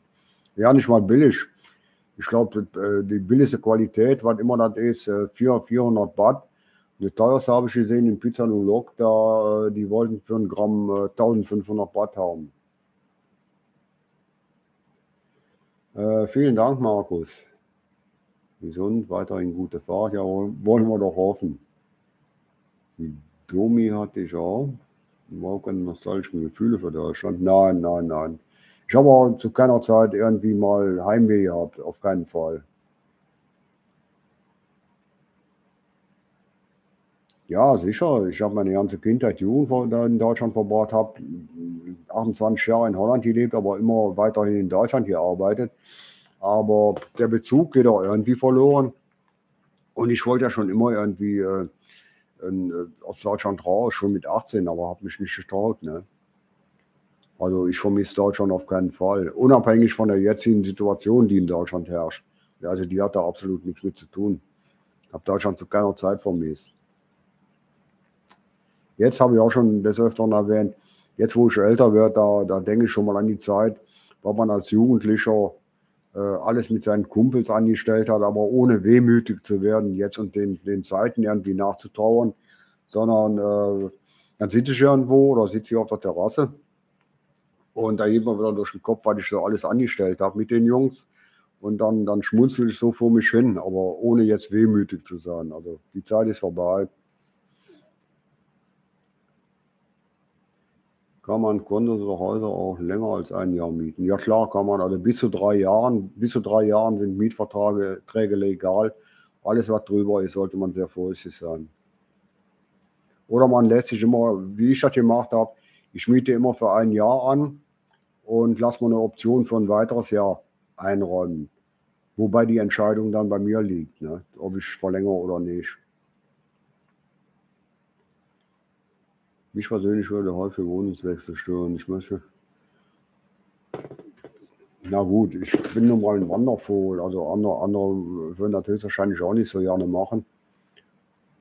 Ja, nicht mal billig. Ich glaube, äh, die billigste Qualität, was immer das ist, 400 äh, Baht. Das teuerste habe ich gesehen in Pizza New da, äh, die wollten für ein Gramm 1500 Baht haben. Äh, vielen Dank, Markus. Gesund, weiterhin gute Fahrt. Ja, wollen wir doch hoffen. Die Domi hatte ich auch. War keine nostalgischen Gefühle für Deutschland. Nein, nein, nein. Ich habe auch zu keiner Zeit irgendwie mal Heimweh gehabt, auf keinen Fall. Ja, sicher. Ich habe meine ganze Kindheit, Jugend in Deutschland verbracht, habe 28 Jahre in Holland gelebt, aber immer weiterhin in Deutschland gearbeitet. Aber der Bezug geht auch irgendwie verloren. Und ich wollte ja schon immer irgendwie äh, in, äh, aus Deutschland raus, schon mit 18, aber habe mich nicht getraut. Ne? Also ich vermisse Deutschland auf keinen Fall, unabhängig von der jetzigen Situation, die in Deutschland herrscht. Also die hat da absolut nichts mit zu tun. Ich habe Deutschland zu keiner Zeit vermisst. Jetzt habe ich auch schon des Öfteren erwähnt, jetzt wo ich älter werde, da, da denke ich schon mal an die Zeit, wo man als Jugendlicher äh, alles mit seinen Kumpels angestellt hat, aber ohne wehmütig zu werden, jetzt und den, den Zeiten irgendwie nachzutrauern, sondern äh, dann sitze ich irgendwo oder sitze ich auf der Terrasse und da geht mir wieder durch den Kopf, was ich so alles angestellt habe mit den Jungs. Und dann, dann schmunzel ich so vor mich hin, aber ohne jetzt wehmütig zu sein. Also die Zeit ist vorbei. Kann man Kontos oder Häuser auch länger als ein Jahr mieten. Ja klar, kann man, also bis zu drei Jahren, bis zu drei Jahren sind Mietverträge legal. Alles, was drüber ist, sollte man sehr vorsichtig sein. Oder man lässt sich immer, wie ich das gemacht habe, ich miete immer für ein Jahr an und lasse mir eine Option für ein weiteres Jahr einräumen. Wobei die Entscheidung dann bei mir liegt, ne? ob ich verlängere oder nicht. Mich persönlich würde häufig Wohnungswechsel stören. Ich möchte. Na gut, ich bin nun mal ein Wandervogel. Also andere, andere würden das höchstwahrscheinlich auch nicht so gerne machen.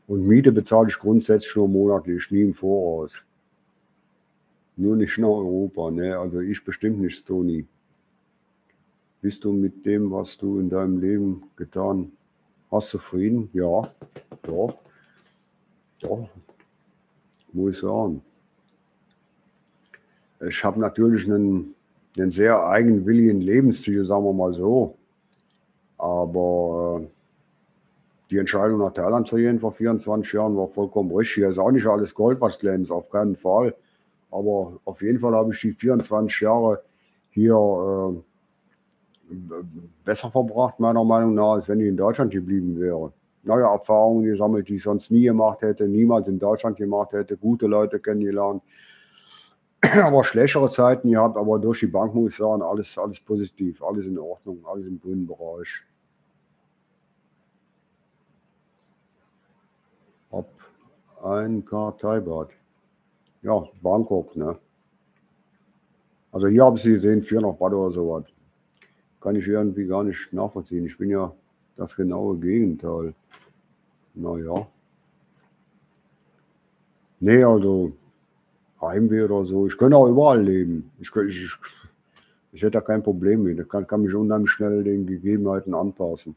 Und Miete bezahle ich grundsätzlich nur monatlich, nie im Voraus. Nur nicht nach Europa. Ne? Also ich bestimmt nicht, Toni. Bist du mit dem, was du in deinem Leben getan hast, zufrieden? Ja, doch. Doch, muss ich sagen. Ich habe natürlich einen, einen sehr eigenwilligen Lebensstil, sagen wir mal so. Aber äh, die Entscheidung nach Thailand zu gehen vor 24 Jahren war vollkommen richtig. Hier ist auch nicht alles Gold, was glänzt, auf keinen Fall. Aber auf jeden Fall habe ich die 24 Jahre hier äh, besser verbracht, meiner Meinung nach, als wenn ich in Deutschland geblieben wäre neue Erfahrungen gesammelt, die ich sonst nie gemacht hätte, niemals in Deutschland gemacht hätte, gute Leute kennengelernt, *clears throat* aber schlechtere Zeiten gehabt, aber durch die Bank muss ich sagen, alles, alles positiv, alles in Ordnung, alles im grünen Bereich. Ob ein Karteibad. ja, Bangkok, ne? Also hier habe ich sie gesehen, 400 Watt oder sowas. Kann ich irgendwie gar nicht nachvollziehen. Ich bin ja das genaue Gegenteil. Naja. Nee, also Heimweh oder so. Ich könnte auch überall leben. Ich, ich, ich hätte da kein Problem mit. Ich kann, kann mich unheimlich schnell den Gegebenheiten anpassen.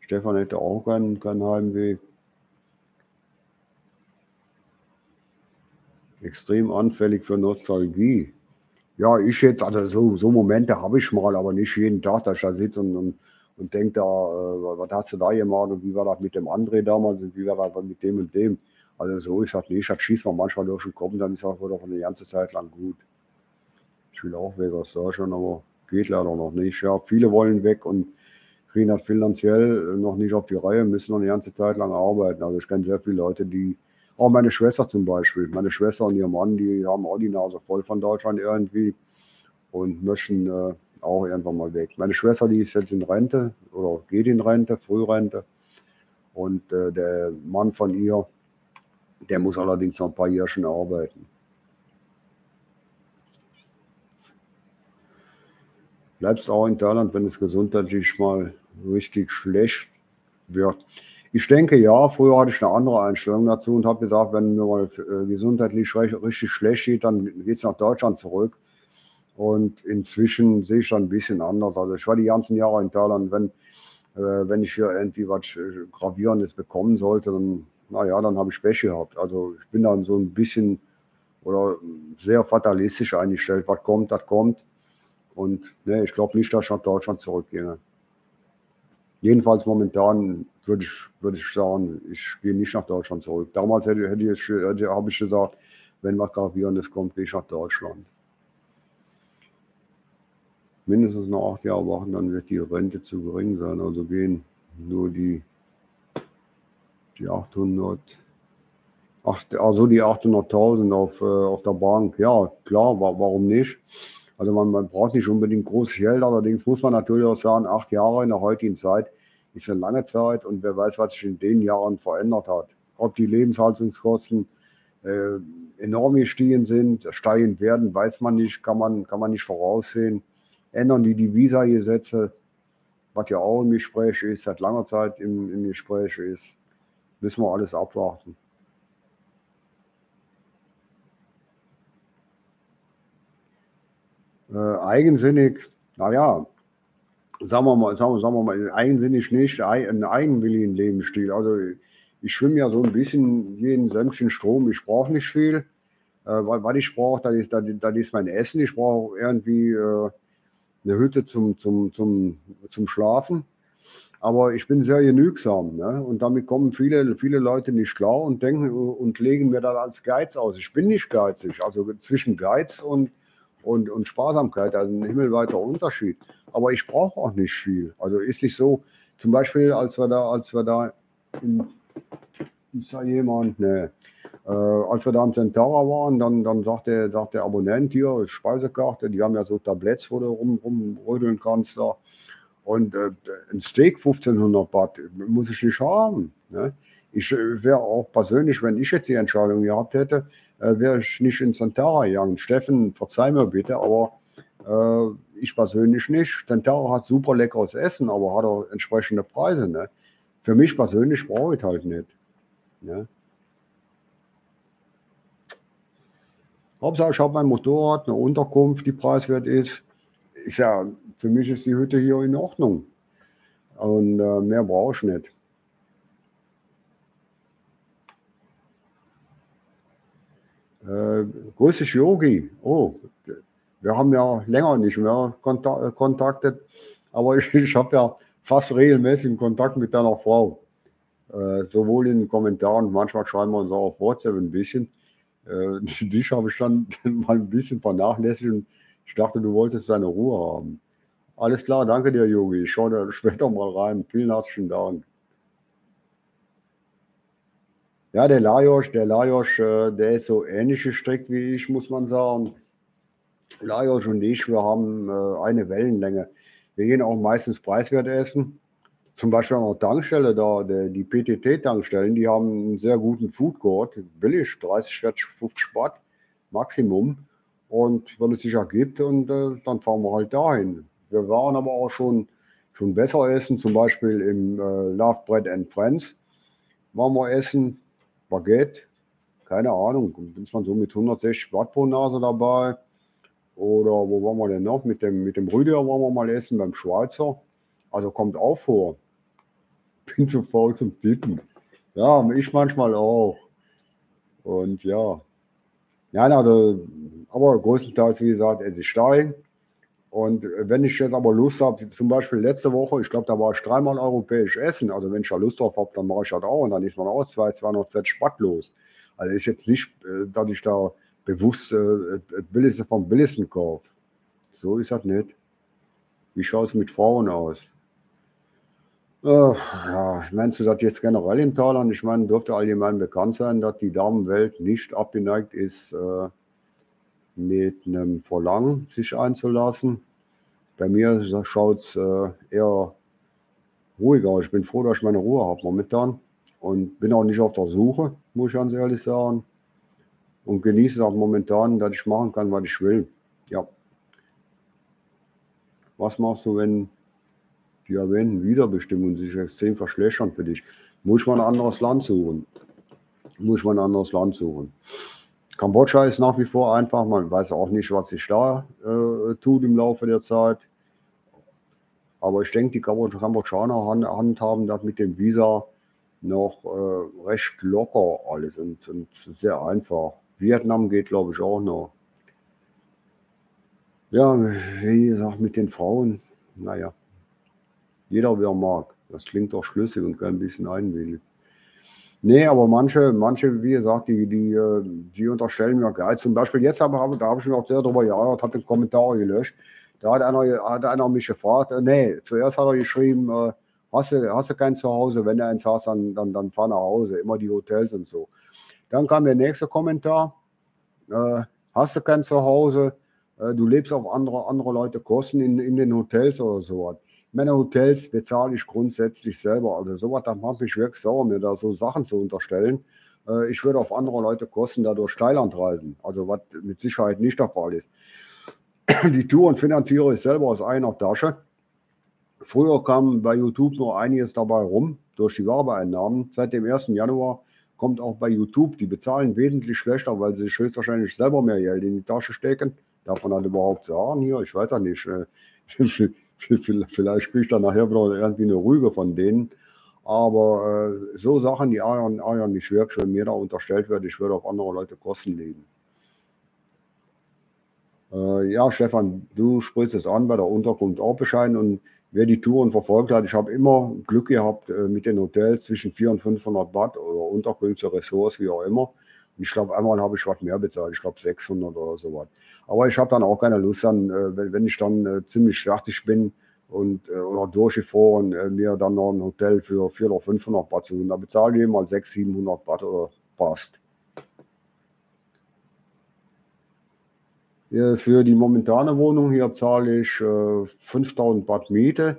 Stefan hätte auch keinen kein Heimweh. Extrem anfällig für Nostalgie. Ja, ich jetzt, also so, so Momente habe ich mal, aber nicht jeden Tag, dass ich da sitze und, und, und denke da, äh, was hast du da gemacht und wie war das mit dem André damals und wie war das mit dem und dem. Also so ist das nicht, das schießt man manchmal durch den Kopf und dann ist das wieder eine ganze Zeit lang gut. Ich will auch weg aus Deutschland, aber geht leider noch nicht. Ja, viele wollen weg und kriegen das finanziell noch nicht auf die Reihe, müssen noch eine ganze Zeit lang arbeiten. Also ich kenne sehr viele Leute, die, auch meine Schwester zum Beispiel, meine Schwester und ihr Mann, die haben auch die Nase voll von Deutschland irgendwie und möchten äh, auch irgendwann mal weg. Meine Schwester, die ist jetzt in Rente oder geht in Rente, Frührente. Und äh, der Mann von ihr, der muss allerdings noch ein paar Jahre schon arbeiten. Bleibst auch in Thailand, wenn es gesundheitlich mal richtig schlecht wird. Ich denke ja, früher hatte ich eine andere Einstellung dazu und habe gesagt, wenn mir mal äh, gesundheitlich richtig schlecht geht, dann geht es nach Deutschland zurück. Und inzwischen sehe ich dann ein bisschen anders. Also ich war die ganzen Jahre in Thailand, wenn, äh, wenn ich hier irgendwie was äh, Gravierendes bekommen sollte, dann, naja, dann habe ich Pech gehabt. Also ich bin dann so ein bisschen oder sehr fatalistisch eingestellt. Was kommt, das kommt. Und ne, ich glaube nicht, dass ich nach Deutschland zurückgehe. Jedenfalls momentan würde ich, würde ich sagen, ich gehe nicht nach Deutschland zurück. Damals hätte, hätte ich, hätte, habe ich gesagt, wenn was Gravierendes kommt, gehe ich nach Deutschland. Mindestens noch acht Jahre warten, dann wird die Rente zu gering sein. Also gehen nur die, die 800, also die 800.000 auf, äh, auf der Bank. Ja, klar, warum nicht? Also man, man braucht nicht unbedingt großes Geld, allerdings muss man natürlich auch sagen, acht Jahre in der heutigen Zeit ist eine lange Zeit und wer weiß, was sich in den Jahren verändert hat. Ob die Lebenshaltungskosten äh, enorm gestiegen sind, steigen werden, weiß man nicht, kann man, kann man nicht voraussehen. Ändern die die Visa-Gesetze, was ja auch im Gespräch ist, seit langer Zeit im, im Gespräch ist, müssen wir alles abwarten. Äh, eigensinnig, naja, sagen wir mal, sagen wir, sagen wir mal, eigensinnig nicht, ein eigenwilligen Lebensstil. Also ich schwimme ja so ein bisschen jeden sämtlichen Strom, ich brauche nicht viel. Äh, was ich brauche, das ist, das, das ist mein Essen. Ich brauche irgendwie äh, eine Hütte zum, zum, zum, zum Schlafen. Aber ich bin sehr genügsam. Ne? Und damit kommen viele, viele Leute nicht klar und denken und legen mir das als Geiz aus. Ich bin nicht geizig. Also zwischen Geiz und, und, und Sparsamkeit, also ein himmelweiter Unterschied. Aber ich brauche auch nicht viel. Also ist nicht so, zum Beispiel, als wir da, als wir da in, ist da jemand, ne, äh, als wir da am Centaura waren, dann, dann sagt, der, sagt der Abonnent hier, Speisekarte, die haben ja so Tabletts, wo du rum, rumrödeln kannst da. Und äh, ein Steak 1500 Baht muss ich nicht haben. Ne? Ich äh, wäre auch persönlich, wenn ich jetzt die Entscheidung gehabt hätte, äh, wäre ich nicht in Santara gegangen. Steffen, verzeih mir bitte, aber äh, ich persönlich nicht. Santara hat super leckeres Essen, aber hat auch entsprechende Preise. Ne? Für mich persönlich brauche ich halt nicht. Ne? Hauptsache, ich habe mein Motorrad, eine Unterkunft, die preiswert ist. Ist ja, für mich ist die Hütte hier in Ordnung. Und äh, mehr brauche ich nicht. Äh, grüß dich, Yogi. Oh, wir haben ja länger nicht mehr kontak äh, kontaktet, aber *laughs* ich, ich habe ja fast regelmäßig Kontakt mit deiner Frau. Äh, sowohl in den Kommentaren, manchmal schreiben wir uns auch auf WhatsApp ein bisschen. Äh, *laughs* dich habe ich dann *laughs* mal ein bisschen vernachlässigt und ich dachte, du wolltest deine Ruhe haben. Alles klar, danke dir, Yogi. Ich schaue da später mal rein. Vielen herzlichen Dank. Ja, der Lajos, der Lajos, äh, der ist so ähnlich gestrickt wie ich, muss man sagen. Lajos und ich, wir haben äh, eine Wellenlänge. Wir gehen auch meistens preiswert essen. zum Beispiel an der Tankstelle, da, die PTT-Tankstellen, die haben einen sehr guten Food Court, billig, 30, 40, 50 Watt Maximum. Und wenn es sich ergibt, und äh, dann fahren wir halt dahin. Wir waren aber auch schon, schon besser essen, zum Beispiel im äh, Love Bread and Friends waren wir essen, Baguette, keine Ahnung, ist man so mit 160 Watt pro Nase dabei. Oder wo waren wir denn noch? Mit dem, mit dem Rüdiger waren wir mal essen beim Schweizer. Also kommt auch vor. *laughs* Bin zu faul zum Tippen. Ja, ich manchmal auch. Und ja. Ja, also, aber größtenteils, wie gesagt, esse ich Stein. Und wenn ich jetzt aber Lust habe, zum Beispiel letzte Woche, ich glaube, da war ich dreimal europäisch essen. Also wenn ich da Lust drauf habe, dann mache ich das auch. Und dann ist man auch 2, 240 Watt los. Also ist jetzt nicht, äh, dass ich da bewusst äh, das Billigste vom Billigsten kaufe. So ist das nicht. Wie schaut es mit Frauen aus? Äh, ja, meinst du das jetzt generell in Thailand? Ich meine, dürfte allgemein bekannt sein, dass die Damenwelt nicht abgeneigt ist, äh, mit einem Verlangen sich einzulassen. Bei mir schaut es äh, eher ruhiger. Ich bin froh, dass ich meine Ruhe habe momentan und bin auch nicht auf der Suche, muss ich ganz ehrlich sagen. Und genieße es auch momentan, dass ich machen kann, was ich will. Ja. Was machst du, wenn die erwähnten Wiederbestimmungen sich extrem verschlechtern für dich? Muss man ein anderes Land suchen? Muss man ein anderes Land suchen? Kambodscha ist nach wie vor einfach, man weiß auch nicht, was sich da äh, tut im Laufe der Zeit. Aber ich denke, die Kambodschaner handhaben das mit dem Visa noch äh, recht locker alles und, und, sehr einfach. Vietnam geht, glaube ich, auch noch. Ja, wie gesagt, mit den Frauen, naja, jeder wer mag. Das klingt doch schlüssig und kein bisschen einwillig. Nee, aber manche, manche, wie gesagt, die, die, äh, die unterstellen mir Geiz. Zum Beispiel jetzt habe, da habe ich mich auch sehr darüber geärgert, habe den Kommentar gelöscht. Da hat einer, hat einer mich gefragt, äh, nee, zuerst hat er geschrieben, äh, hast, du, hast du kein Zuhause, wenn du eins hast, dann, dann, dann fahr nach Hause, immer die Hotels und so. Dann kam der nächste Kommentar, hast du kein Zuhause, du lebst auf andere, andere Leute Kosten in, in den Hotels oder sowas. Meine Hotels bezahle ich grundsätzlich selber. Also sowas, da macht mich wirklich sauer, mir da so Sachen zu unterstellen. Äh, ich würde auf andere Leute Kosten dadurch Thailand reisen. Also was mit Sicherheit nicht der Fall ist. *clears throat* Die Touren finanziere ich selber aus einer Tasche. Früher kam bei YouTube nur einiges dabei rum durch die Werbeeinnahmen. Seit dem 1. Januar kommt auch bei YouTube, die bezahlen wesentlich schlechter, weil sie höchstwahrscheinlich selber mehr Geld in die Tasche stecken. Darf man das überhaupt sagen hier? Ich weiß ja nicht. *laughs* Vielleicht kriege ich dann nachher irgendwie eine Rüge von denen. Aber äh, so Sachen, die Eiern, Eiern nicht wirklich, wenn mir da unterstellt wird, ich würde auf andere Leute Kosten legen. Äh, ja, Stefan, du sprichst es an bei der Unterkunft auch Bescheid und wer die Touren verfolgt hat, ich habe immer Glück gehabt äh, mit den Hotels zwischen 400 und 500 Watt oder Unterkünfte, Ressorts, wie auch immer. Und ich glaube, einmal habe ich was mehr bezahlt, ich glaube 600 oder so was. Aber ich habe dann auch keine Lust an, äh, wenn, wenn, ich dann äh, ziemlich fertig bin und äh, oder durchgefahren, äh, mir dann noch ein Hotel für 400 oder 500 Baht zu holen. Da bezahle ich mal 600, 700 Baht oder passt. Für die momentane Wohnung hier zahle ich äh, 5000 Baht Miete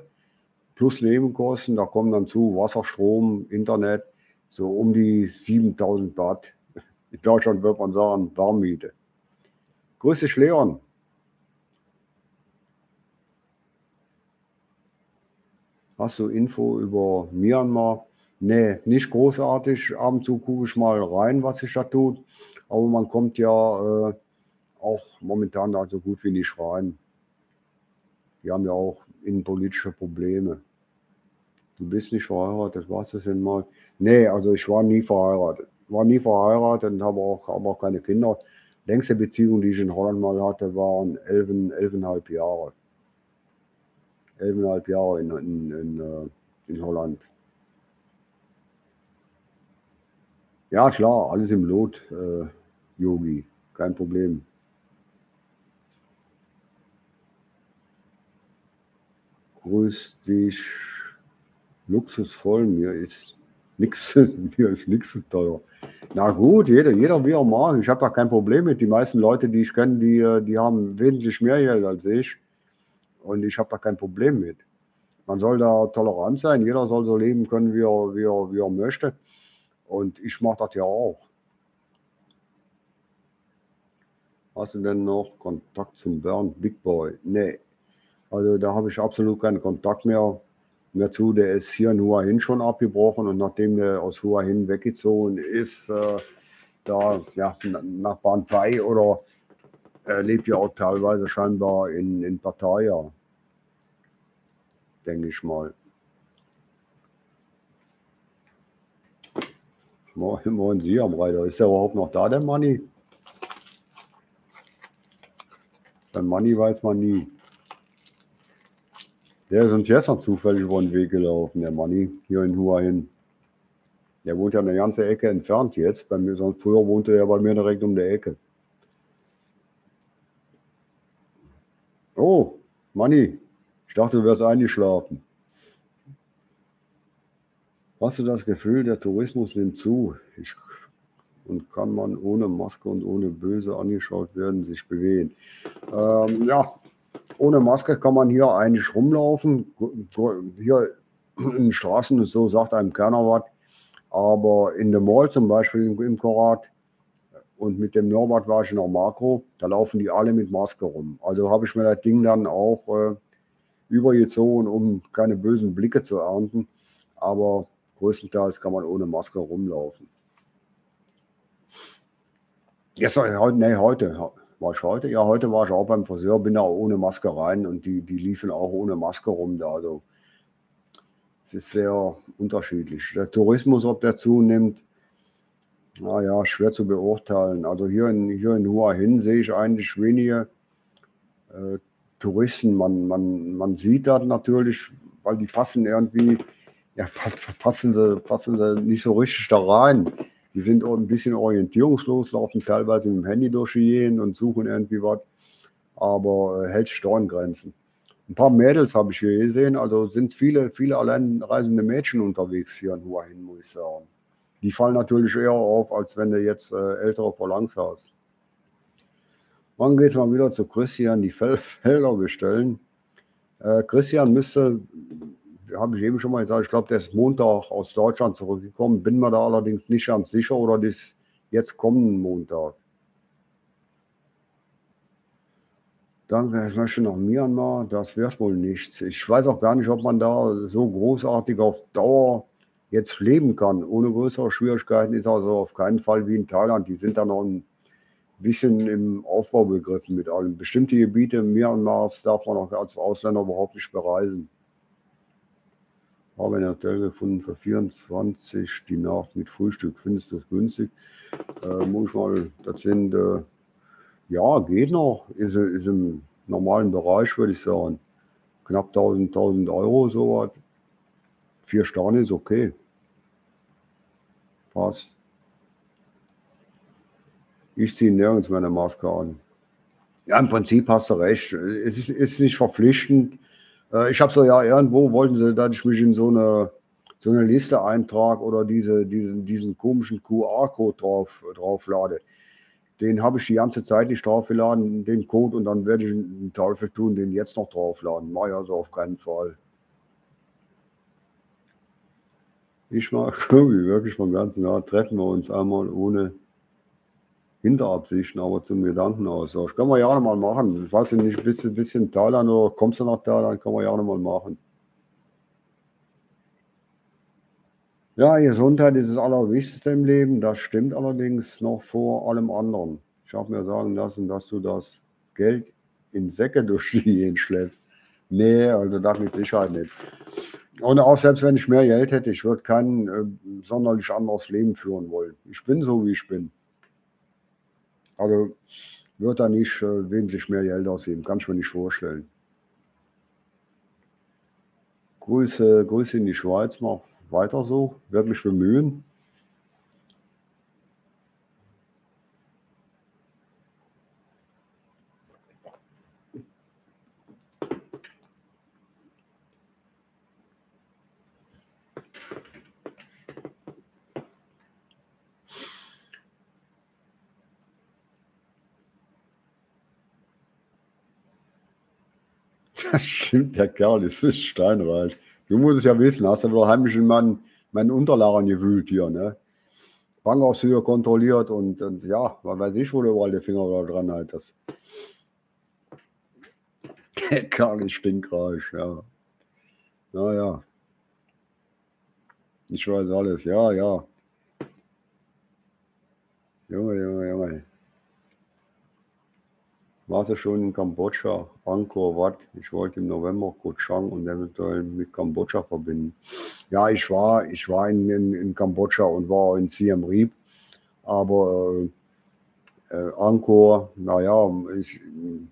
plus Nebenkosten. Da kommen dann zu Wasser, Strom, Internet, so um die 7000 Baht. In Deutschland würde man sagen Warmmiete. Grüß dich, Leon. Hast du Info über Myanmar? Nee, nicht großartig. Ab und zu gucke ich mal rein, was sich da tut. Aber man kommt ja äh, auch momentan da so gut wie nicht rein. Die haben ja auch innenpolitische Probleme. Du bist nicht verheiratet, was ist denn mal? Nee, also ich war nie verheiratet. War nie verheiratet und habe auch, habe auch keine Kinder längste Beziehung, die ich in Holland mal hatte, waren elf, elfeinhalb Jahre. Elfeinhalb Jahre in, in, in, äh, in Holland. Ja, klar, alles im Lot, äh, Yogi, kein Problem. Grüß dich, luxusvoll, mir ist nichts, *laughs* mir ist nichts zu teuer. Na gut, jeder, jeder wie er mag. Ich habe da kein Problem mit. Die meisten Leute, die ich kenne, die, die haben wesentlich mehr Geld als ich. Und ich habe da kein Problem mit. man soll da tolerant sein. Jeder soll so leben können, wie er, wie er, wie er möchte. Und ich mache das ja auch. Hast du denn noch Kontakt zum Bernd Big Boy? Nee. Also da habe ich absolut keinen Kontakt mehr, mehr zu. Der ist hier in Hua Hin schon abgebrochen und nachdem der aus Hua Hin weggezogen ist, äh, da ja, nach Bantai oder er lebt ja auch teilweise scheinbar in, in Pattaya, denke ich mal. Moin Sie am Reiter. Ist der überhaupt noch da, der Manni? Beim Manni weiß man nie. Der ist uns noch zufällig über den Weg gelaufen, der Manni, hier in Hua hin. Der wohnt ja eine ganze Ecke entfernt jetzt. Bei mir, sonst früher wohnte er bei mir direkt um die Ecke. Oh, Manni, ich dachte, du wärst eingeschlafen. Hast du das Gefühl, der Tourismus nimmt zu ich, und kann man ohne Maske und ohne Böse angeschaut werden, sich bewegen? Ähm, ja, ohne Maske kann man hier eigentlich rumlaufen. Hier in den Straßen und so sagt einem keiner was. Aber in der Mall zum Beispiel im Korat und mit dem Norbert war ich der Makro, da laufen die alle mit Maske rum. Also habe ich mir das Ding dann auch äh, übergezogen, um keine bösen Blicke zu ernten. Aber größtenteils kann man ohne Maske rumlaufen. Gestern, nee, heute, war ich heute? Ja, heute war ich auch beim Friseur, bin da ohne Maske rein und die, die liefen auch ohne Maske rum da. Also es ist sehr unterschiedlich. Der Tourismus, ob der zunimmt, naja, schwer zu beurteilen. Also hier in, hier in Hua Hin sehe ich eigentlich wenige äh, Touristen. Man, man, man sieht das natürlich, weil die passen irgendwie, ja, *laughs* passen sie, passen sie nicht so richtig da rein. Die sind ein bisschen orientierungslos, laufen teilweise mit dem Handy durch die und suchen irgendwie was, aber äh, hält Storngrenzen. Ein paar Mädels habe ich hier gesehen, also sind viele, viele alleinreisende Mädchen unterwegs hier in Hua Hin, muss ich sagen. Die fallen natürlich eher auf, als wenn du jetzt äh, ältere Phalanx hast. Wann es mal wieder zu Christian die Fel *laughs* Felder bestellen? Äh, Christian müsste, habe ich eben schon mal gesagt, ich glaube, der ist Montag aus Deutschland zurückgekommen. Bin mir da allerdings nicht ganz sicher oder das jetzt kommenden Montag. Danke, ich möchte nach Myanmar. Das wäre wohl nichts. Ich weiß auch gar nicht, ob man da so großartig auf Dauer jetzt leben kann, ohne größere Schwierigkeiten, ist also auf keinen Fall wie in Thailand. Die sind da noch ein bisschen im Aufbau begriffen mit allem. Bestimmte Gebiete Myanmars darf man auch als Ausländer überhaupt nicht bereisen. Habe ein Hotel gefunden für 24 die Nacht mit Frühstück. Findest du das günstig? Äh, muss ich mal, das sind, äh, ja, geht noch. Ist, ist im normalen Bereich, würde ich sagen. Knapp 1000, 1000 Euro, sowas. Vier Sterne ist okay. Passt. Ich ziehe nirgends meine Maske an. Ja, im Prinzip hast du recht. Es ist, ist nicht verpflichtend. Äh, ich habe so, ja, irgendwo wollten sie, dass ich mich in so eine, so eine Liste eintrage oder diese, diesen, diesen komischen QR-Code drauf, drauflade. Den habe ich die ganze Zeit nicht draufgeladen, den Code, und dann werde ich den Teufel tun, den jetzt noch draufladen. Mache ich also auf keinen Fall. ich mag *laughs* wirklich vom ganzen Jahr treffen wir uns einmal ohne Hinterabsichten, aber zum Gedankenaustausch. Können wir ja noch mal machen. Ich weiß nicht, ein bisschen, Thailand oder kommst du nach Thailand, können wir ja noch mal machen. Ja, Gesundheit ist das Allerwichtigste im Leben. Das stimmt allerdings noch vor allem anderen. Ich habe mir sagen lassen, dass du das Geld in Säcke durch die Gegend schlägst. Nee, also das mit Sicherheit nicht. Und auch selbst wenn ich mehr Geld hätte, ich würde kein äh, sonderlich anderes Leben führen wollen. Ich bin so, wie ich bin. Also würde da nicht äh, wesentlich mehr Geld aussehen, kann ich mir nicht vorstellen. Grüße, Grüße in die Schweiz, mach weiter so, wirklich bemühen. *laughs* Stimmt, der Kerl ist steinreich. Du musst es ja wissen, hast du wieder heimlich in meinen, meinen Unterlagen gewühlt hier, ne? Bankhaushöhe kontrolliert und, und, ja, man weiß ich, wo du überall die Finger da dran haltest. *laughs* Der Kerl ist stinkreich, ja. Naja. Ich weiß alles, ja, ja. Junge, Junge, Junge. War sie schon in Kambodscha, Angkor Wat. Ich wollte im November Koh Chang und eventuell mit Kambodscha verbinden. Ja, ich war, ich war in, in, in Kambodscha und war in Siem Reap. Aber äh, äh, Angkor, naja, ich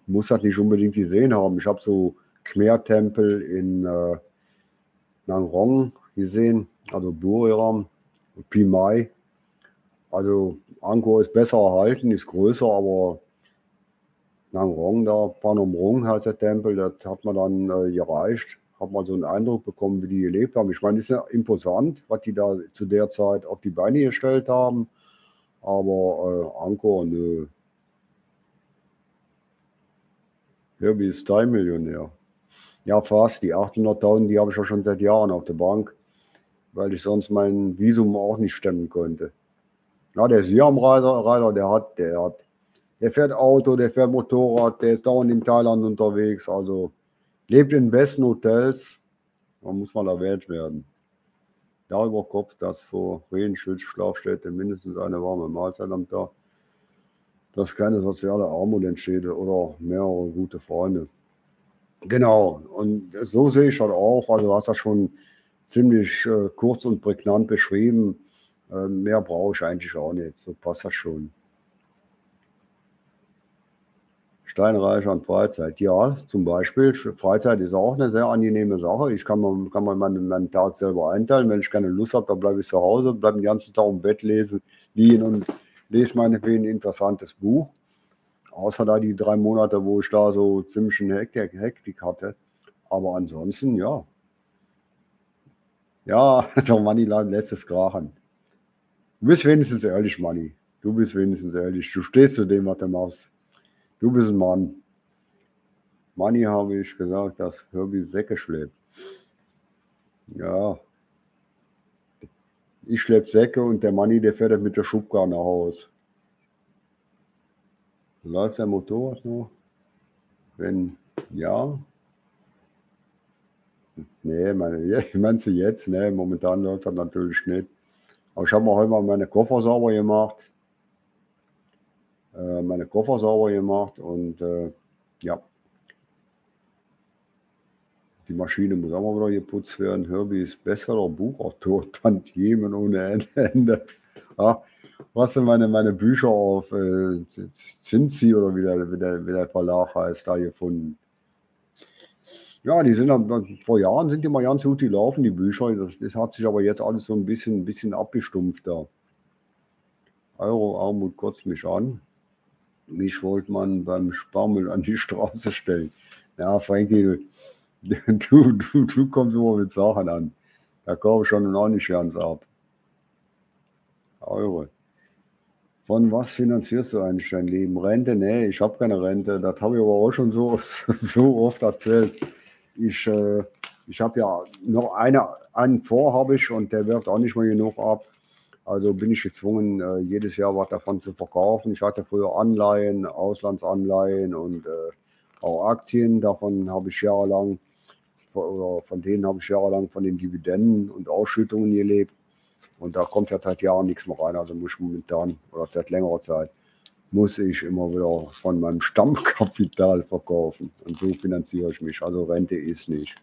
muss das nicht unbedingt gesehen haben. Ich habe so Khmer-Tempel in äh, Nangrong gesehen, also Buriram, Pimai. Also Angkor ist besser erhalten, ist größer, aber Nangrong, da Panom Rong heißt der Tempel, das hat man dann äh, gereicht. Hat man so einen Eindruck bekommen, wie die gelebt haben. Ich meine, ist ja imposant, was die da zu der Zeit auf die Beine gestellt haben. Aber äh, Angkor, nö. Herbie ist Teilmillionär. Ja, fast. Die 800.000, die habe ich ja schon seit Jahren auf der Bank, weil ich sonst mein Visum auch nicht stemmen konnte. Ja, der Siam-Reiter, der hat, der hat, der fährt Auto, der fährt Motorrad, der ist dauernd in Thailand unterwegs, also lebt in besten Hotels. Da muss mal erwähnt werden. Darüber Kopf, dass vor Rehenschutz, Schlafstätte mindestens eine warme Mahlzeit am Tag, dass keine soziale Armut entsteht oder mehrere gute Freunde. Genau, und so sehe ich das auch. Also, du hast das schon ziemlich äh, kurz und prägnant beschrieben. Äh, mehr brauche ich eigentlich auch nicht. So passt das schon. Steinreich an Freizeit. Ja, zum Beispiel. Freizeit ist auch eine sehr angenehme Sache. Ich kann, kann mal meinen, meinen Tag selber einteilen. Wenn ich keine Lust habe, dann bleibe ich zu Hause, bleibe den ganzen Tag im Bett lesen, liegen und lese meinetwegen ein interessantes Buch. Außer da die drei Monate, wo ich da so ziemlich eine Hektik, Hektik hatte. Aber ansonsten, ja. Ja, *laughs* der Manni lässt es krachen. Du bist wenigstens ehrlich, Manni. Du bist wenigstens ehrlich. Du stehst zu dem, was du machst. Du bist ein Mann. Manni habe ich gesagt, dass Herbie Säcke schleppt. Ja. Ich schlepp Säcke und der Manni, der fährt mit der Schubkarre nach Hause. Läuft sein Motorrad noch? Wenn ja. Nee, meine, *laughs* meinst du jetzt? Nee, momentan läuft das natürlich nicht. Aber ich habe mir heute mal meine Koffer sauber gemacht. Äh, meine Koffer sauber gemacht und äh, ja. Die Maschine muss auch mal wieder geputzt werden. Herbie ist besserer Buchautor, *laughs* Tantiemen ohne Ende. Ja, was sind meine, meine Bücher auf äh, Zinzi oder wie der, wie, der, wie der Verlag heißt, da gefunden? Ja, die sind vor Jahren sind die mal ganz gut gelaufen, die Bücher. Das, das hat sich aber jetzt alles so ein bisschen, ein bisschen abgestumpft da. Euro Armut kotzt mich an. Mich wollte man beim Sparmüll an die Straße stellen. Ja, Frankie, du, *laughs* du, du kommst immer mit Sachen an. Da komme ich schon auch nicht ganz ab. Euro. Von was finanzierst du eigentlich dein Leben? Rente? Nee, ich habe keine Rente. Das habe ich aber auch schon so, *laughs* so oft erzählt. Ich, äh, ich habe ja noch eine, einen vor, habe ich, und der wirft auch nicht mehr genug ab. Also bin ich gezwungen, äh, jedes Jahr was davon zu verkaufen. Ich hatte früher Anleihen, Auslandsanleihen und äh, auch Aktien. Davon habe ich jahrelang, oder von denen habe ich jahrelang von den Dividenden und Ausschüttungen gelebt. Und da kommt ja seit Jahren nichts mehr rein. Also muss ich momentan oder seit längerer Zeit muss ich immer wieder von meinem Stammkapital verkaufen. Und so finanziere ich mich. Also Rente ist nicht.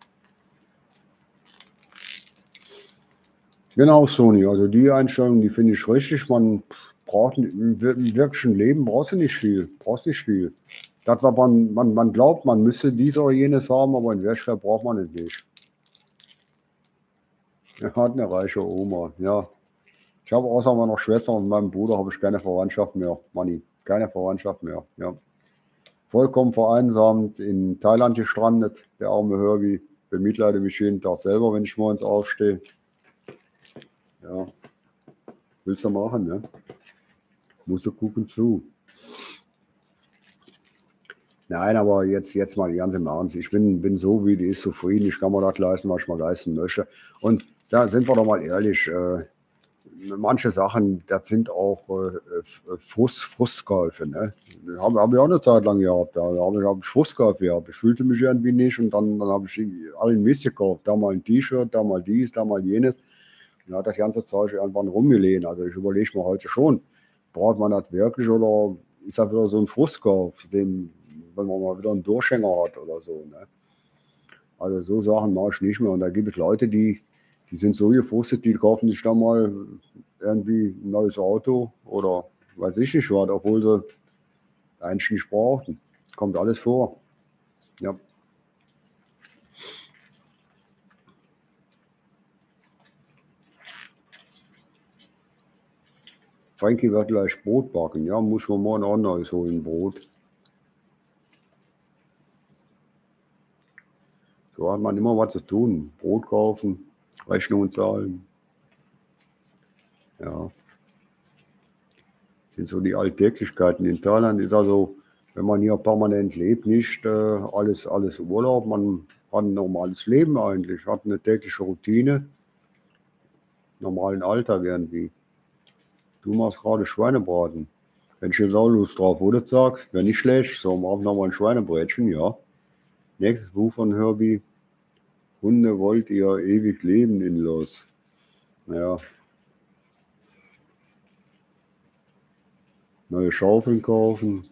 Genau, Sony. Also die Einstellung, die finde ich richtig. Man braucht im wirklichen Leben brauchst du nicht viel. Brauchst nicht viel. Das, was man, man, man glaubt, man müsse dies oder jenes haben, aber in Wirklichkeit braucht man es nicht. Er hat eine reiche Oma, ja. Ich habe außer meiner Schwester und meinem Bruder habe ich keine Verwandtschaft mehr. Money, keine Verwandtschaft mehr, ja. Vollkommen vereinsamt, in Thailand gestrandet, der arme Herbie. Bemitleide mich jeden Tag selber, wenn ich morgens aufstehe. Ja, willst du machen, ne? Muss du gucken zu. Nein, aber jetzt, jetzt mal ganz im Ernst. Ich bin, bin so, wie die ist, zufrieden. Ich kann mir das leisten, was ich mal leisten möchte. Und da sind wir doch mal ehrlich. Äh, manche Sachen, das sind auch äh, Frust, Frustkäufe. Ne? Habe hab ich auch eine Zeit lang gehabt. Da habe ich, hab ich Frustkäufe gehabt. Ich fühlte mich irgendwie nicht und dann, dann habe ich allen Mist gekauft. Da mal ein T-Shirt, da mal dies, da mal jenes. Hat das ganze Zeug einfach rumgelehnt. Also ich überlege mir heute schon, braucht man das wirklich oder ist das wieder so ein Frustkauf, den, wenn man mal wieder einen Durchhänger hat oder so. Ne? Also so Sachen mache ich nicht mehr. Und da gibt es Leute, die, die sind so gefrustet, die kaufen sich da mal irgendwie ein neues Auto oder weiß ich nicht was, obwohl sie eigentlich nicht brauchten. Kommt alles vor. Ja. Frankie wird gleich Brot backen. Ja, muss man mal ein anderes holen, Brot. So hat man immer was zu tun. Brot kaufen, Rechnungen zahlen. Ja. Das sind so die Alltäglichkeiten. In Thailand ist also, wenn man hier permanent lebt, nicht äh, alles, alles Urlaub. Man hat ein normales Leben eigentlich, hat eine tägliche Routine, normalen Alltag irgendwie. Du machst gerade Schweinebraten. Wenn auch Lust drauf, du sagst, wäre nicht schlecht. So, machen wir mal ein Schweinebrätchen, ja. Nächstes Buch von Herbie. Hunde wollt ihr ewig leben in Los. Naja. Neue Schaufeln kaufen.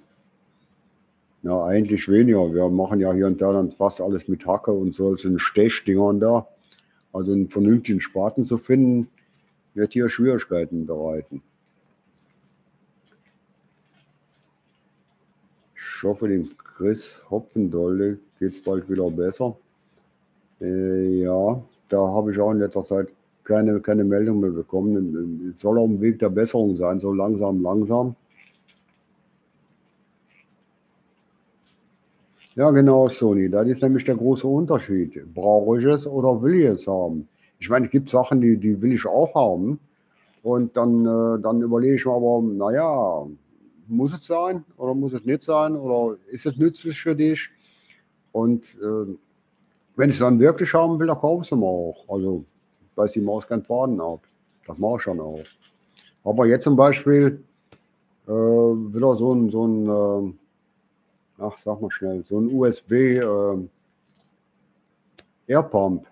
Ja, eigentlich weniger. Wir machen ja hier in Thailand fast alles mit Hacke und solchen Stechdingern da. Also einen vernünftigen Spaten zu finden, wird hier Schwierigkeiten bereiten. Ich hoffe, dem Chris Hopfendolle geht es bald wieder besser. Äh, ja, da habe ich auch in letzter Zeit keine, keine Meldung mehr bekommen. Es soll auf dem Weg der Besserung sein, so langsam, langsam. Ja, genau, Sony. Das ist nämlich der große Unterschied. Brauche ich es oder will ich es haben? Ich meine, es gibt Sachen, die, die will ich auch haben. Und dann, äh, dann überlege ich mir aber, naja, muss es sein oder muss es nicht sein oder ist es nützlich für dich? Und äh, wenn ich es dann wirklich haben will, dann kaufe ich es auch. Also, weil die Maus keinen Faden ab. Das mache ich schon auch. Aber jetzt zum Beispiel äh, wieder so ein, so ein äh, ach, sag mal schnell, so ein USB äh, Airpump,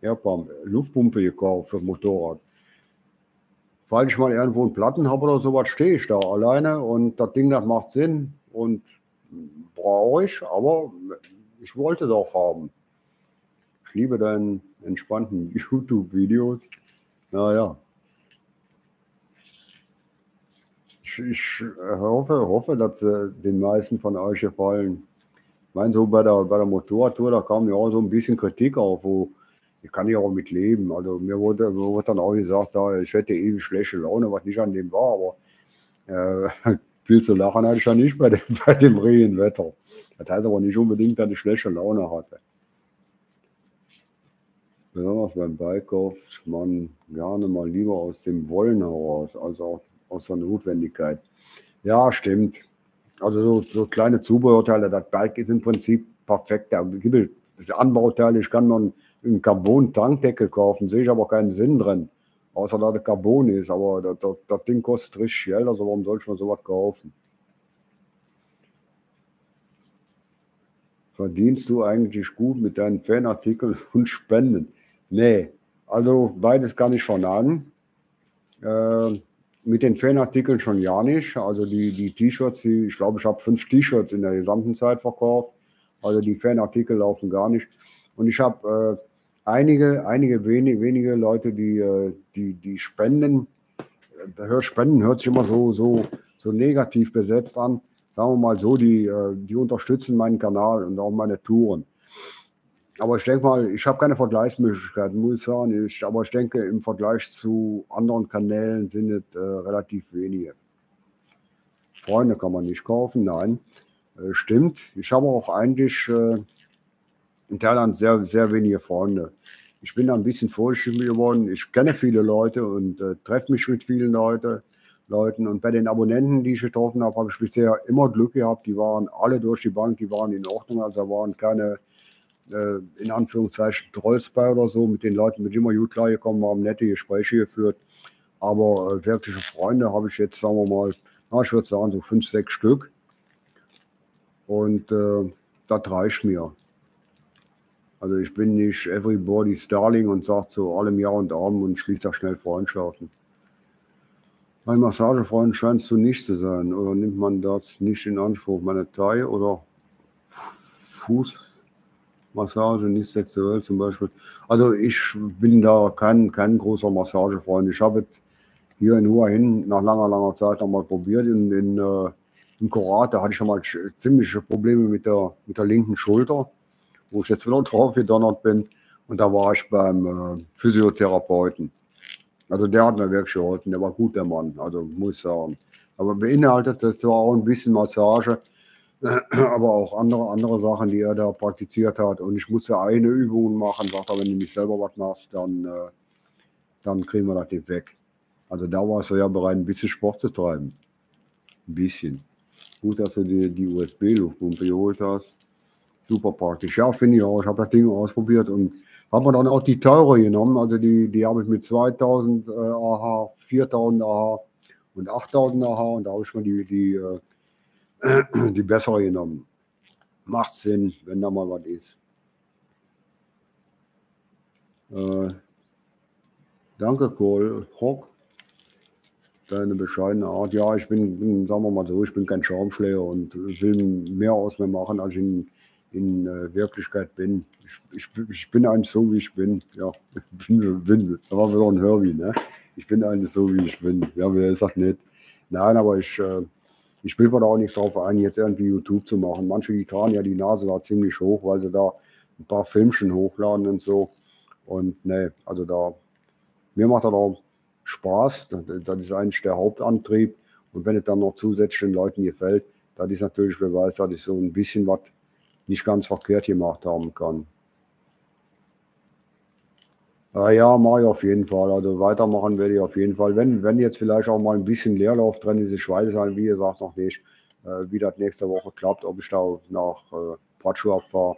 Airpump, Luftpumpe gekauft für Motorrad falls ich mal irgendwo einen Platten habe oder sowas, stehe ich da alleine und das Ding, das macht Sinn und brauche ich, aber ich wollte es auch haben. Ich liebe deine entspannten *laughs* YouTube-Videos. Naja. Ich, ich hoffe, hoffe, dass sie den meisten von euch gefallen. Ich meine, so bei der, bei der Motorradtour, da kam ja auch so ein bisschen Kritik auf, wo ich kann ja auch mit leben. Also mir wurde, mir wurde dann auch gesagt, da, ich hätte ewig schlechte Laune, was nicht an dem war, aber äh, *laughs* viel zu lachen hatte ich ja nicht bei dem, *laughs* bei dem Regenwetter. Das heißt aber nicht unbedingt, dass ich schlechte Laune hatte. Besonders beim Bike man gerne mal lieber aus dem Wollen heraus, als auch aus der Notwendigkeit. Ja, stimmt. Also so, so kleine Zubehörteile, das Bike ist im Prinzip perfekt. Das Anbauteil, ich kann noch Carbon-Tankdeckel kaufen, sehe ich aber keinen Sinn drin. Außer dass der Carbon ist, aber das, das, das Ding kostet richtig Geld, also warum soll ich mir sowas kaufen? Verdienst du eigentlich gut mit deinen Fanartikeln *laughs* und Spenden? Nee, also beides kann ich vernagen. Äh, mit den Fanartikeln schon ja nicht. Also die, die T-Shirts, ich glaube, ich habe fünf T-Shirts in der gesamten Zeit verkauft. Also die Fanartikel laufen gar nicht. Und ich habe äh, einige, einige wenige, wenige Leute, die, äh, die, die spenden. Spenden hört sich immer so, so, so negativ besetzt an. Sagen wir mal so, die, äh, die unterstützen meinen Kanal und auch meine Touren. Aber ich denke mal, ich habe keine Vergleichsmöglichkeiten, muss ich sagen. Ich, aber ich denke, im Vergleich zu anderen Kanälen sind es äh, relativ wenige. Freunde kann man nicht kaufen, nein. Äh, stimmt. Ich habe auch eigentlich äh, in Thailand sehr, sehr wenige Freunde. Ich bin da ein bisschen vorsichtig geworden. Ich kenne viele Leute und äh, treffe mich mit vielen Leuten. Leuten. Und bei den Abonnenten, die ich getroffen habe, habe ich bisher immer Glück gehabt. Die waren alle durch die Bank, die waren in Ordnung. Also da waren keine, äh, in Anführungszeichen, Trolls bei oder so. Mit den Leuten bin ich immer gut klargekommen, haben nette Gespräche geführt. Aber äh, wirkliche Freunde habe ich jetzt, sagen wir mal, na, ich würde sagen, so fünf, sechs Stück. Und äh, das reicht mir. Also ich bin nicht everybody's darling und sage zu allem Ja und Arm und schließe da schnell Freundschaften. Ein Massagefreund scheinst du nicht zu sein oder nimmt man das nicht in Anspruch? Meine Thai oder Fußmassage, nicht sexuell zum Beispiel. Also ich bin da kein, kein großer Massagefreund. Ich habe hier in Hua hin nach langer, langer Zeit nochmal probiert. In, in, äh, in Korat, da hatte ich schon mal ziemliche Probleme mit der, mit der linken Schulter wo ich jetzt wieder drauf gedonnert bin. Und da war ich beim äh, Physiotherapeuten. Also der hat mir wirklich geholfen, der war gut, der Mann, also muss ich sagen. Aber beinhaltet das zwar auch ein bisschen Massage, *clears throat* aber auch andere, andere Sachen, die er da praktiziert hat. Und ich musste eine Übung machen, sagt er, wenn du nicht selber was machst, dann, äh, dann kriegen wir das nicht weg. Also da warst du ja bereit, ein bisschen Sport zu treiben. Ein bisschen. Gut, dass du die, die USB-Luftpumpe geholt hast super praktisch. Ja, finde ich auch. Ich habe das Ding ausprobiert und habe mir dann auch die teure genommen. Also die, die habe ich mit 2000 äh, AH, 4000 AH und 8000 AH und da habe ich mir die, die, äh, *clears throat* die bessere genommen. Macht Sinn, wenn da mal was ist. Äh, danke, Kohl. Hock. Deine bescheidene Art. Ja, ich bin, bin, sagen wir mal so, ich bin kein Schaumschläger und will mehr aus mir machen, als ich in in äh, Wirklichkeit bin. Ich, ich, ich, bin eigentlich so, wie ich bin. Ja, *laughs* bin so, bin. Da war wieder ein Herbie, ne? Ich bin eigentlich so, wie ich bin. Ja, wer sagt nicht. Nein, aber ich, äh, ich will mir da auch nichts drauf ein, jetzt irgendwie YouTube zu machen. Manche, die tragen ja die Nase da ziemlich hoch, weil sie da ein paar Filmchen hochladen und so. Und ne, also da, mir macht das auch Spaß. Das, das ist eigentlich der Hauptantrieb. Und wenn es dann noch zusätzlich den Leuten gefällt, das ist natürlich Beweis, dass ich so ein bisschen was nicht ganz verkehrt gemacht haben kann. Äh, ja, mache ich auf jeden Fall. Also weitermachen werde ich auf jeden Fall. Wenn, wenn jetzt vielleicht auch mal ein bisschen Leerlauf drin ist, ich weiß es wie gesagt noch nicht, äh, wie das nächste Woche klappt, ob ich da nach äh, Patschu abfahre.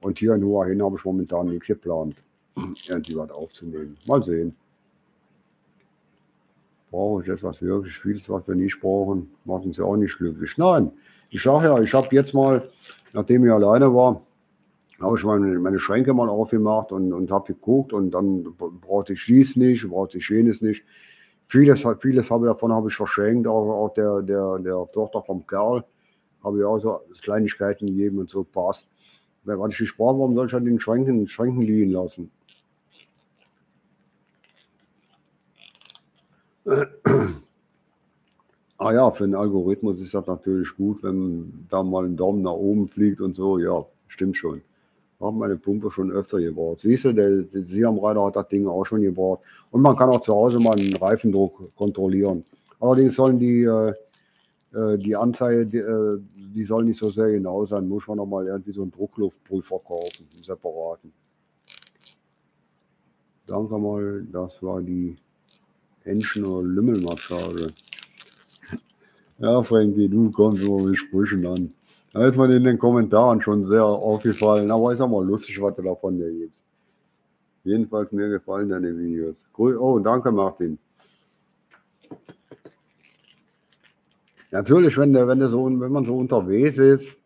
Und hier in Hua hin habe ich momentan nichts geplant, *clears throat* irgendwie was aufzunehmen. Mal sehen. Brauche ich etwas wirklich vieles, was wir nicht brauchen, macht uns ja auch nicht glücklich. Nein, ich sage ja, ich habe jetzt mal nachdem ich alleine war, habe ich meine, meine Schränke mal aufgemacht und, und habe geguckt und dann brauchte ich dies nicht, brauchte ich jenes nicht. Vieles, vieles habe davon habe ich verschenkt, auch, auch der, der, der Tochter vom Kerl habe ich auch so Kleinigkeiten gegeben und so passt. Wenn ich nicht brauche, warum soll ich halt den Schränken, Schränken liegen lassen? Ah ja, für einen Algorithmus ist das natürlich gut, wenn da mal ein Daumen nach oben fliegt und so. Ja, stimmt schon. Haben meine Pumpe schon öfter gebaut. Siehst du, der, der Siamreiter hat das Ding auch schon gebaut. Und man kann auch zu Hause mal einen Reifendruck kontrollieren. Allerdings sollen die, äh, äh die Anzeige, die, äh, die soll nicht so sehr genau sein. Muss man nochmal irgendwie so einen Druckluftprüfer kaufen, einen separaten. Danke mal, das war die Entchen- oder Lümmelmassage. Ja, Frankie, du kommst immer mit Sprüchen an. Da ist man in den Kommentaren schon sehr aufgefallen, aber ist auch mal lustig, was du davon dir gibst. Jedenfalls mir gefallen deine Videos. Oh, danke Martin. Natürlich, wenn, der, wenn, der so, wenn man so unterwegs ist,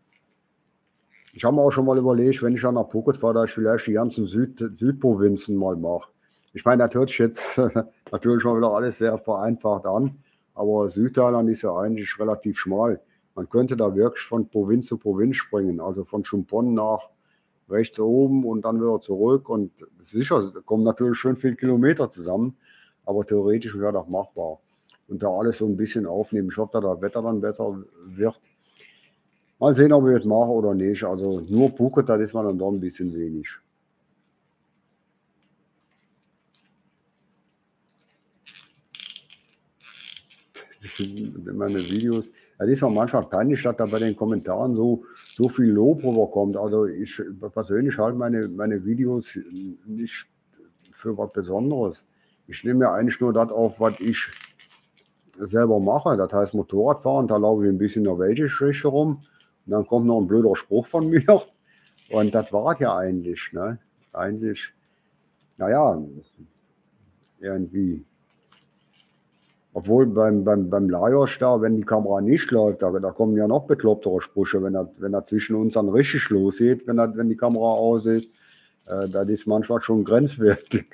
ich habe mir auch schon mal überlegt, wenn ich dann nach Phuket fahre, dass ich vielleicht die ganzen Süd, Südprovinzen mal mache. Ich meine, das hört sich jetzt *laughs* natürlich mal wieder alles sehr vereinfacht an. Aber Südthailand ist ja eigentlich relativ schmal. Man könnte da wirklich von Provinz zu Provinz springen, also von Chumpon nach rechts oben und dann wieder zurück. Und sicher, kommen natürlich schon viele Kilometer zusammen, aber theoretisch wäre das machbar. Und da alles so ein bisschen aufnehmen. Ich hoffe, dass das Wetter dann besser wird. Mal sehen, ob ich das mache oder nicht. Also nur Phuket, da ist man dann doch ein bisschen wenig. Meine Videos. Das ist auch manchmal peinlich, dass da bei den Kommentaren so, so viel Lob rüberkommt. Also ich persönlich halte meine, meine Videos nicht für was Besonderes. Ich nehme ja eigentlich nur das auf, was ich selber mache. Das heißt Motorradfahren, da laufe ich ein bisschen in der Weltgeschichte rum. Und dann kommt noch ein blöder Spruch von *laughs* mir. Und das war ja eigentlich. Ne? Eigentlich, naja, irgendwie. Obwohl beim, beim, beim Lajos da, wenn die Kamera nicht läuft, da, da kommen ja noch beklopptere Sprüche, wenn er, wenn er zwischen uns dann richtig lossieht, wenn, er, wenn die Kamera aus ist. Äh, das ist manchmal schon grenzwertig.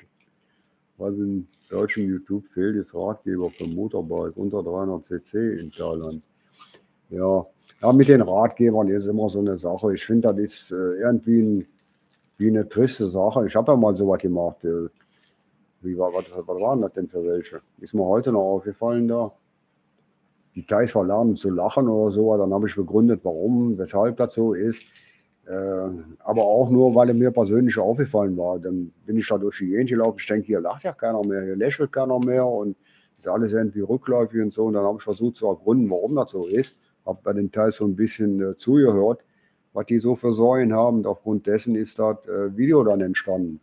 *laughs* Was in deutschen YouTube fehlt, ist Ratgeber für Motorbike unter 300 cc in Thailand. Ja, ja, mit den Ratgebern ist immer so eine Sache. Ich finde, das ist äh, irgendwie ein, wie eine triste Sache. Ich habe ja mal sowas gemacht. Äh, wie war, was, was waren das denn für welche? Ist mir heute noch aufgefallen da. Die Thais verlernen zu lachen oder so. Dann habe ich begründet, warum, weshalb das so ist. Äh, aber auch nur, weil er mir persönlich aufgefallen war. Dann bin ich da durch die Gegend gelaufen. Ich denke, hier lacht ja keiner mehr, hier lächelt keiner mehr und ist alles irgendwie rückläufig und so. Und dann habe ich versucht zu ergründen, warum das so ist habe bei den Teils so ein bisschen äh, zugehört, was die so für Säulen haben. Und aufgrund dessen ist das äh, Video dann entstanden.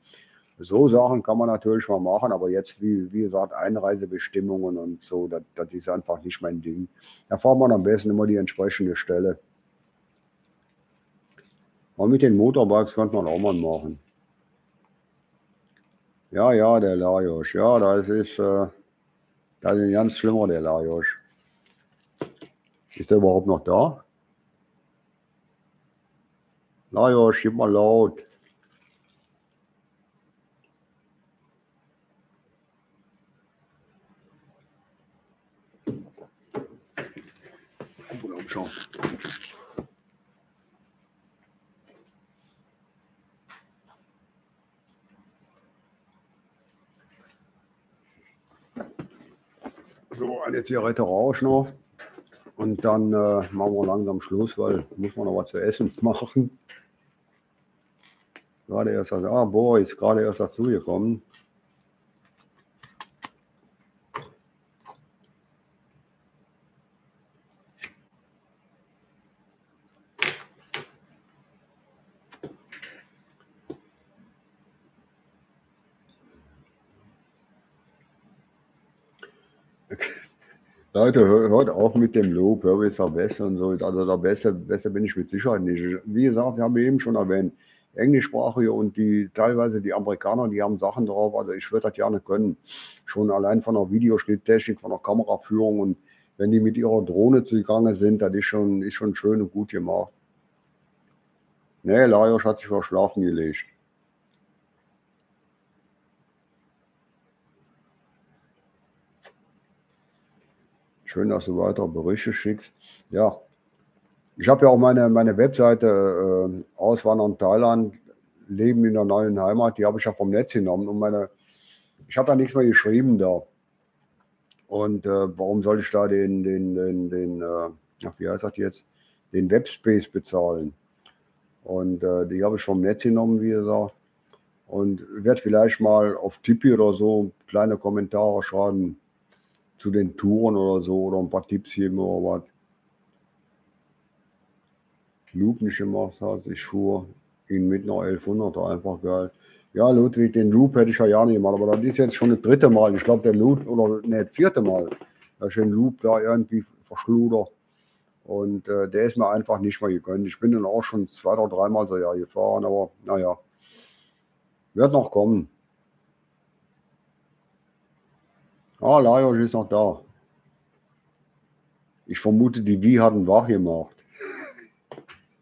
So Sachen kann man natürlich mal machen, aber jetzt, wie, wie gesagt, Einreisebestimmungen und so, das, das ist einfach nicht mein Ding. Da fahren wir am besten immer die entsprechende Stelle. Und mit den Motorbikes könnte man auch mal machen. Ja, ja, der Lajos. Ja, das ist, äh, das ist ein ganz schlimmer, der Lajos. Ist er überhaupt noch da? Lajos, schieb mal laut. Umschauen. So, eine Zigarette rausch noch. Und dann äh, machen wir langsam Schluss, weil muss man noch was zu essen *laughs* machen. Gerade erst, ah, boah, ist gerade erst dazu gekommen. Leute, hört auch mit dem Lob, hör ist auch besser und so. Also da besser, besser bin ich mit Sicherheit nicht. Wie gesagt, ich habe eben schon erwähnt, Englischsprachige und die teilweise die Amerikaner, die haben Sachen drauf. Also ich würde das gerne können. Schon allein von der Videoschnitttechnik, von der Kameraführung und wenn die mit ihrer Drohne zugange sind, das ist schon, ist schon schön und gut gemacht. Nee, Lajos hat sich verschlafen gelegt. Schön, dass du weitere Berichte schickst. Ja, ich habe ja auch meine, meine Webseite äh, Auswandern Thailand, Leben in der neuen Heimat, die habe ich ja vom Netz genommen. Und meine, ich habe da nichts mehr geschrieben da. Und äh, warum soll ich da den, den, den, den äh, ach, wie heißt das jetzt, den Webspace bezahlen? Und äh, die habe ich vom Netz genommen, wie gesagt. Und werde vielleicht mal auf Tippi oder so kleine Kommentare schreiben, zu den Touren oder so oder ein paar Tipps geben oder was. Loop nicht gemacht hat, ich fuhr ihn mit einer 1100er, einfach geil. Ja, Ludwig, den Loop hätte ich ja ja nicht gemacht, aber das ist jetzt schon das dritte Mal. Ich glaube, der Loop, oder nicht, das vierte Mal, dass ich den Loop da irgendwie verschluder. Und äh, der ist mir einfach nicht mehr gegönnt. Ich bin dann auch schon zwei oder dreimal so ja gefahren, aber naja, wird noch kommen. Ah, Lajos ist noch da. Ich vermute, die Wie hat einen wach gemacht.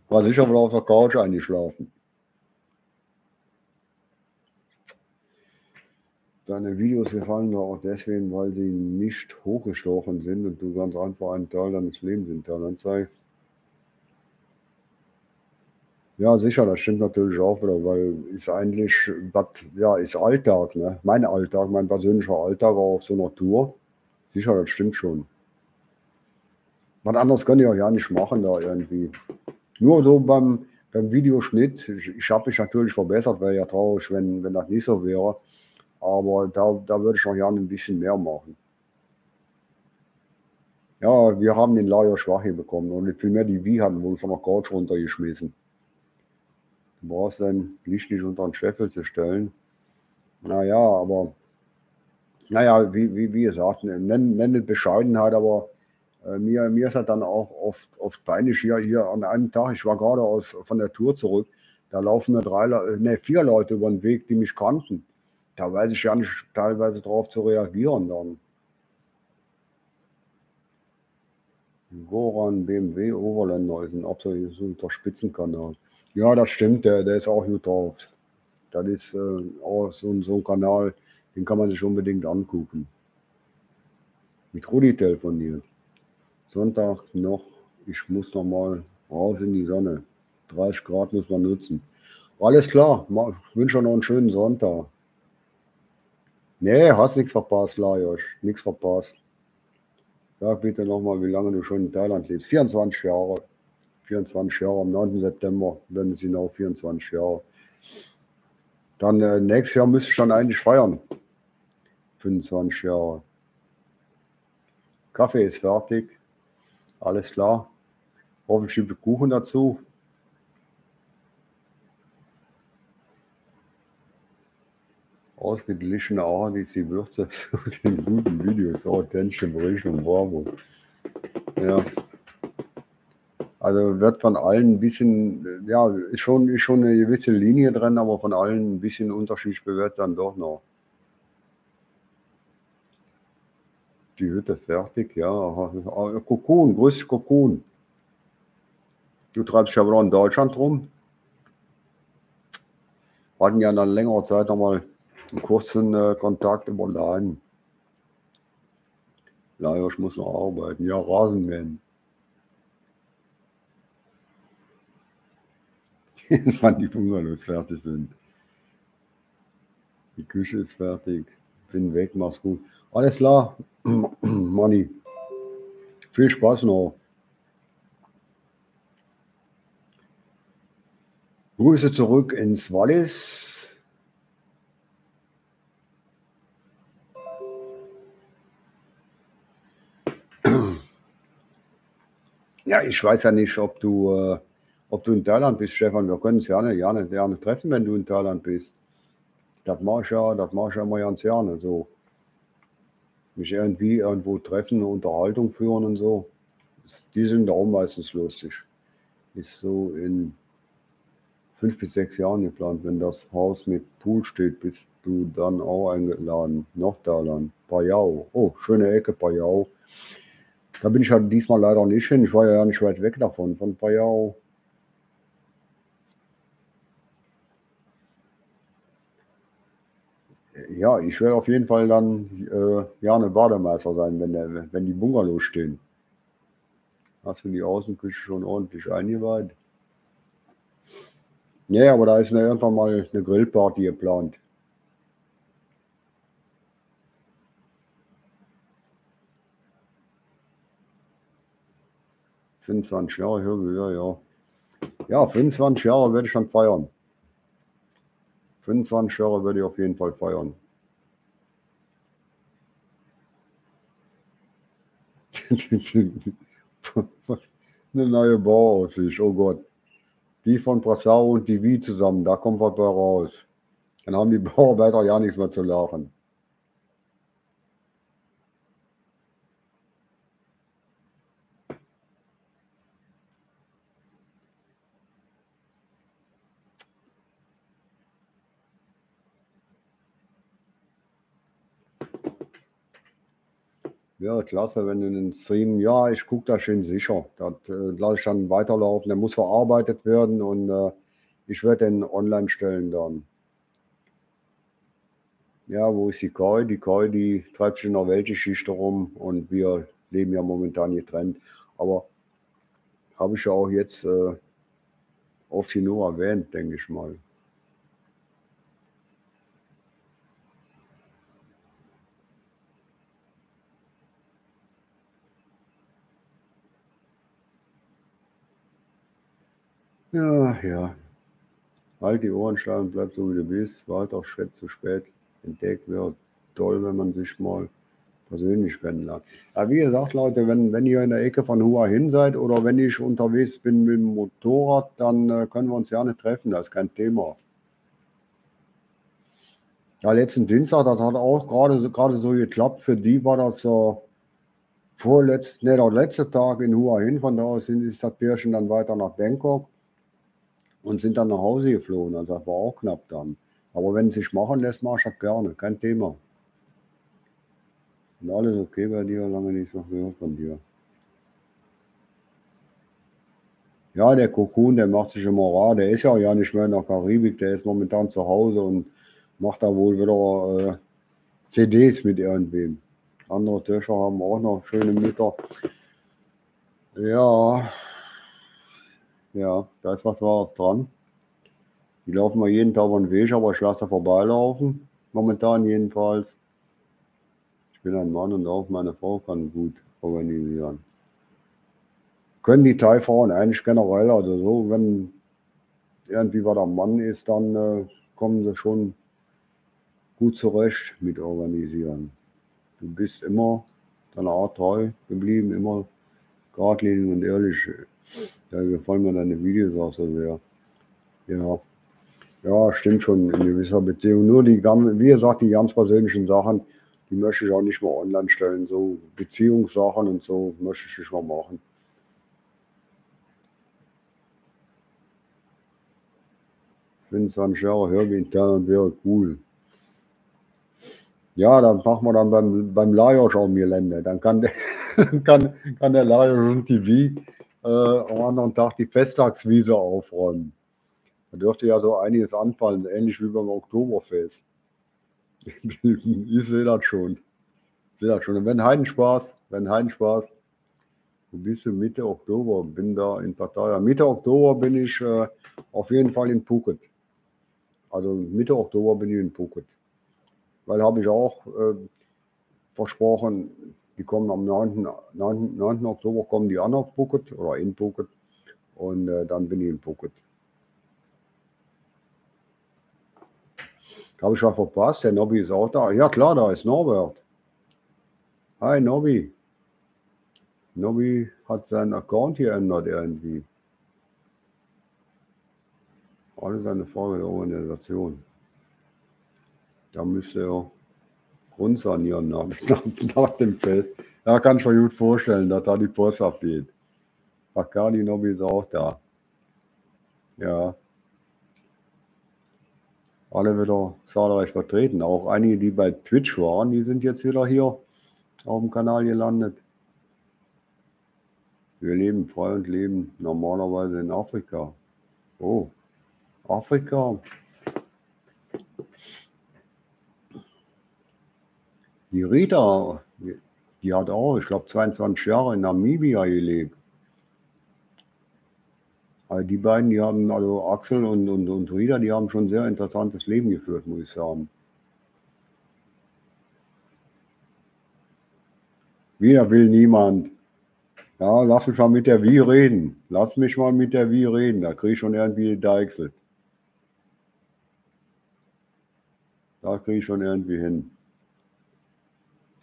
War sicher wohl auf der Couch eingeschlafen. Deine Videos gefallen mir auch deswegen, weil sie nicht hochgestochen sind und du ganz einfach einen Teil deines Lebens in Thailand zeigst. Ja, sicher, das stimmt natürlich auch wieder, weil ist eigentlich, ja, ist Alltag, ne? Mein Alltag, mein persönlicher Alltag auch auf so einer Tour. Sicher, das stimmt schon. Was anderes könnt ihr auch ja nicht machen da irgendwie. Nur so beim, beim Videoschnitt, ich, ich habe mich natürlich verbessert, wäre ja traurig, wenn, wenn das nicht so wäre. Aber da, da würde ich auch gerne ein bisschen mehr machen. Ja, wir haben den Lager schwach hier bekommen und viel mehr die Wie hatten wohl von der Couch runtergeschmissen. Du brauchst dein Licht nicht unter den Scheffel zu stellen. Naja, aber naja, wie, wie, wie gesagt, nennen nenn Bescheidenheit, aber äh, mir, mir ist halt dann auch oft, oft peinlich hier, hier an einem Tag, ich war gerade aus, von der Tour zurück, da laufen mir drei, ne, vier Leute über den Weg, die mich kannten. Da weiß ich ja nicht teilweise darauf zu reagieren dann. Goran BMW Overländer ist ein absoluter Spitzenkanal. Ja, das stimmt, der, der ist auch gut drauf. Das ist äh, auch so, so ein Kanal, den kann man sich unbedingt angucken. Mit Rudi telefoniert. Sonntag noch, ich muss noch mal raus in die Sonne. 30 Grad muss man nutzen. Alles klar, ich wünsche noch einen schönen Sonntag. Nee, hast nichts verpasst, Lajos. Nichts verpasst. Sag bitte nochmal, wie lange du schon in Thailand lebst. 24 Jahre. 24 Jahre, am 9. September werden es genau 24 Jahre. Dann äh, nächstes Jahr müsste ich dann eigentlich feiern. 25 Jahre. Kaffee ist fertig. Alles klar. Hoffentlich gibt Kuchen dazu. Ausgeglichene Art ist die Würze *laughs* zu den guten Videos, authentische Berichte und Werbung. Ja. Also wird von allen ein bisschen, ja, ist schon, ist schon eine gewisse Linie drin, aber von allen ein bisschen unterschiedlich bewertet dann doch noch. Die Hütte fertig, ja. Kokon, grüß Kokon. Du treibst ja wieder in Deutschland rum. Wir hatten ja dann längere Zeit nochmal einen kurzen äh, Kontakt über Laden. Leider, ich muss noch arbeiten. Ja, Rasenmähen. *laughs* Wann die Bungalows fertig sind. Die Küche ist fertig. Bin weg, mach's gut. Alles klar, *clears throat* Manni. Viel Spaß noch. Grüße zurück ins Wallis. *clears throat* Ja, ich weiß ja nicht, ob du, äh, ob du in Thailand bist, Stefan. Wir können uns gerne, gerne, gerne treffen, wenn du in Thailand bist. Das mache ich ja, das mache ich ja immer ganz gerne. So. Mich irgendwie irgendwo treffen, eine Unterhaltung führen und so. Die sind auch meistens lustig. Ist so in fünf bis sechs Jahren geplant. Wenn das Haus mit Pool steht, bist du dann auch eingeladen. Nordthailand, Payau. Oh, schöne Ecke, Payau. Da bin ich halt diesmal leider nicht hin. Ich war ja nicht weit weg davon, von Payau. Ja, ich werde auf jeden Fall dann äh, gerne Bademeister sein, wenn, der, wenn die Bungalows stehen. Hast du die Außenküche schon ordentlich eingeweiht? Ja, aber da ist eine, irgendwann mal eine Grillparty geplant. 25 Jahre, ja, ja. Ja, 25 Jahre werde ich schon feiern. 25 Jahre werde ich auf jeden Fall feiern. *laughs* Eine neue Bauaussicht, oh Gott. Die von Brassau und die Wie zusammen, da kommt was bei raus. Dann haben die Bauarbeiter ja nichts mehr zu lachen. Ja, klasse, wenn du den Stream, ja, ich gucke da schön sicher. Das äh, lasse ich dann weiterlaufen. Der muss verarbeitet werden und äh, ich werde den online stellen dann. Ja, wo ist die Koi? Die Koi, die treibt sich in der Weltgeschichte rum und wir leben ja momentan getrennt. Aber habe ich ja auch jetzt äh, oft genug erwähnt, denke ich mal. Ja, ja. Halt die Ohren steil bleib so wie du bist. Wart auch Schritt zu spät. Entdeckt wird toll, wenn man sich mal persönlich kennenlernt. Ja, wie gesagt, Leute, wenn, wenn ihr in der Ecke von Hua hin seid oder wenn ich unterwegs bin mit dem Motorrad, dann äh, können wir uns gerne treffen. Das ist kein Thema. Ja, letzten Dienstag, das hat auch gerade so, so geklappt. Für die war das so vorletzt, ne, der letzte Tag in Hua Hin. Von da aus ist das Pärchen dann weiter nach Bangkok und sind dann nach Hause geflogen. Also das war auch knapp dann. Aber wenn es sich machen lässt, mach ich das gerne, kein Thema. Und alles okay bei dir, lange nichts noch gehört von dir. Ja, der Kokun, der macht sich immer rar. Der ist ja ja nicht mehr in der Karibik, der ist momentan zu Hause und macht da wohl wieder äh, CDs mit irgendwem. Andere Töchter haben auch noch schöne Mütter. Ja, ja, da ist was Wahres dran. Die laufen mal jeden Tag über den Weg, aber ich lasse vorbeilaufen. Momentan jedenfalls. Ich bin ein Mann und auch meine Frau kann gut organisieren. Können die Thai-Frauen eigentlich generell, also so, wenn irgendwie was am Mann ist, dann äh, kommen sie schon gut zurecht mit organisieren. Du bist immer deiner Art treu geblieben, immer geradlinig und ehrlich. Da gefallen mir deine Videos auch so sehr. Ja, ja, stimmt schon in gewisser Beziehung. Nur die, wie gesagt, die ganz persönlichen Sachen, die möchte ich auch nicht mehr online stellen. So Beziehungssachen und so möchte ich nicht mehr machen. Ich finde 25 Jahre Hörbild wäre cool. Ja, dann machen wir dann beim, beim Lajos auch Gelände. Dann kann der, *laughs* kann, kann der Lajos und TV äh, am anderen Tag die Festtagswiese aufräumen. Da dürfte ja so einiges anfallen, ähnlich wie beim Oktoberfest. *laughs* ich sehe das schon. Sehe das schon. Und wenn Heidenspaß, wenn Heidenspaß, du bist Mitte Oktober, bin da in Pattaya. Mitte Oktober bin ich äh, auf jeden Fall in Phuket. Also Mitte Oktober bin ich in Phuket. Weil habe ich auch äh, versprochen, die kommen am 9. 9. 9. Oktober kommen die an auf Phuket oder in Phuket. Und äh, dann bin ich in Phuket. Habe ich was verpasst? Der Nobby ist auch da. Ja klar, da ist Norbert. Hi Nobby. Nobby hat seinen Account hier ändert irgendwie. Alles eine Frage der Organisation. Da müsste er grundsanieren *laughs* nach, nach, dem Fest. Da kann ich mir gut vorstellen, dass da die Post abgeht. Bacardi Nobby ist auch da. Ja alle wieder zahlreich vertreten. Auch einige, die bei Twitch waren, die sind jetzt wieder hier auf dem Kanal gelandet. Wir leben frei und leben normalerweise in Afrika. Oh, Afrika. Die Rita, die hat auch, ich glaube, 22 Jahre in Namibia gelebt. Also die beiden, die haben, also Axel und, und, und Rita, die haben schon ein sehr interessantes Leben geführt, muss ich sagen. Wieder will niemand. Ja, lass mich mal mit der Wie reden. Lass mich mal mit der Wie reden. Da kriege ich schon irgendwie Deichsel. Da kriege ich schon irgendwie hin.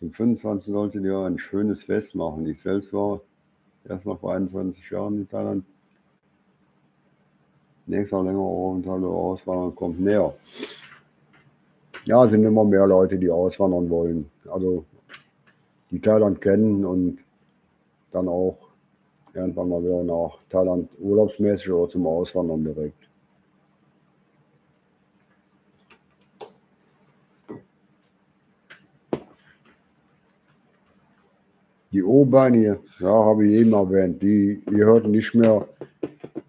Zum 25. sollte ihr ein schönes Fest machen. Ich selbst war erst mal vor 21 Jahren in Thailand nächster längerer Aufenthalt oder Auswandern kommt näher. Ja, es sind immer mehr Leute, die auswandern wollen. Also die Thailand kennen und dann auch irgendwann mal wieder nach Thailand urlaubsmäßig oder zum Auswandern direkt. Die O-Beine, ja, habe ich eben erwähnt, die gehört nicht mehr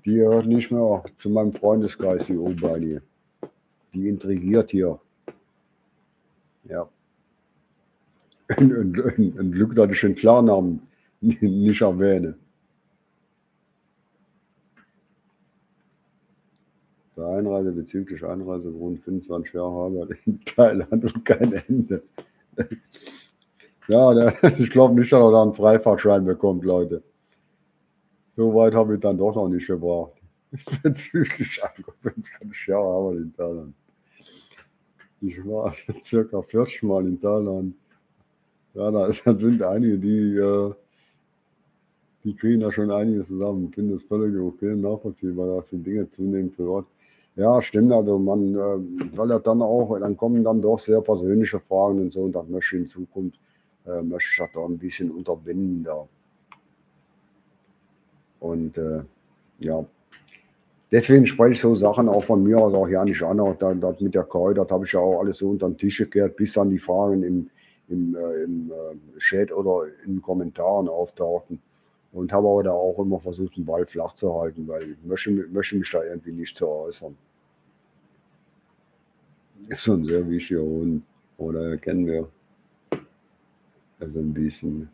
die gehört nicht mehr zu meinem Freundeskreis, die Obani. Die intrigiert hier. Ja. Ein, Glück, dass ich den Klarnamen *laughs* nicht erwähne. Bei Einreise bezüglich Einreise rund 25 Jahre habe in *laughs* Thailand und kein Ende. Ja, der, *laughs* ich glaube nicht, dass er da einen Freifahrtschein bekommt, Leute. So weit habe ich dann doch noch nicht gebracht. Bezüglich Ankunftskanzler Jahre in Thailand. Ich war *laughs* circa 40 Mal in Thailand. Ja, da, sind einige, die, äh, die kriegen da schon einiges zusammen. Ich finde es völlig okay, nachvollziehbar, dass die Dinge zunehmend privat. Ja, stimmt. Also man, äh, weil er dann auch, dann kommen dann doch sehr persönliche Fragen und so, und dann möchte ich in Zukunft, äh, möchte ich das da ein bisschen unterbinden da. Und äh, ja, deswegen spreche ich so Sachen auch von mir aus auch ja nicht an. Auch da, das mit der Koi, das habe ich ja auch alles so unter den Tisch gekehrt, bis dann die Fragen im, im, äh, im äh, Chat oder in Kommentaren auftauchten. Und habe aber da auch immer versucht, den Ball flach zu halten, weil ich möchte, möchte mich da irgendwie nicht zu äußern. Ist ein sehr wichtiger Hund, oder kennen wir. Also ein bisschen.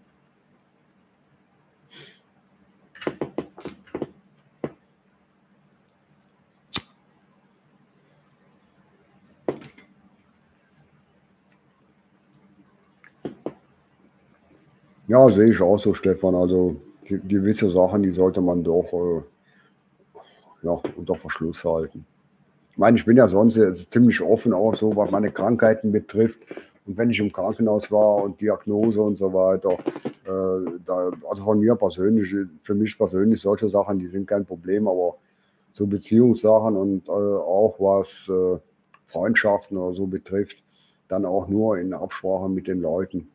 Ja, sehe ich auch so, Stefan. Also gewisse Sachen, die sollte man doch äh, ja, unter Verschluss halten. Ich meine, ich bin ja sonst ziemlich offen auch so, was meine Krankheiten betrifft. Und wenn ich im Krankenhaus war und Diagnose und so weiter, äh, da, also von mir persönlich, für mich persönlich, solche Sachen, die sind kein Problem, aber so Beziehungssachen und äh, auch was äh, Freundschaften oder so betrifft, dann auch nur in Absprache mit den Leuten.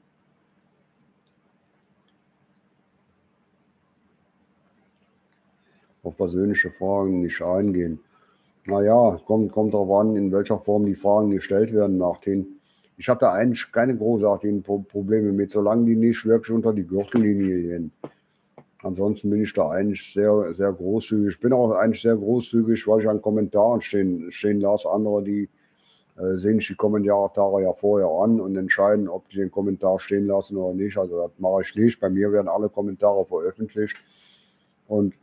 auf persönliche Fragen nicht eingehen. Naja, kommt, kommt darauf an, in welcher Form die Fragen gestellt werden den. Ich habe da eigentlich keine großartigen Probleme mit, solange die nicht wirklich unter die Gürtellinie gehen. Ansonsten bin ich da eigentlich sehr, sehr großzügig. Ich bin auch eigentlich sehr großzügig, weil ich an Kommentaren stehen, stehen lasse. Andere, die äh, sehen sich die Kommentare ja vorher an und entscheiden, ob die den Kommentar stehen lassen oder nicht. Also das mache ich nicht. Bei mir werden alle Kommentare veröffentlicht. Und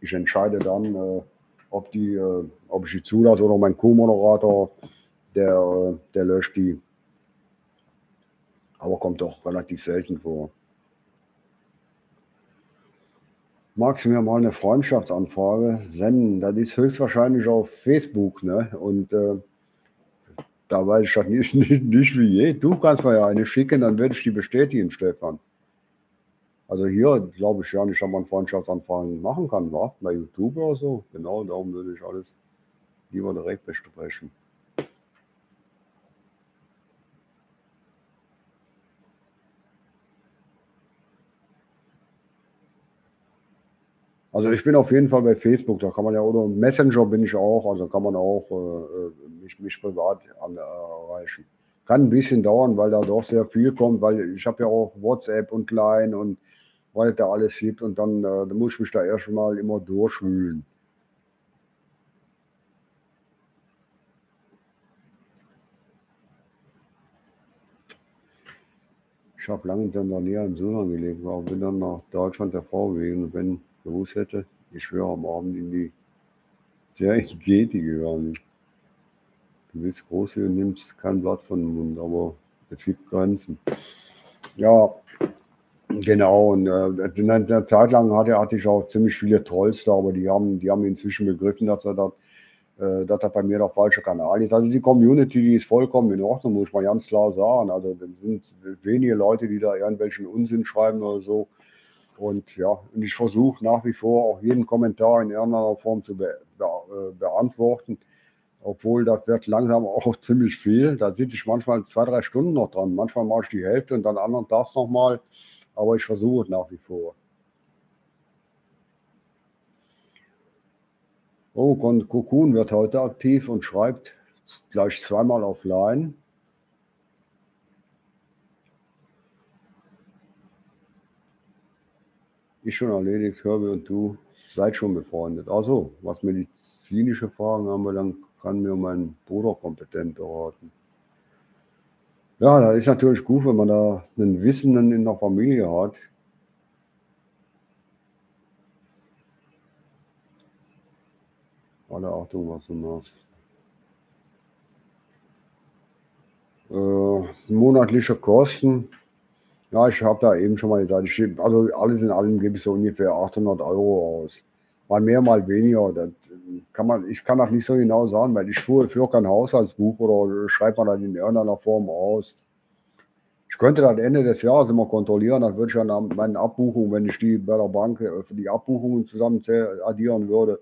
ich entscheide dann, äh, ob, die, äh, ob ich die zulasse oder mein Co-Moderator, der, äh, der löscht die. Aber kommt doch relativ selten vor. Magst du mir mal eine Freundschaftsanfrage senden? Das ist höchstwahrscheinlich auf Facebook, ne? Und äh, da weiß ich nicht, *laughs* nicht, nicht wie je. Du kannst mir ja eine schicken, dann werde ich die bestätigen, Stefan. Also hier glaube ich ja nicht, dass man Freundschaftsanfragen machen kann, wa? bei YouTube oder so. Genau, darum würde ich alles lieber direkt besprechen. Also ich bin auf jeden Fall bei Facebook, da kann man ja, oder Messenger bin ich auch, also kann man auch äh, äh mich, mich privat an, äh, erreichen. Kann ein bisschen dauern, weil da doch sehr viel kommt, weil ich habe ja auch WhatsApp und Line und weil da alles gibt und dann, äh, dann muss ich mich da erstmal immer durchwühlen. Ich habe lange in Tansania im Sudan gelebt, aber bin dann nach Deutschland der Frau wegen. Und wenn gewusst hätte, ich wäre am Abend in die Serengeti gegangen. Du bist groß und nimmst kein Blatt von dem Mund, aber es gibt Grenzen. Ja, Genau, und äh, eine Zeit lang hatte, hatte ich auch ziemlich viele Trolls da, aber die haben, die haben inzwischen begriffen, dass er das, äh, dass das bei mir der falsche Kanal ist. Also die Community, die ist vollkommen in Ordnung, muss man ganz klar sagen. Also es sind wenige Leute, die da irgendwelchen Unsinn schreiben oder so. Und ja, und ich versuche nach wie vor auch jeden Kommentar in irgendeiner Form zu be be äh, beantworten. Obwohl das wird langsam auch *laughs* ziemlich viel. Da sitze ich manchmal zwei, drei Stunden noch dran. Manchmal mache ich die Hälfte und dann anderen Tags nochmal. Aber ich versuche nach wie vor. Oh, Cocoon wird heute aktiv und schreibt gleich zweimal auf Ich schon erledigt, Kirby und du seid schon befreundet. Also, was medizinische Fragen dann kann mir mein Bruder kompetent beraten. Ja, da ist natürlich gut, wenn man da einen Wissenden in der Familie hat. Alle Achtung, was du machst. Äh, monatliche Kosten. Ja, ich habe da eben schon mal gesagt, ich, also alles in allem gebe ich so ungefähr 800 Euro aus. Mal mehr, mal weniger. Das kann man, ich kann das nicht so genau sagen, weil ich führe, führe kein Haushaltsbuch oder schreibe man das in irgendeiner Form aus. Ich könnte das Ende des Jahres immer kontrollieren, dann würde ich ja meinen Abbuchungen, wenn ich die bei der Bank für die Abbuchungen zusammen addieren würde,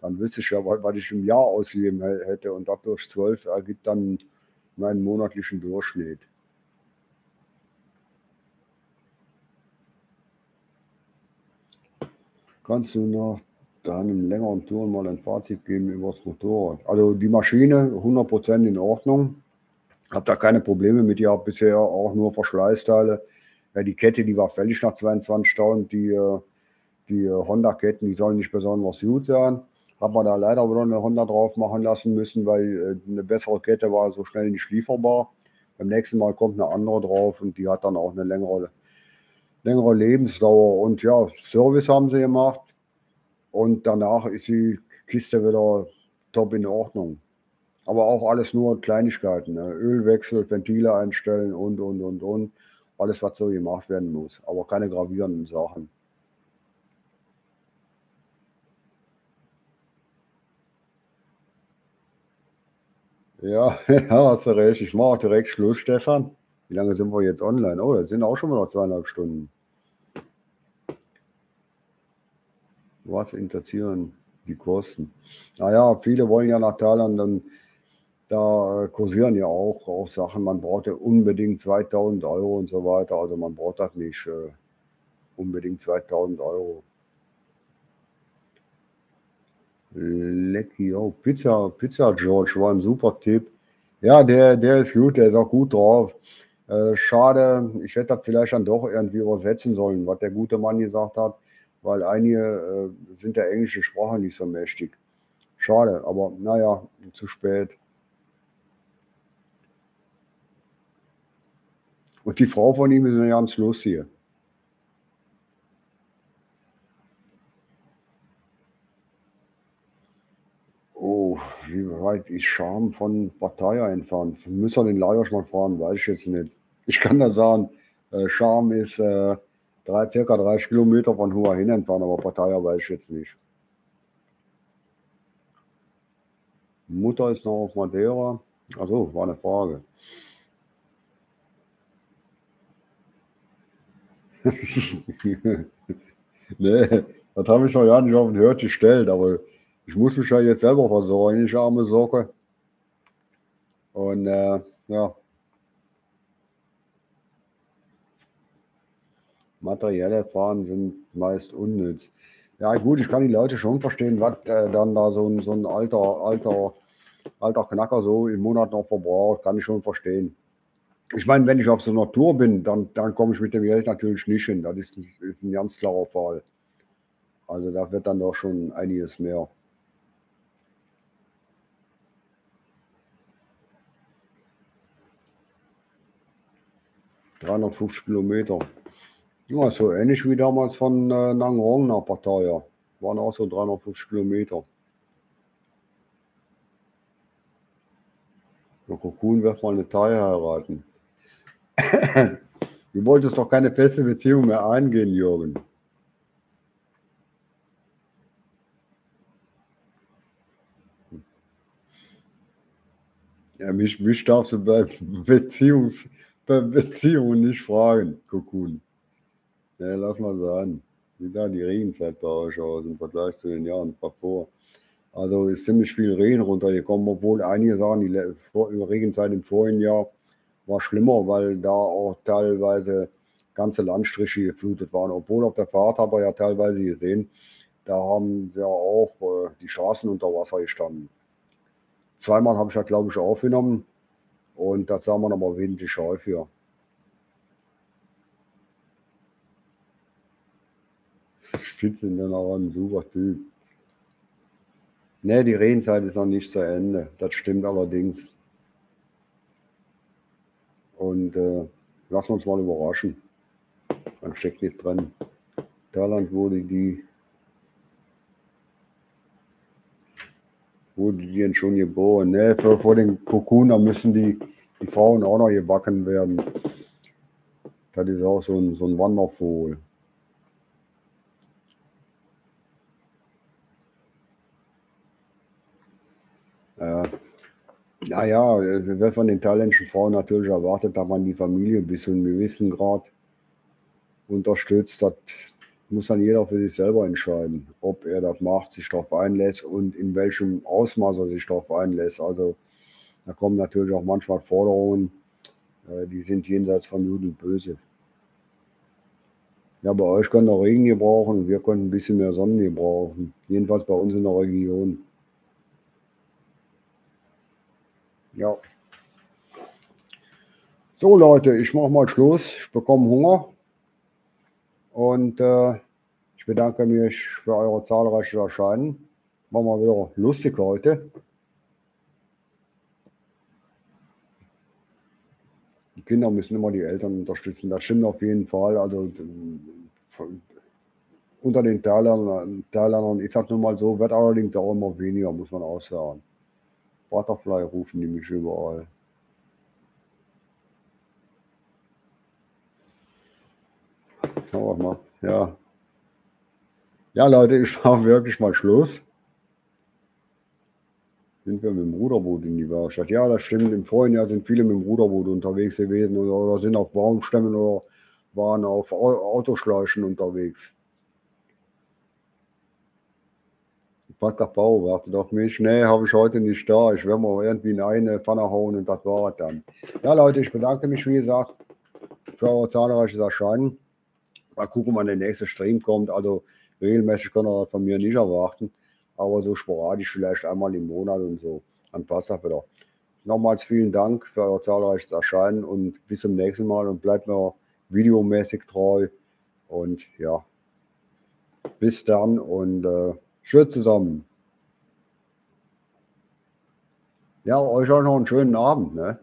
dann wüsste ich ja, was ich im Jahr ausgegeben hätte. Und das durch 12 ergibt dann meinen monatlichen Durchschnitt. Kannst du nach deinem längeren Touren mal ein Fazit geben über das Motorrad? Also die Maschine 100% in Ordnung. Habe da keine Probleme mit. Ihr habt bisher auch nur Verschleißteile. Ja, die Kette, die war fällig nach 22.000. Die, äh, die Honda-Ketten, die sollen nicht besonders gut sein. Haben wir da leider wieder eine Honda drauf machen lassen müssen, weil äh, eine bessere Kette war so schnell nicht lieferbar. Beim nächsten Mal kommt eine andere drauf und die hat dann auch eine längere, längere Lebensdauer. Und ja, Service haben sie gemacht. Und danach ist die Kiste wieder top in Ordnung. Aber auch alles nur Kleinigkeiten. Ne? Ölwechsel, Ventile einstellen und, und, und, und. Alles, was so gemacht werden muss. Aber keine gravierenden Sachen. Ja, *laughs* ja, hast du recht. Ich mache direkt Schluss, Stefan. Wie lange sind wir jetzt online? Oh, das sind auch schon mal noch zweieinhalb Stunden. Was interessieren die Kosten? Naja, viele wollen ja nach Thailand, dann da kursieren ja auch, auch Sachen, man braucht ja unbedingt 2000 Euro und so weiter. Also man braucht das nicht äh, unbedingt 2000 Euro. Lecky, oh, Pizza, Pizza George war ein super Tipp. Ja, der, der ist gut, der ist auch gut drauf. Äh, schade, ich hätte das vielleicht dann doch irgendwie übersetzen sollen, was der gute Mann gesagt hat, weil einige äh, sind der englischen Sprache nicht so mächtig. Schade, aber naja, zu spät. Und die Frau von ihm ist ja ganz los hier. Oh, wie weit ist Scham von Partei entfernt? Müssen wir den Lajos mal fragen, weiß ich jetzt nicht. Ich kann da sagen, äh, Scham ist äh, drei, circa 30 Kilometer von Hua hin entfernt, aber Partei weiß ich jetzt nicht. Mutter ist noch auf Madeira. Also war eine Frage. *laughs* nee, das habe ich noch ja nicht auf den Hört gestellt, aber ich muss mich ja jetzt selber versorgen, ich arme Socke. Und äh, ja. Materielle Fahren sind meist unnütz. Ja, gut, ich kann die Leute schon verstehen, was äh, dann da so ein, so ein alter, alter, alter Knacker so im Monat noch verbraucht, kann ich schon verstehen. Ich meine, wenn ich auf so einer Tour bin, dann, dann komme ich mit dem Geld natürlich nicht hin. Das ist, ist ein ganz klarer Fall. Also da wird dann doch schon einiges mehr. 350 Kilometer. Ja, so ähnlich wie damals von äh, Nang Rong nach Pattaya. Waren auch so 350 Kilometer. Der Kokun wird mal eine Thai heiraten. *coughs* du wolltest doch keine feste Beziehung mehr eingehen, Jürgen. Ja, mich, mich darfst du bei Beziehungs Beziehungen nicht fragen, Kokun. Ja, lass mal sagen. Wie sah die Regenzeit bei euch aus im Vergleich zu den Jahren davor? Also ist ziemlich viel Regen runtergekommen, obwohl einige sagen, die Regenzeit im vorigen Jahr war schlimmer, weil da auch teilweise ganze Landstriche geflutet waren. Obwohl auf der Fahrt habe ich ja teilweise gesehen, da haben ja auch äh, die Straßen unter Wasser gestanden. Zweimal habe ich ja, glaube ich, aufgenommen. Und das sagen wir nochmal wesentlich häufiger. Spitze dann auch ein super Typ. Ne, die Redenzeit ist noch nicht zu Ende. Das stimmt allerdings. Und äh, lassen wir uns mal überraschen. Man steckt nicht drin. Thailand wurde die wurde die denn schon geboren? Ne, vor, vor den Kokuna müssen die, die Frauen auch noch gebacken werden. Das ist auch so ein, so ein Wandervogel. Äh, naja, wird von den thailändischen Frauen natürlich erwartet, dass man die Familie bis zu einem gewissen Grad unterstützt. Das muss dann jeder für sich selber entscheiden, ob er das macht, sich darauf einlässt und in welchem Ausmaß er sich darauf einlässt. Also da kommen natürlich auch manchmal Forderungen, äh, die sind jenseits von Gut Böse. Ja, bei euch könnt ihr Regen gebrauchen, wir können ein bisschen mehr Sonne gebrauchen. Jedenfalls bei uns in der Region. Ja. So Leute, ich mache mal Schluss. Ich bekomme Hunger. Und äh, ich bedanke mich für eure zahlreiche Erscheinen. War mal wieder lustig heute. Die Kinder müssen immer die Eltern unterstützen. Das stimmt auf jeden Fall. Also unter den Teilern, ich sag nur mal so, wird allerdings auch immer weniger, muss man auch sagen. Butterfly rufen die mich überall. Wir mal. Ja. Ja, Leute, ich *laughs* war wirklich mal Schluss. Sind wir mit dem Ruderboot in die Werkstatt? Ja, das stimmt. Im Vorjahr sind viele mit dem Ruderboot unterwegs gewesen oder, oder sind auf Baumstämmen oder waren auf Autoschläuchen unterwegs. Podcast Bau wartet auf mich. Nee, habe ich heute nicht da. Ich werde mal irgendwie in eine Pfanne hauen und das war dann. Ja, Leute, ich bedanke mich, wie gesagt, für euer zahlreiches Erscheinen. Mal gucken, wann der nächste Stream kommt. Also regelmäßig kann er von mir nicht erwarten. Aber so sporadisch vielleicht einmal im Monat und so. Dann passt das wieder. Nochmals vielen Dank für euer zahlreiches Erscheinen und bis zum nächsten Mal und bleibt mir videomäßig treu. Und ja, bis dann und äh, Tschüss zusammen. Ja, euch auch noch einen schönen Abend. Ne?